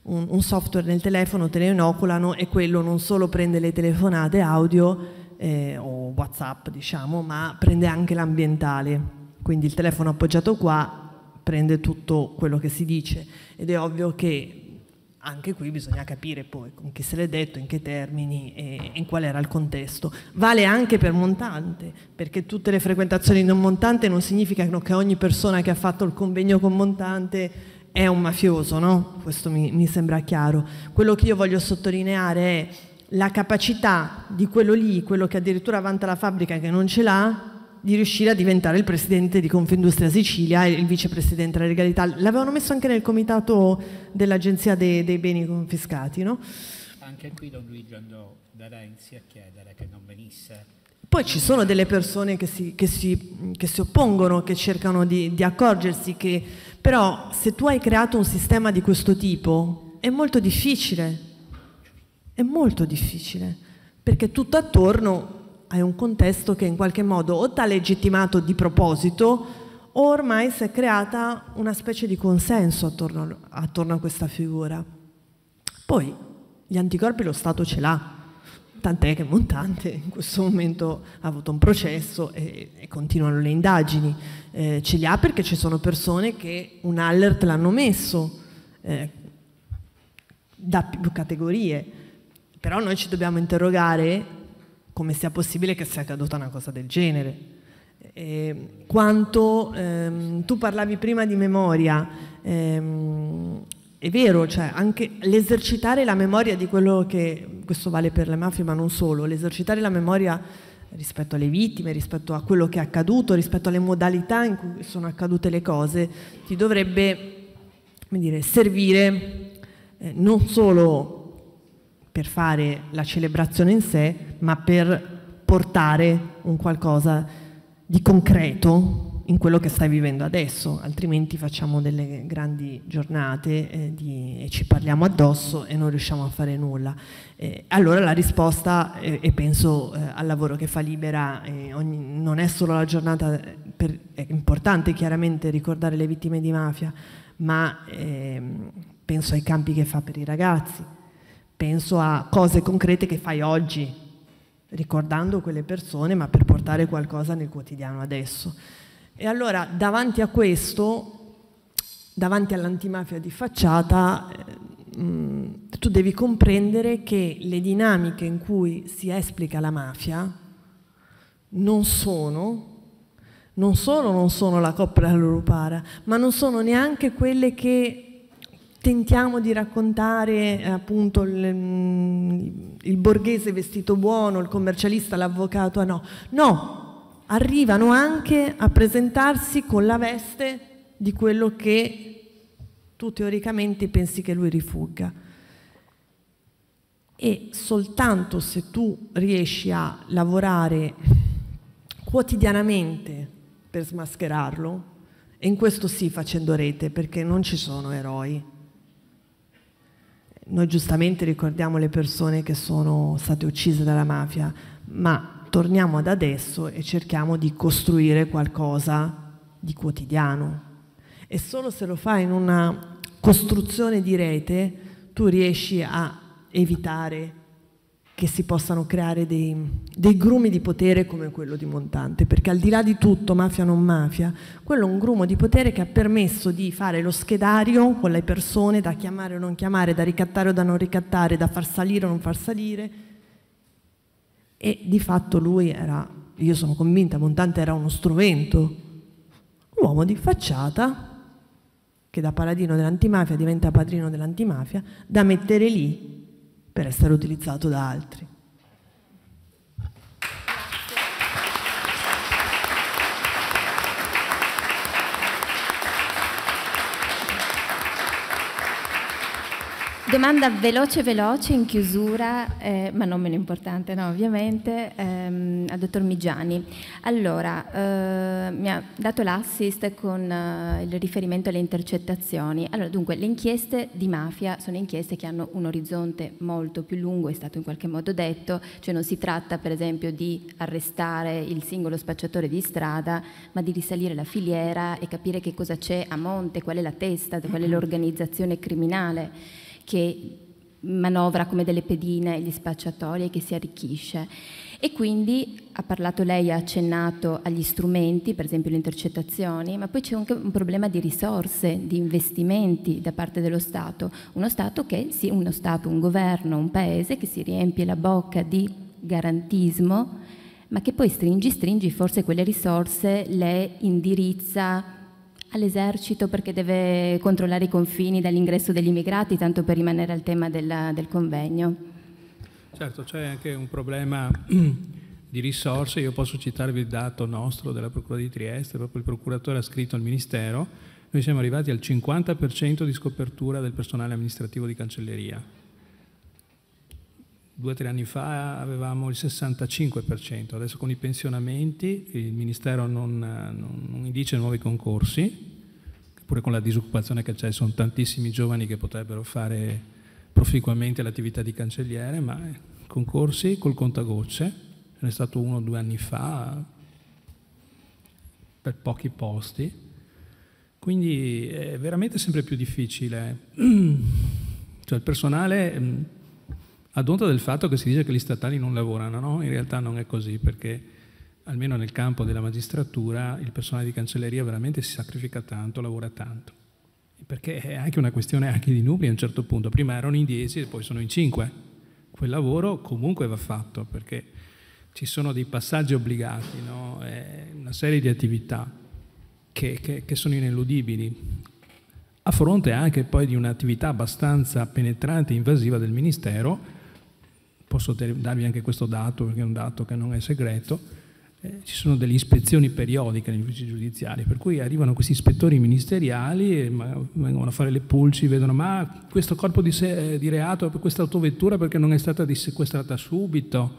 un, un, software nel telefono, te lo inoculano e quello non solo prende le telefonate audio eh, o WhatsApp, diciamo, ma prende anche l'ambientale. Quindi il telefono appoggiato qua prende tutto quello che si dice ed è ovvio che anche qui bisogna capire poi con chi se l'è detto, in che termini e in qual era il contesto. Vale anche per Montante, perché tutte le frequentazioni non Montante non significano che ogni persona che ha fatto il convegno con Montante è un mafioso, no? Questo mi, mi sembra chiaro. Quello che io voglio sottolineare è la capacità di quello lì, quello che addirittura vanta la fabbrica che non ce l'ha, di riuscire a diventare il presidente di Confindustria Sicilia e il vicepresidente della legalità. L'avevano messo anche nel comitato dell'Agenzia dei, dei beni confiscati, no? Anche qui Don Luigi andò da Renzi a chiedere che non venisse poi ci sono delle persone che si, che si, che si oppongono, che cercano di, di, accorgersi che però se tu hai creato un sistema di questo tipo è molto difficile, è molto difficile, perché tutto attorno hai un contesto che in qualche modo o ti ha legittimato di proposito o ormai si è creata una specie di consenso attorno, attorno a questa figura. Poi gli anticorpi lo Stato ce l'ha, tant'è che Montante in questo momento ha avuto un processo e, e continuano le indagini. Eh, ce li ha perché ci sono persone che un alert l'hanno messo eh, da più categorie, però noi ci dobbiamo interrogare come sia possibile che sia accaduta una cosa del genere. Eh, quanto ehm, tu parlavi prima di memoria, ehm, è vero, cioè anche l'esercitare la memoria di quello che, questo vale per le mafie ma non solo, l'esercitare la memoria rispetto alle vittime, rispetto a quello che è accaduto, rispetto alle modalità in cui sono accadute le cose, ti dovrebbe dire, servire eh, non solo per fare la celebrazione in sé, ma per portare un qualcosa di concreto in quello che stai vivendo adesso, altrimenti facciamo delle grandi giornate eh, di, e ci parliamo addosso e non riusciamo a fare nulla. Eh, allora la risposta, eh, e penso eh, al lavoro che fa Libera, eh, ogni, non è solo la giornata, per, è importante chiaramente ricordare le vittime di mafia, ma ehm, penso ai campi che fa per i ragazzi, penso a cose concrete che fai oggi, ricordando quelle persone, ma per portare qualcosa nel quotidiano adesso. E allora davanti a questo, davanti all'antimafia di facciata, eh, tu devi comprendere che le dinamiche in cui si esplica la mafia non sono, non solo non sono la coppia della lupara, ma non sono neanche quelle che tentiamo di raccontare eh, appunto il, il borghese vestito buono, il commercialista, l'avvocato, no, no, arrivano anche a presentarsi con la veste di quello che tu teoricamente pensi che lui rifugga. E soltanto se tu riesci a lavorare quotidianamente per smascherarlo, e in questo sì facendo rete, perché non ci sono eroi. Noi giustamente ricordiamo le persone che sono state uccise dalla mafia, ma torniamo ad adesso e cerchiamo di costruire qualcosa di quotidiano. E solo se lo fai in una costruzione di rete tu riesci a evitare che si possano creare dei, dei, grumi di potere come quello di Montante, perché al di là di tutto, mafia non mafia, quello è un grumo di potere che ha permesso di fare lo schedario con le persone, da chiamare o non chiamare, da ricattare o da non ricattare, da far salire o non far salire, e di fatto lui era, io sono convinta, Montante era uno strumento, un uomo di facciata che da paladino dell'antimafia diventa padrino dell'antimafia, da mettere lì per essere utilizzato da altri. Domanda veloce veloce in chiusura, eh, ma non meno importante, no, ovviamente, ehm, al dottor Migiani. Allora, eh, mi ha dato l'assist con eh, il riferimento alle intercettazioni. Allora, dunque, le inchieste di mafia sono inchieste che hanno un orizzonte molto più lungo, è stato in qualche modo detto, cioè non si tratta per esempio di arrestare il singolo spacciatore di strada, ma di risalire la filiera e capire che cosa c'è a monte, qual è la testa, qual è l'organizzazione criminale che manovra come delle pedine gli spacciatori e che si arricchisce. E quindi ha parlato lei, ha accennato agli strumenti, per esempio le intercettazioni, ma poi c'è anche un problema di risorse, di investimenti da parte dello Stato. Uno Stato che sì, uno Stato, un governo, un paese che si riempie la bocca di garantismo, ma che poi stringi, stringi, forse quelle risorse le indirizza all'esercito perché deve controllare i confini dall'ingresso degli immigrati, tanto per rimanere al tema della, del convegno. Certo, c'è anche un problema *clears throat* di risorse, io posso citarvi il dato nostro della Procura di Trieste, proprio il procuratore ha scritto al Ministero, noi siamo arrivati al 50% di scopertura del personale amministrativo di cancelleria. Due o tre anni fa avevamo il 65%, adesso con i pensionamenti il Ministero non, non, non indice nuovi concorsi, pure con la disoccupazione che c'è sono tantissimi giovani che potrebbero fare proficuamente l'attività di cancelliere, ma concorsi col contagocce, ce n'è stato uno due anni fa per pochi posti, quindi è veramente sempre più difficile. *clears throat* Cioè il personale ad onta del fatto che si dice che gli statali non lavorano, no? in realtà non è così perché almeno nel campo della magistratura il personale di cancelleria veramente si sacrifica tanto, lavora tanto. Perché è anche una questione anche di numeri a un certo punto. Prima erano in 10 e poi sono in 5. Quel lavoro comunque va fatto perché ci sono dei passaggi obbligati, no? una serie di attività che, che, che sono ineludibili a fronte anche poi di un'attività abbastanza penetrante e invasiva del Ministero posso darvi anche questo dato perché è un dato che non è segreto, eh, ci sono delle ispezioni periodiche negli uffici giudiziari, per cui arrivano questi ispettori ministeriali, e vengono a fare le pulci, vedono ma questo corpo di, se, di reato, questa autovettura perché non è stata dissequestrata subito,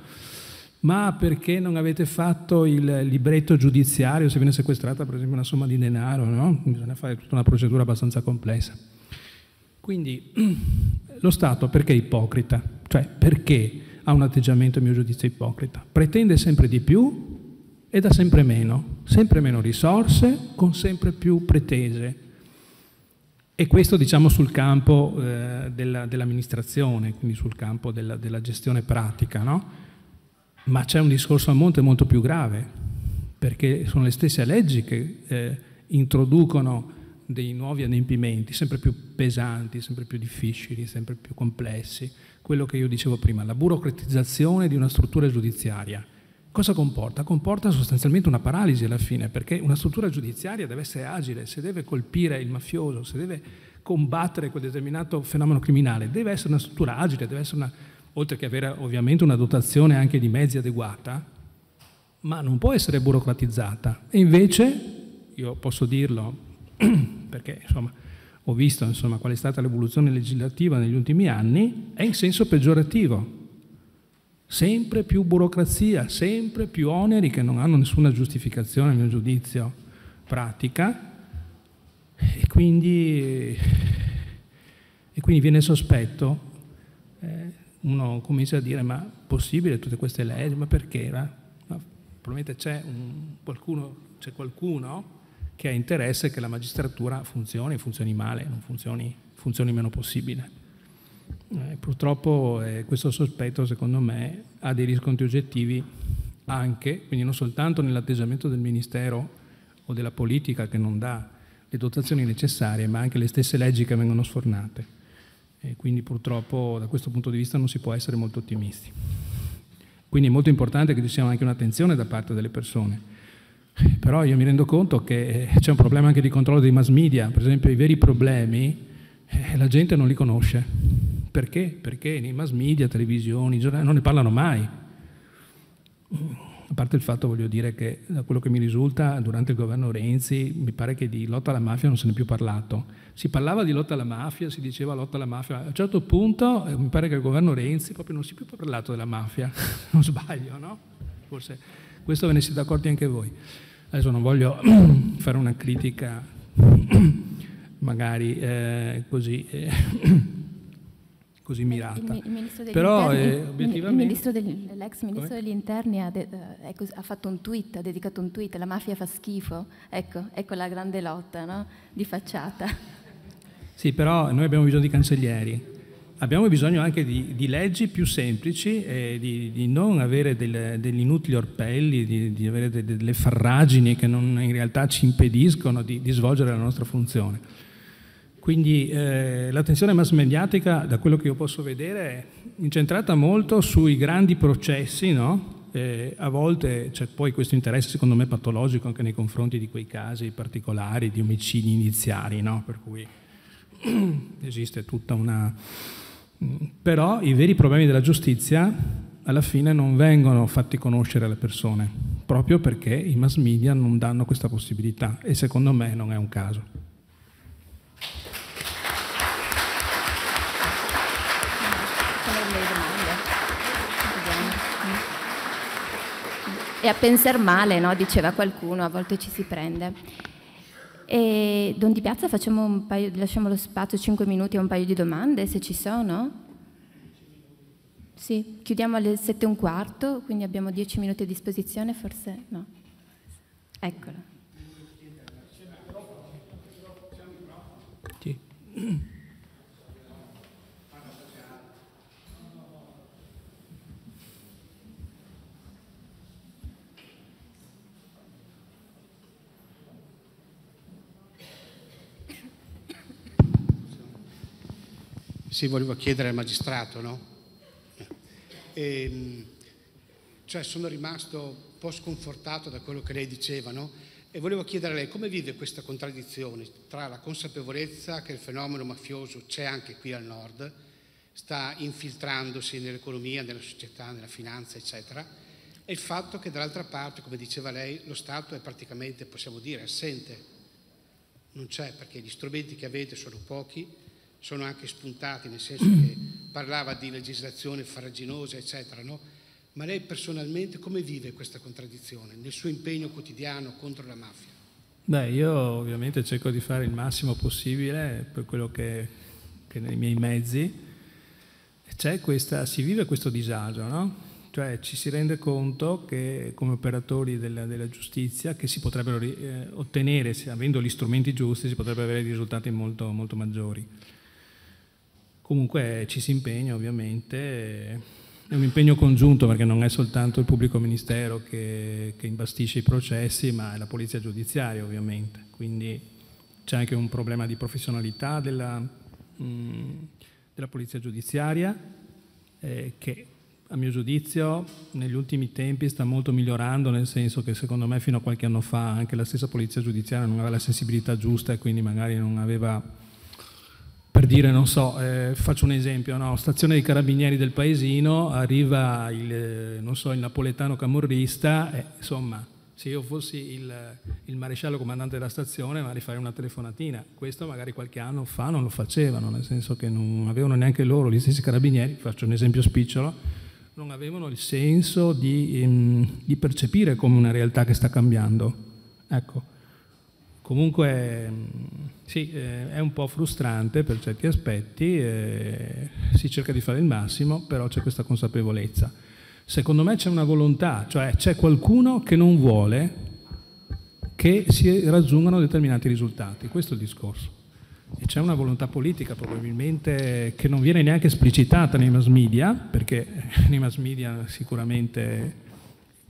ma perché non avete fatto il libretto giudiziario se viene sequestrata per esempio una somma di denaro, no? bisogna fare tutta una procedura abbastanza complessa. Quindi *clears throat* lo Stato perché è ipocrita? Cioè perché ha un atteggiamento, a mio giudizio, ipocrita? Pretende sempre di più e dà sempre meno, sempre meno risorse con sempre più pretese. E questo diciamo sul campo eh, della, dell'amministrazione, quindi sul campo della, della gestione pratica, no? Ma c'è un discorso a monte molto più grave, perché sono le stesse leggi che eh, introducono dei nuovi adempimenti sempre più pesanti, sempre più difficili, sempre più complessi. Quello che io dicevo prima, la burocratizzazione di una struttura giudiziaria. Cosa comporta? Comporta sostanzialmente una paralisi alla fine, perché una struttura giudiziaria deve essere agile, se deve colpire il mafioso, se deve combattere quel determinato fenomeno criminale, deve essere una struttura agile, deve essere una, oltre che avere ovviamente una dotazione anche di mezzi adeguata, ma non può essere burocratizzata. E invece, io posso dirlo *clears throat* perché insomma, ho visto insomma, qual è stata l'evoluzione legislativa negli ultimi anni, è in senso peggiorativo. Sempre più burocrazia, sempre più oneri che non hanno nessuna giustificazione, a mio giudizio, pratica, e quindi, e quindi viene sospetto, eh, uno comincia a dire ma possibile tutte queste leggi, ma perché? Ma, probabilmente c'è, un, qualcuno, c'è qualcuno che ha interesse che la magistratura funzioni, funzioni male, non funzioni funzioni meno possibile. Eh, purtroppo eh, questo sospetto, secondo me, ha dei riscontri oggettivi anche, quindi non soltanto nell'atteggiamento del Ministero o della politica che non dà le dotazioni necessarie, ma anche le stesse leggi che vengono sfornate. E quindi purtroppo da questo punto di vista non si può essere molto ottimisti. Quindi è molto importante che ci sia anche un'attenzione da parte delle persone. Però io mi rendo conto che c'è un problema anche di controllo dei mass media, per esempio i veri problemi eh, la gente non li conosce. Perché? Perché nei mass media, televisioni, giornali non ne parlano mai. A parte il fatto, voglio dire, che da quello che mi risulta, durante il governo Renzi, mi pare che di lotta alla mafia non se ne è più parlato. Si parlava di lotta alla mafia, si diceva lotta alla mafia. A un certo punto, eh, mi pare che il governo Renzi proprio non si è più parlato della mafia. *laughs* non sbaglio, no? Forse questo ve ne siete accorti anche voi. Adesso non voglio *clears throat* fare una critica *clears throat* magari eh, così... Eh, *clears throat* così mirata. Il, il ministro Però eh, obiettivamente... Il l'ex ministro degli interni ha, de, eh, ha, fatto un tweet, ha dedicato un tweet, la mafia fa schifo, ecco, ecco la grande lotta no? di facciata. Sì, però noi abbiamo bisogno di cancellieri, abbiamo bisogno anche di, di leggi più semplici e di, di non avere del, degli inutili orpelli, di, di avere delle, delle farragini che non, in realtà ci impediscono di svolgere la nostra funzione. Quindi eh, l'attenzione mass mediatica, da quello che io posso vedere, è incentrata molto sui grandi processi, no? eh, a volte c'è poi questo interesse, secondo me, patologico anche nei confronti di quei casi particolari di omicidi iniziari, no? per cui *clears throat* esiste tutta una... Però i veri problemi della giustizia alla fine non vengono fatti conoscere alle persone, proprio perché i mass media non danno questa possibilità e secondo me non è un caso. e a pensare male, no? diceva qualcuno, a volte ci si prende. E Don Di Piazza paio, lasciamo lo spazio 5 minuti a un paio di domande, se ci sono. Sì, chiudiamo alle 7 e un quarto, quindi abbiamo 10 minuti a disposizione, forse no. Eccolo. Sì. Sì, volevo chiedere al magistrato, no? E, ehm, cioè sono rimasto un po' sconfortato da quello che lei diceva, no? E volevo chiedere a lei come vive questa contraddizione tra la consapevolezza che il fenomeno mafioso c'è anche qui al nord, sta infiltrandosi nell'economia, nella società, nella finanza, eccetera, e il fatto che dall'altra parte, come diceva lei, lo Stato è praticamente, possiamo dire, assente, non c'è perché gli strumenti che avete sono pochi sono anche spuntati, nel senso che parlava di legislazione farraginosa, eccetera, no? Ma lei personalmente come vive questa contraddizione nel suo impegno quotidiano contro la mafia? Beh, io ovviamente cerco di fare il massimo possibile per quello che, che nei miei mezzi. C'è questa, si vive questo disagio, no? Cioè ci si rende conto che come operatori della, della giustizia che si potrebbero eh, ottenere, se, avendo gli strumenti giusti, si potrebbero avere risultati molto, molto maggiori. Comunque ci si impegna ovviamente, è un impegno congiunto perché non è soltanto il pubblico ministero che, che imbastisce i processi, ma è la polizia giudiziaria ovviamente. Quindi c'è anche un problema di professionalità della, mm, della polizia giudiziaria eh, che a mio giudizio negli ultimi tempi sta molto migliorando, nel senso che secondo me fino a qualche anno fa anche la stessa polizia giudiziaria non aveva la sensibilità giusta e quindi magari non aveva per dire, non so, eh, faccio un esempio, no? stazione dei carabinieri del paesino, arriva il, eh, so, il napoletano camorrista, eh, insomma, se io fossi il, il, maresciallo comandante della stazione, magari farei una telefonatina. Questo magari qualche anno fa non lo facevano, nel senso che non avevano neanche loro, gli stessi carabinieri, faccio un esempio spicciolo, non avevano il senso di, um, di percepire come una realtà che sta cambiando. Ecco. Comunque sì, eh, è un po' frustrante per certi aspetti, eh, si cerca di fare il massimo, però c'è questa consapevolezza. Secondo me c'è una volontà, cioè c'è qualcuno che non vuole che si raggiungano determinati risultati, questo è il discorso. e c'è una volontà politica probabilmente che non viene neanche esplicitata nei mass media, perché *laughs* nei mass media sicuramente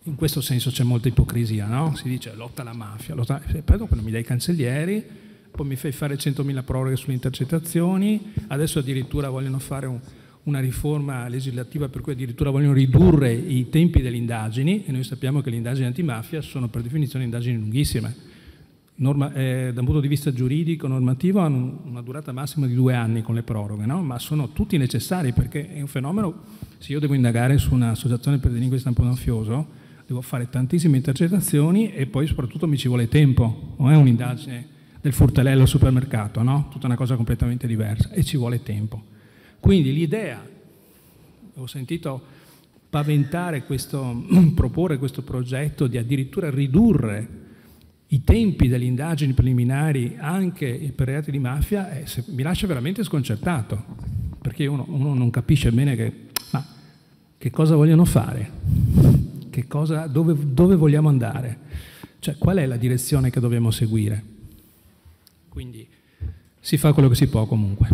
in questo senso c'è molta ipocrisia, no? Si dice lotta alla mafia, lotta... poi dopo non mi dai i cancellieri, poi mi fai fare 100.000 proroghe sulle intercettazioni, adesso addirittura vogliono fare un, una riforma legislativa per cui addirittura vogliono ridurre i tempi delle indagini e noi sappiamo che le indagini antimafia sono per definizione indagini lunghissime. Norma, eh, da un punto di vista giuridico, normativo, hanno una durata massima di due anni con le proroghe, no? ma sono tutti necessari perché è un fenomeno, se io devo indagare su un'associazione per delinquere di stampo mafioso, devo fare tantissime intercettazioni e poi soprattutto mi ci vuole tempo, non è un'indagine del furtelello al supermercato, no? tutta una cosa completamente diversa e ci vuole tempo. Quindi l'idea, ho sentito paventare questo, *clears throat* proporre questo progetto di addirittura ridurre i tempi delle indagini preliminari anche per reati di mafia eh, mi lascia veramente sconcertato, perché uno, uno non capisce bene che, ma, che cosa vogliono fare cosa, dove, dove vogliamo andare, cioè qual è la direzione che dobbiamo seguire. Quindi si fa quello che si può comunque.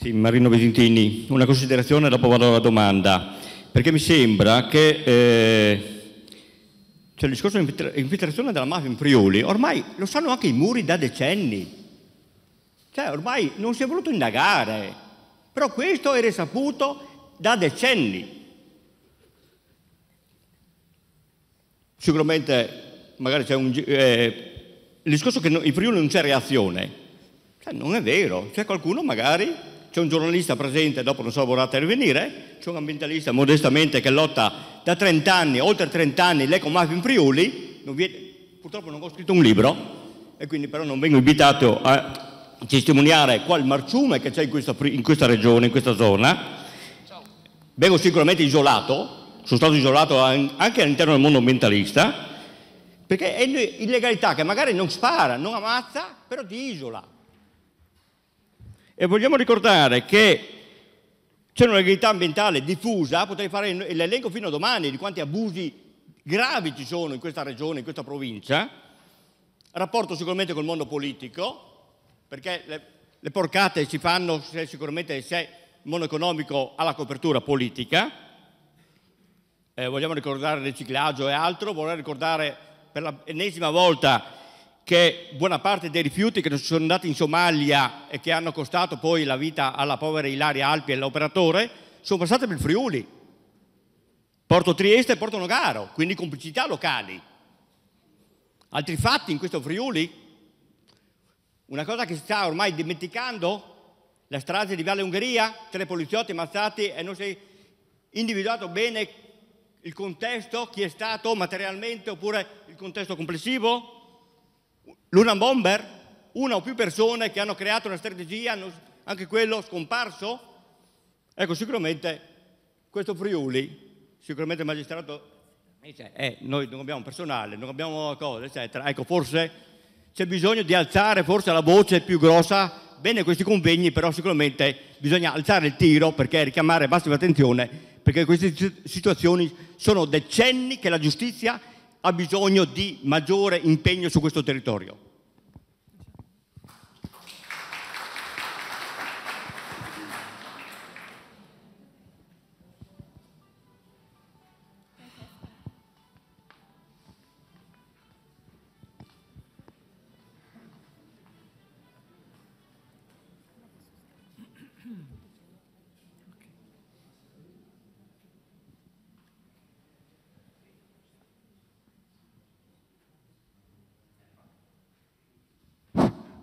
Sì, Marino Vesintini, una considerazione dopo vado alla domanda, perché mi sembra che eh, cioè il discorso dell'infiltrazione della mafia in Friuli, ormai lo sanno anche i muri da decenni. Cioè ormai non si è voluto indagare, però questo era saputo da decenni. Sicuramente magari c'è un... Eh, il discorso che in Friuli non c'è reazione, cioè, non è vero, c'è qualcuno magari, c'è un giornalista presente, dopo non so, vorrà intervenire, c'è un ambientalista modestamente che lotta da 30 anni, oltre 30 anni, l'ecomafia in Friuli, non viene, purtroppo non ho scritto un libro e quindi però non vengo invitato a testimoniare qual marciume che c'è in questa, in questa regione, in questa zona. Vengo sicuramente isolato, sono stato isolato anche all'interno del mondo ambientalista, perché è illegalità che magari non spara, non ammazza, però ti isola. E vogliamo ricordare che c'è una legalità ambientale diffusa, potrei fare l'elenco fino a domani di quanti abusi gravi ci sono in questa regione, in questa provincia, rapporto sicuramente col mondo politico, perché le, le porcate si fanno sicuramente se il mondo economico ha la copertura politica, eh, vogliamo ricordare il riciclaggio e altro, vorrei ricordare per l'ennesima volta che buona parte dei rifiuti che sono andati in Somalia e che hanno costato poi la vita alla povera Ilaria Alpi e all'operatore sono passate per il Friuli, Porto Trieste e Porto Nogaro, quindi complicità locali. Altri fatti in questo Friuli una cosa che si sta ormai dimenticando, la strage di Valle Ungheria, tre poliziotti ammazzati e non si è individuato bene il contesto, chi è stato materialmente oppure il contesto complessivo. L'una bomber, una o più persone che hanno creato una strategia, anche quello scomparso. Ecco, sicuramente questo Friuli, sicuramente il magistrato dice, eh, noi non abbiamo personale, non abbiamo cose, eccetera. Ecco, forse c'è bisogno di alzare forse la voce più grossa, bene questi convegni, però sicuramente bisogna alzare il tiro perché richiamare massima attenzione, perché queste situazioni sono decenni che la giustizia ha bisogno di maggiore impegno su questo territorio.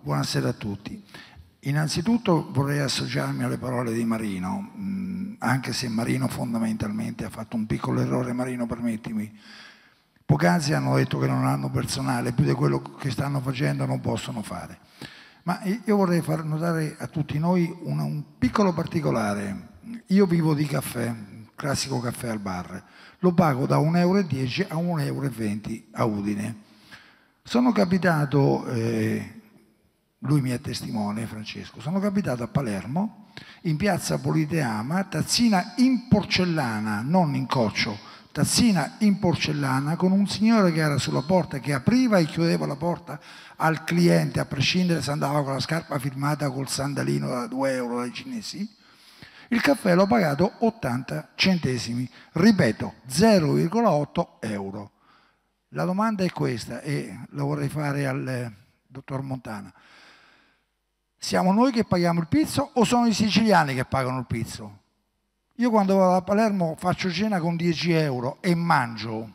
Buonasera a tutti. Innanzitutto vorrei associarmi alle parole di Marino, mm, anche se Marino fondamentalmente ha fatto un piccolo errore. Marino, permettimi. Poc'anzi hanno detto che non hanno personale, più di quello che stanno facendo non possono fare. Ma io vorrei far notare a tutti noi un, un piccolo particolare. Io vivo di caffè, classico caffè al bar. Lo pago da 1,10 euro a 1,20 euro a Udine. Sono capitato... Eh, lui mi è testimone, Francesco, sono capitato a Palermo, in piazza Politeama, tazzina in porcellana, non in coccio, tazzina in porcellana con un signore che era sulla porta che apriva e chiudeva la porta al cliente, a prescindere se andava con la scarpa firmata col sandalino da 2 euro dai cinesi. Il caffè l'ho pagato 80 centesimi, ripeto 0,8 euro. La domanda è questa e la vorrei fare al eh, dottor Montana. Siamo noi che paghiamo il pizzo o sono i siciliani che pagano il pizzo? Io quando vado a Palermo faccio cena con 10 euro e mangio.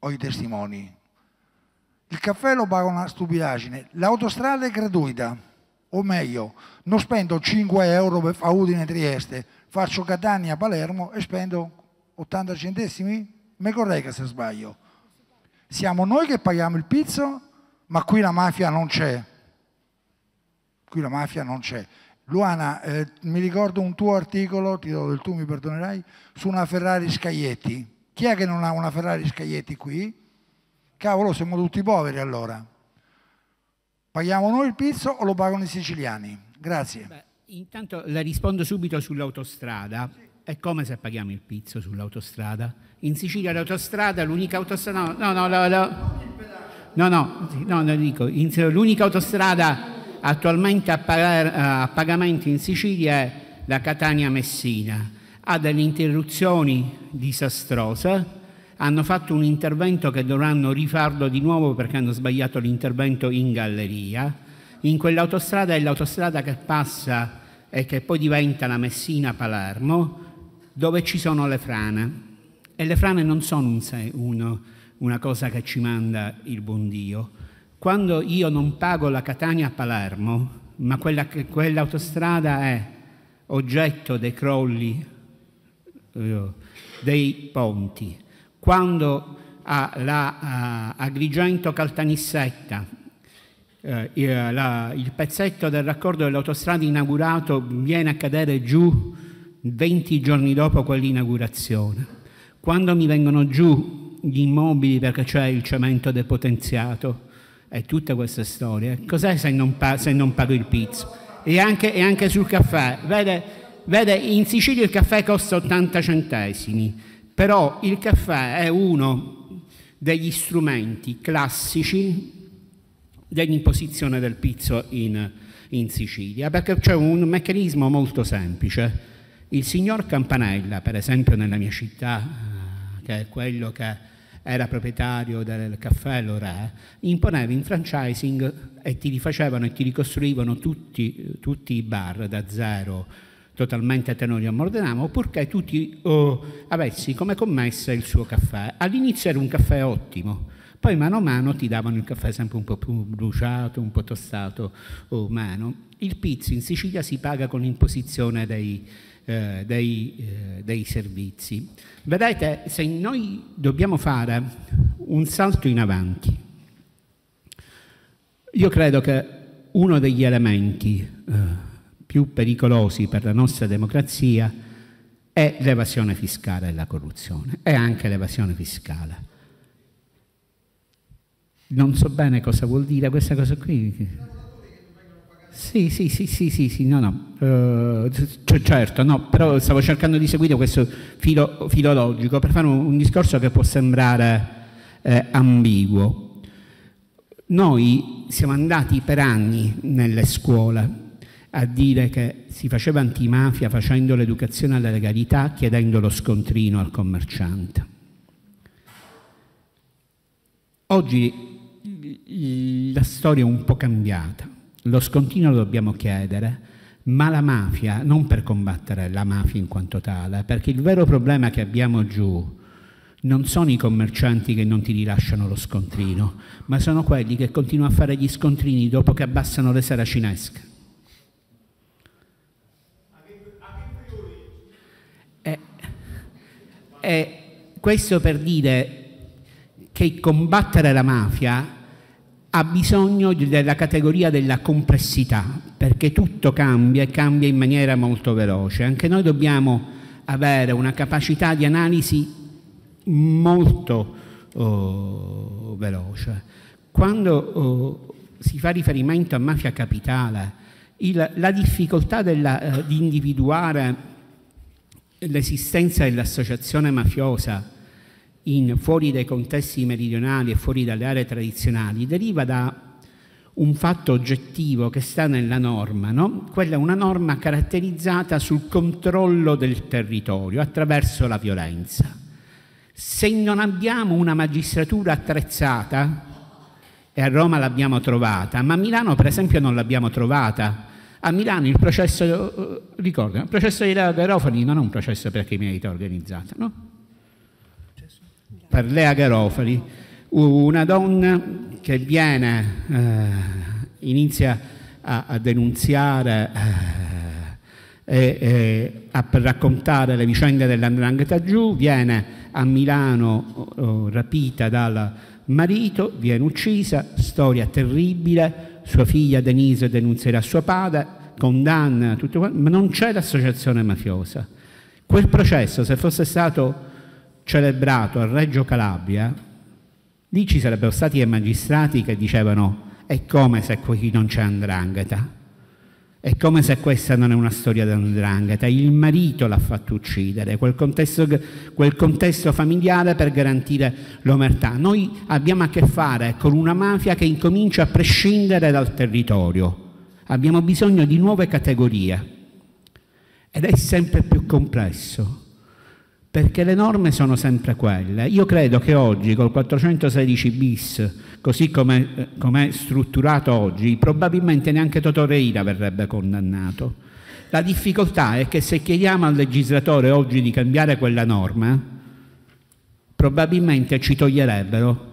Ho i testimoni. Il caffè lo pago una stupidaggine. L'autostrada è gratuita, o meglio, non spendo 5 euro per fare Udine-Trieste, faccio Catania-Palermo e spendo 80 centesimi? Mi corregga se sbaglio. Siamo noi che paghiamo il pizzo, ma qui la mafia non c'è. Qui la mafia non c'è. Luana, eh, mi ricordo un tuo articolo, ti do del tu, mi perdonerai, su una Ferrari Scaglietti. Chi è che non ha una Ferrari Scaglietti qui? Cavolo, siamo tutti poveri allora. Paghiamo noi il pizzo o lo pagano i siciliani? Grazie. Beh, intanto le rispondo subito sull'autostrada. È come se paghiamo il pizzo sull'autostrada. In Sicilia l'autostrada, l'unica autostrada... No, no, no, no, no, no, no, no dico, l'unica autostrada attualmente a, pag- a pagamento in Sicilia è la Catania-Messina. Ha delle interruzioni disastrose, hanno fatto un intervento che dovranno rifarlo di nuovo perché hanno sbagliato l'intervento in galleria. In quell'autostrada è l'autostrada che passa e che poi diventa la Messina-Palermo, dove ci sono le frane. E le frane non sono un, uno, una cosa che ci manda il buon Dio. Quando io non pago la Catania-Palermo, ma quella, quell'autostrada è oggetto dei crolli, eh, dei ponti, quando a, la, a, Agrigento Caltanissetta eh, la, il pezzetto del raccordo dell'autostrada inaugurato viene a cadere giù 20 giorni dopo quell'inaugurazione. Quando mi vengono giù gli immobili perché c'è il cemento depotenziato e tutte queste storie, cos'è se non, se non pago il pizzo? E anche, e anche sul caffè. Vede, vede, in Sicilia il caffè costa 80 centesimi però il caffè è uno degli strumenti classici dell'imposizione del pizzo in, in Sicilia, perché c'è un meccanismo molto semplice. Il signor Campanella, per esempio nella mia città, eh, che è quello che era proprietario del caffè Lorè, imponeva in franchising e ti rifacevano e ti ricostruivano tutti, tutti i bar da zero totalmente tenorio a Mordenamo, purché tu ti, oh, avessi come commessa il suo caffè. All'inizio era un caffè ottimo, poi mano a mano ti davano il caffè sempre un po' più bruciato, un po' tostato o meno. Il pizzo in Sicilia si paga con l'imposizione dei, eh, dei, eh, dei servizi. Vedete, se noi dobbiamo fare un salto in avanti, io credo che uno degli elementi eh, più pericolosi per la nostra democrazia è l'evasione fiscale e la corruzione, e anche l'evasione fiscale. Non so bene cosa vuol dire questa cosa qui. Sì, sì, sì, sì, sì, sì no, no, uh, certo, no, però stavo cercando di seguire questo filo, filologico per fare un, un discorso che può sembrare eh, ambiguo. Noi siamo andati per anni nelle scuole a dire che si faceva antimafia facendo l'educazione alla legalità, chiedendo lo scontrino al commerciante. Oggi la storia è un po' cambiata, lo scontrino lo dobbiamo chiedere, ma la mafia, non per combattere la mafia in quanto tale, perché il vero problema che abbiamo giù non sono i commercianti che non ti rilasciano lo scontrino, ma sono quelli che continuano a fare gli scontrini dopo che abbassano le saracinesche. E questo per dire che combattere la mafia ha bisogno della categoria della complessità, perché tutto cambia e cambia in maniera molto veloce. Anche noi dobbiamo avere una capacità di analisi molto oh, veloce. Quando oh, si fa riferimento a mafia capitale, il, la difficoltà della, eh, di individuare l'esistenza dell'associazione mafiosa in, fuori dai contesti meridionali e fuori dalle aree tradizionali deriva da un fatto oggettivo che sta nella norma, no? quella è una norma caratterizzata sul controllo del territorio attraverso la violenza. Se non abbiamo una magistratura attrezzata, e a Roma l'abbiamo trovata, ma a Milano per esempio non l'abbiamo trovata. A Milano il processo, eh, ricorda, il processo Lea Garofani non è un processo per criminalità organizzata, no? Per Lea Garofani, una donna che viene, eh, inizia a, a denunziare eh, e, e a raccontare le vicende dell'andrangheta giù, viene a Milano oh, rapita dal marito, viene uccisa, storia terribile, sua figlia Denise denunzierà suo padre, condanna tutto quanto, ma non c'è l'associazione mafiosa. Quel processo, se fosse stato celebrato a Reggio Calabria, lì ci sarebbero stati i magistrati che dicevano è come se qui non c'è andrangheta. È come se questa non è una storia dell'andrangheta, il marito l'ha fatto uccidere, quel contesto, quel contesto familiare per garantire l'omertà. Noi abbiamo a che fare con una mafia che incomincia a prescindere dal territorio, abbiamo bisogno di nuove categorie ed è sempre più complesso perché le norme sono sempre quelle. Io credo che oggi col 416 bis, così come è strutturato oggi, probabilmente neanche Totò Reina verrebbe condannato. La difficoltà è che se chiediamo al legislatore oggi di cambiare quella norma, probabilmente ci toglierebbero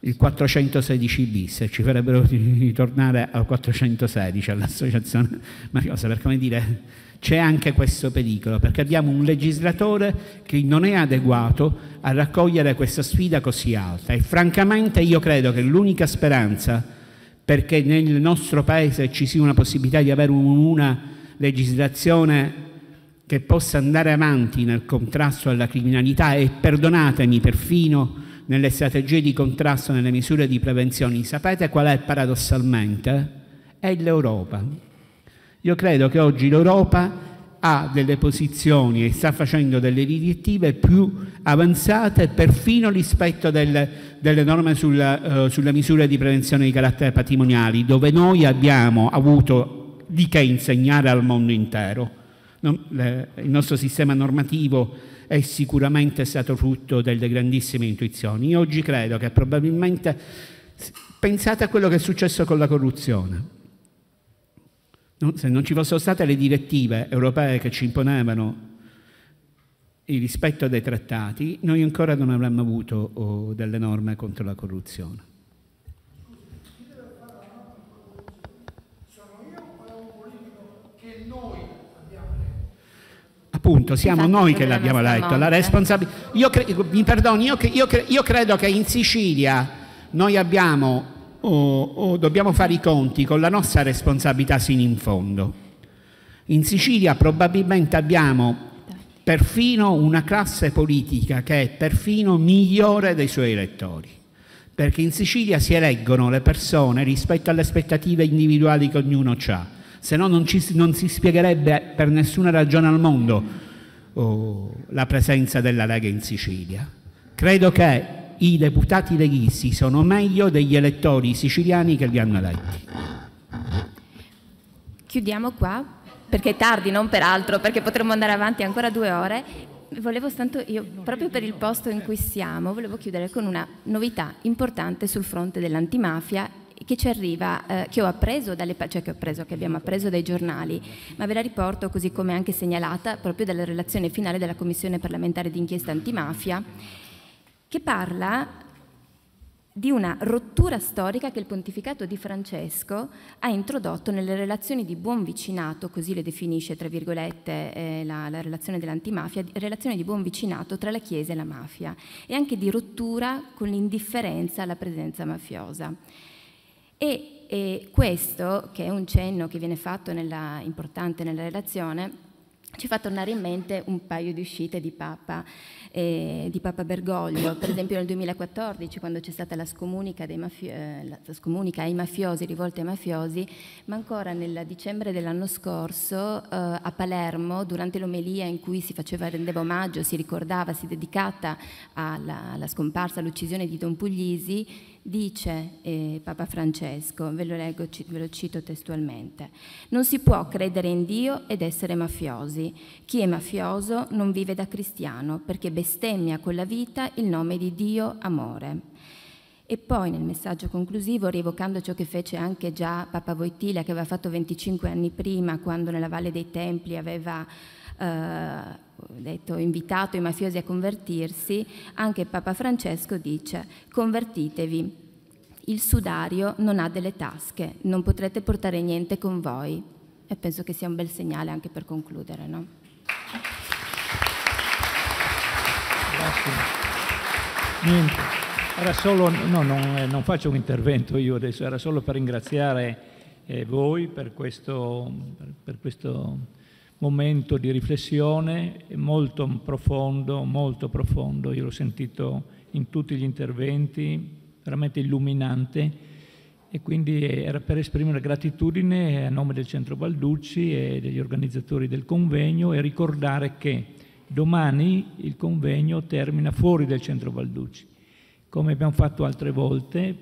il 416 bis e ci farebbero *laughs* ritornare al 416 all'associazione mafiosa, per come dire c'è anche questo pericolo, perché abbiamo un legislatore che non è adeguato a raccogliere questa sfida così alta e francamente io credo che l'unica speranza perché nel nostro Paese ci sia una possibilità di avere una legislazione che possa andare avanti nel contrasto alla criminalità e perdonatemi perfino nelle strategie di contrasto, nelle misure di prevenzione, sapete qual è paradossalmente? È l'Europa. Io credo che oggi l'Europa ha delle posizioni e sta facendo delle direttive più avanzate perfino rispetto delle, delle norme sulla, uh, sulle misure di prevenzione di carattere patrimoniali, dove noi abbiamo avuto di che insegnare al mondo intero. No, le, il nostro sistema normativo è sicuramente stato frutto delle grandissime intuizioni. Io oggi credo che probabilmente pensate a quello che è successo con la corruzione? Se non ci fossero state le direttive europee che ci imponevano il rispetto dei trattati, noi ancora non avremmo avuto oh, delle norme contro la corruzione. Appunto, siamo Infatti, noi che l'abbiamo letto. La responsabil- io cre- mi perdoni, io, io, io credo che in Sicilia noi abbiamo o, o dobbiamo fare i conti con la nostra responsabilità sino in fondo. In Sicilia probabilmente abbiamo perfino una classe politica che è perfino migliore dei suoi elettori, perché in Sicilia si eleggono le persone rispetto alle aspettative individuali che ognuno ha, se no non, ci, non si spiegherebbe per nessuna ragione al mondo oh, la presenza della Lega in Sicilia. Credo che i deputati leghisti sono meglio degli elettori siciliani che li hanno eletti. Chiudiamo qua, perché è tardi, non per altro, perché potremmo andare avanti ancora due ore. Volevo tanto, io, proprio per il posto in cui siamo, volevo chiudere con una novità importante sul fronte dell'antimafia che ci arriva, eh, che ho appreso dalle, cioè che appreso, che abbiamo appreso dai giornali, ma ve la riporto così come anche segnalata proprio dalla relazione finale della Commissione parlamentare d'inchiesta antimafia che parla di una rottura storica che il pontificato di Francesco ha introdotto nelle relazioni di buon vicinato, così le definisce tra virgolette eh, la, la, relazione dell'antimafia, relazione di buon vicinato tra la Chiesa e la mafia e anche di rottura con l'indifferenza alla presenza mafiosa. E, e questo, che è un cenno che viene fatto nella, importante nella relazione, ci fa tornare in mente un paio di uscite di Papa, eh, di Papa Bergoglio, per esempio nel 2014 quando c'è stata la scomunica, eh, la scomunica, ai mafiosi, rivolta ai mafiosi, ma ancora nel dicembre dell'anno scorso eh, a Palermo, durante l'omelia in cui si faceva, rendeva omaggio, si ricordava, si dedicata alla, alla scomparsa, all'uccisione di Don Puglisi, dice eh, Papa Francesco, ve lo leggo, ve lo cito testualmente, non si può credere in Dio ed essere mafiosi. Chi è mafioso non vive da cristiano perché bestemmia con la vita il nome di Dio amore. E poi nel messaggio conclusivo, rievocando ciò che fece anche già Papa Voitila, che aveva fatto 25 anni prima, quando nella Valle dei Templi aveva eh, detto, invitato i mafiosi a convertirsi, anche Papa Francesco dice convertitevi, il sudario non ha delle tasche, non potrete portare niente con voi. E penso che sia un bel segnale anche per concludere. No? Grazie. Niente, era solo, no, non, eh, non, faccio un intervento io adesso, era solo per ringraziare eh, voi per questo, per, per questo momento di riflessione molto profondo, molto profondo, io l'ho sentito in tutti gli interventi, veramente illuminante. E quindi era per esprimere gratitudine a nome del Centro Balducci e degli organizzatori del convegno e ricordare che domani il convegno termina fuori del Centro Balducci, come abbiamo fatto altre volte,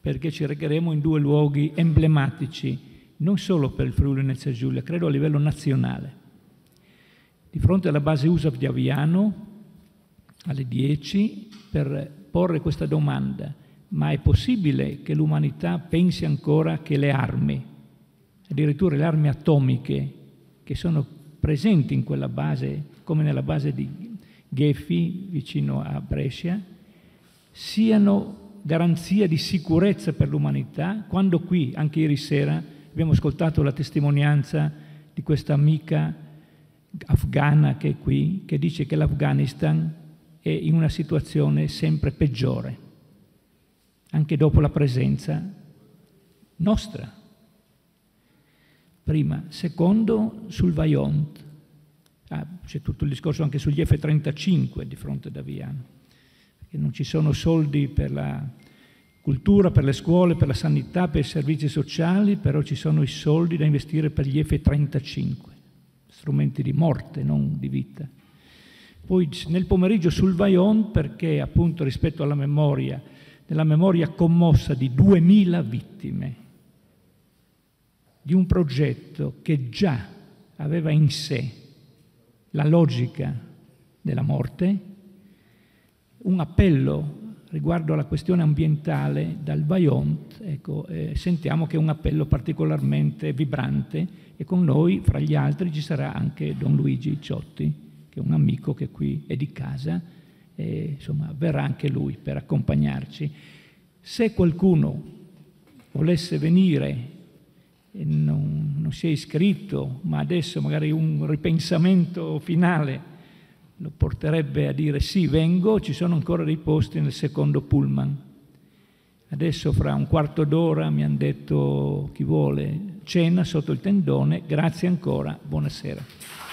perché ci recheremo in due luoghi emblematici, non solo per il Friuli Venezia Giulia, credo a livello nazionale di fronte alla base USAF di Aviano alle 10 per porre questa domanda. Ma è possibile che l'umanità pensi ancora che le armi, addirittura le armi atomiche che sono presenti in quella base, come nella base di Gheffi vicino a Brescia, siano garanzia di sicurezza per l'umanità, quando qui, anche ieri sera, abbiamo ascoltato la testimonianza di questa amica afghana che è qui, che dice che l'Afghanistan è in una situazione sempre peggiore, anche dopo la presenza nostra. Prima. Secondo, sul Vajont. Ah, c'è tutto il discorso anche sugli F-35 di fronte ad Aviano, perché non ci sono soldi per la cultura, per le scuole, per la sanità, per i servizi sociali, però ci sono i soldi da investire per gli F-35 strumenti di morte, non di vita. Poi nel pomeriggio sul Vajont perché appunto rispetto alla memoria, nella memoria commossa di 2000 vittime, di un progetto che già aveva in sé la logica della morte, un appello riguardo alla questione ambientale dal Vajont, ecco, eh, sentiamo che è un appello particolarmente vibrante e con noi, fra gli altri, ci sarà anche Don Luigi Ciotti, che è un amico che qui è di casa, e insomma verrà anche lui per accompagnarci. Se qualcuno volesse venire e non, non si è iscritto, ma adesso magari un ripensamento finale lo porterebbe a dire sì, vengo, ci sono ancora dei posti nel secondo pullman. Adesso fra un quarto d'ora mi hanno detto chi vuole cena sotto il tendone, grazie ancora, buonasera.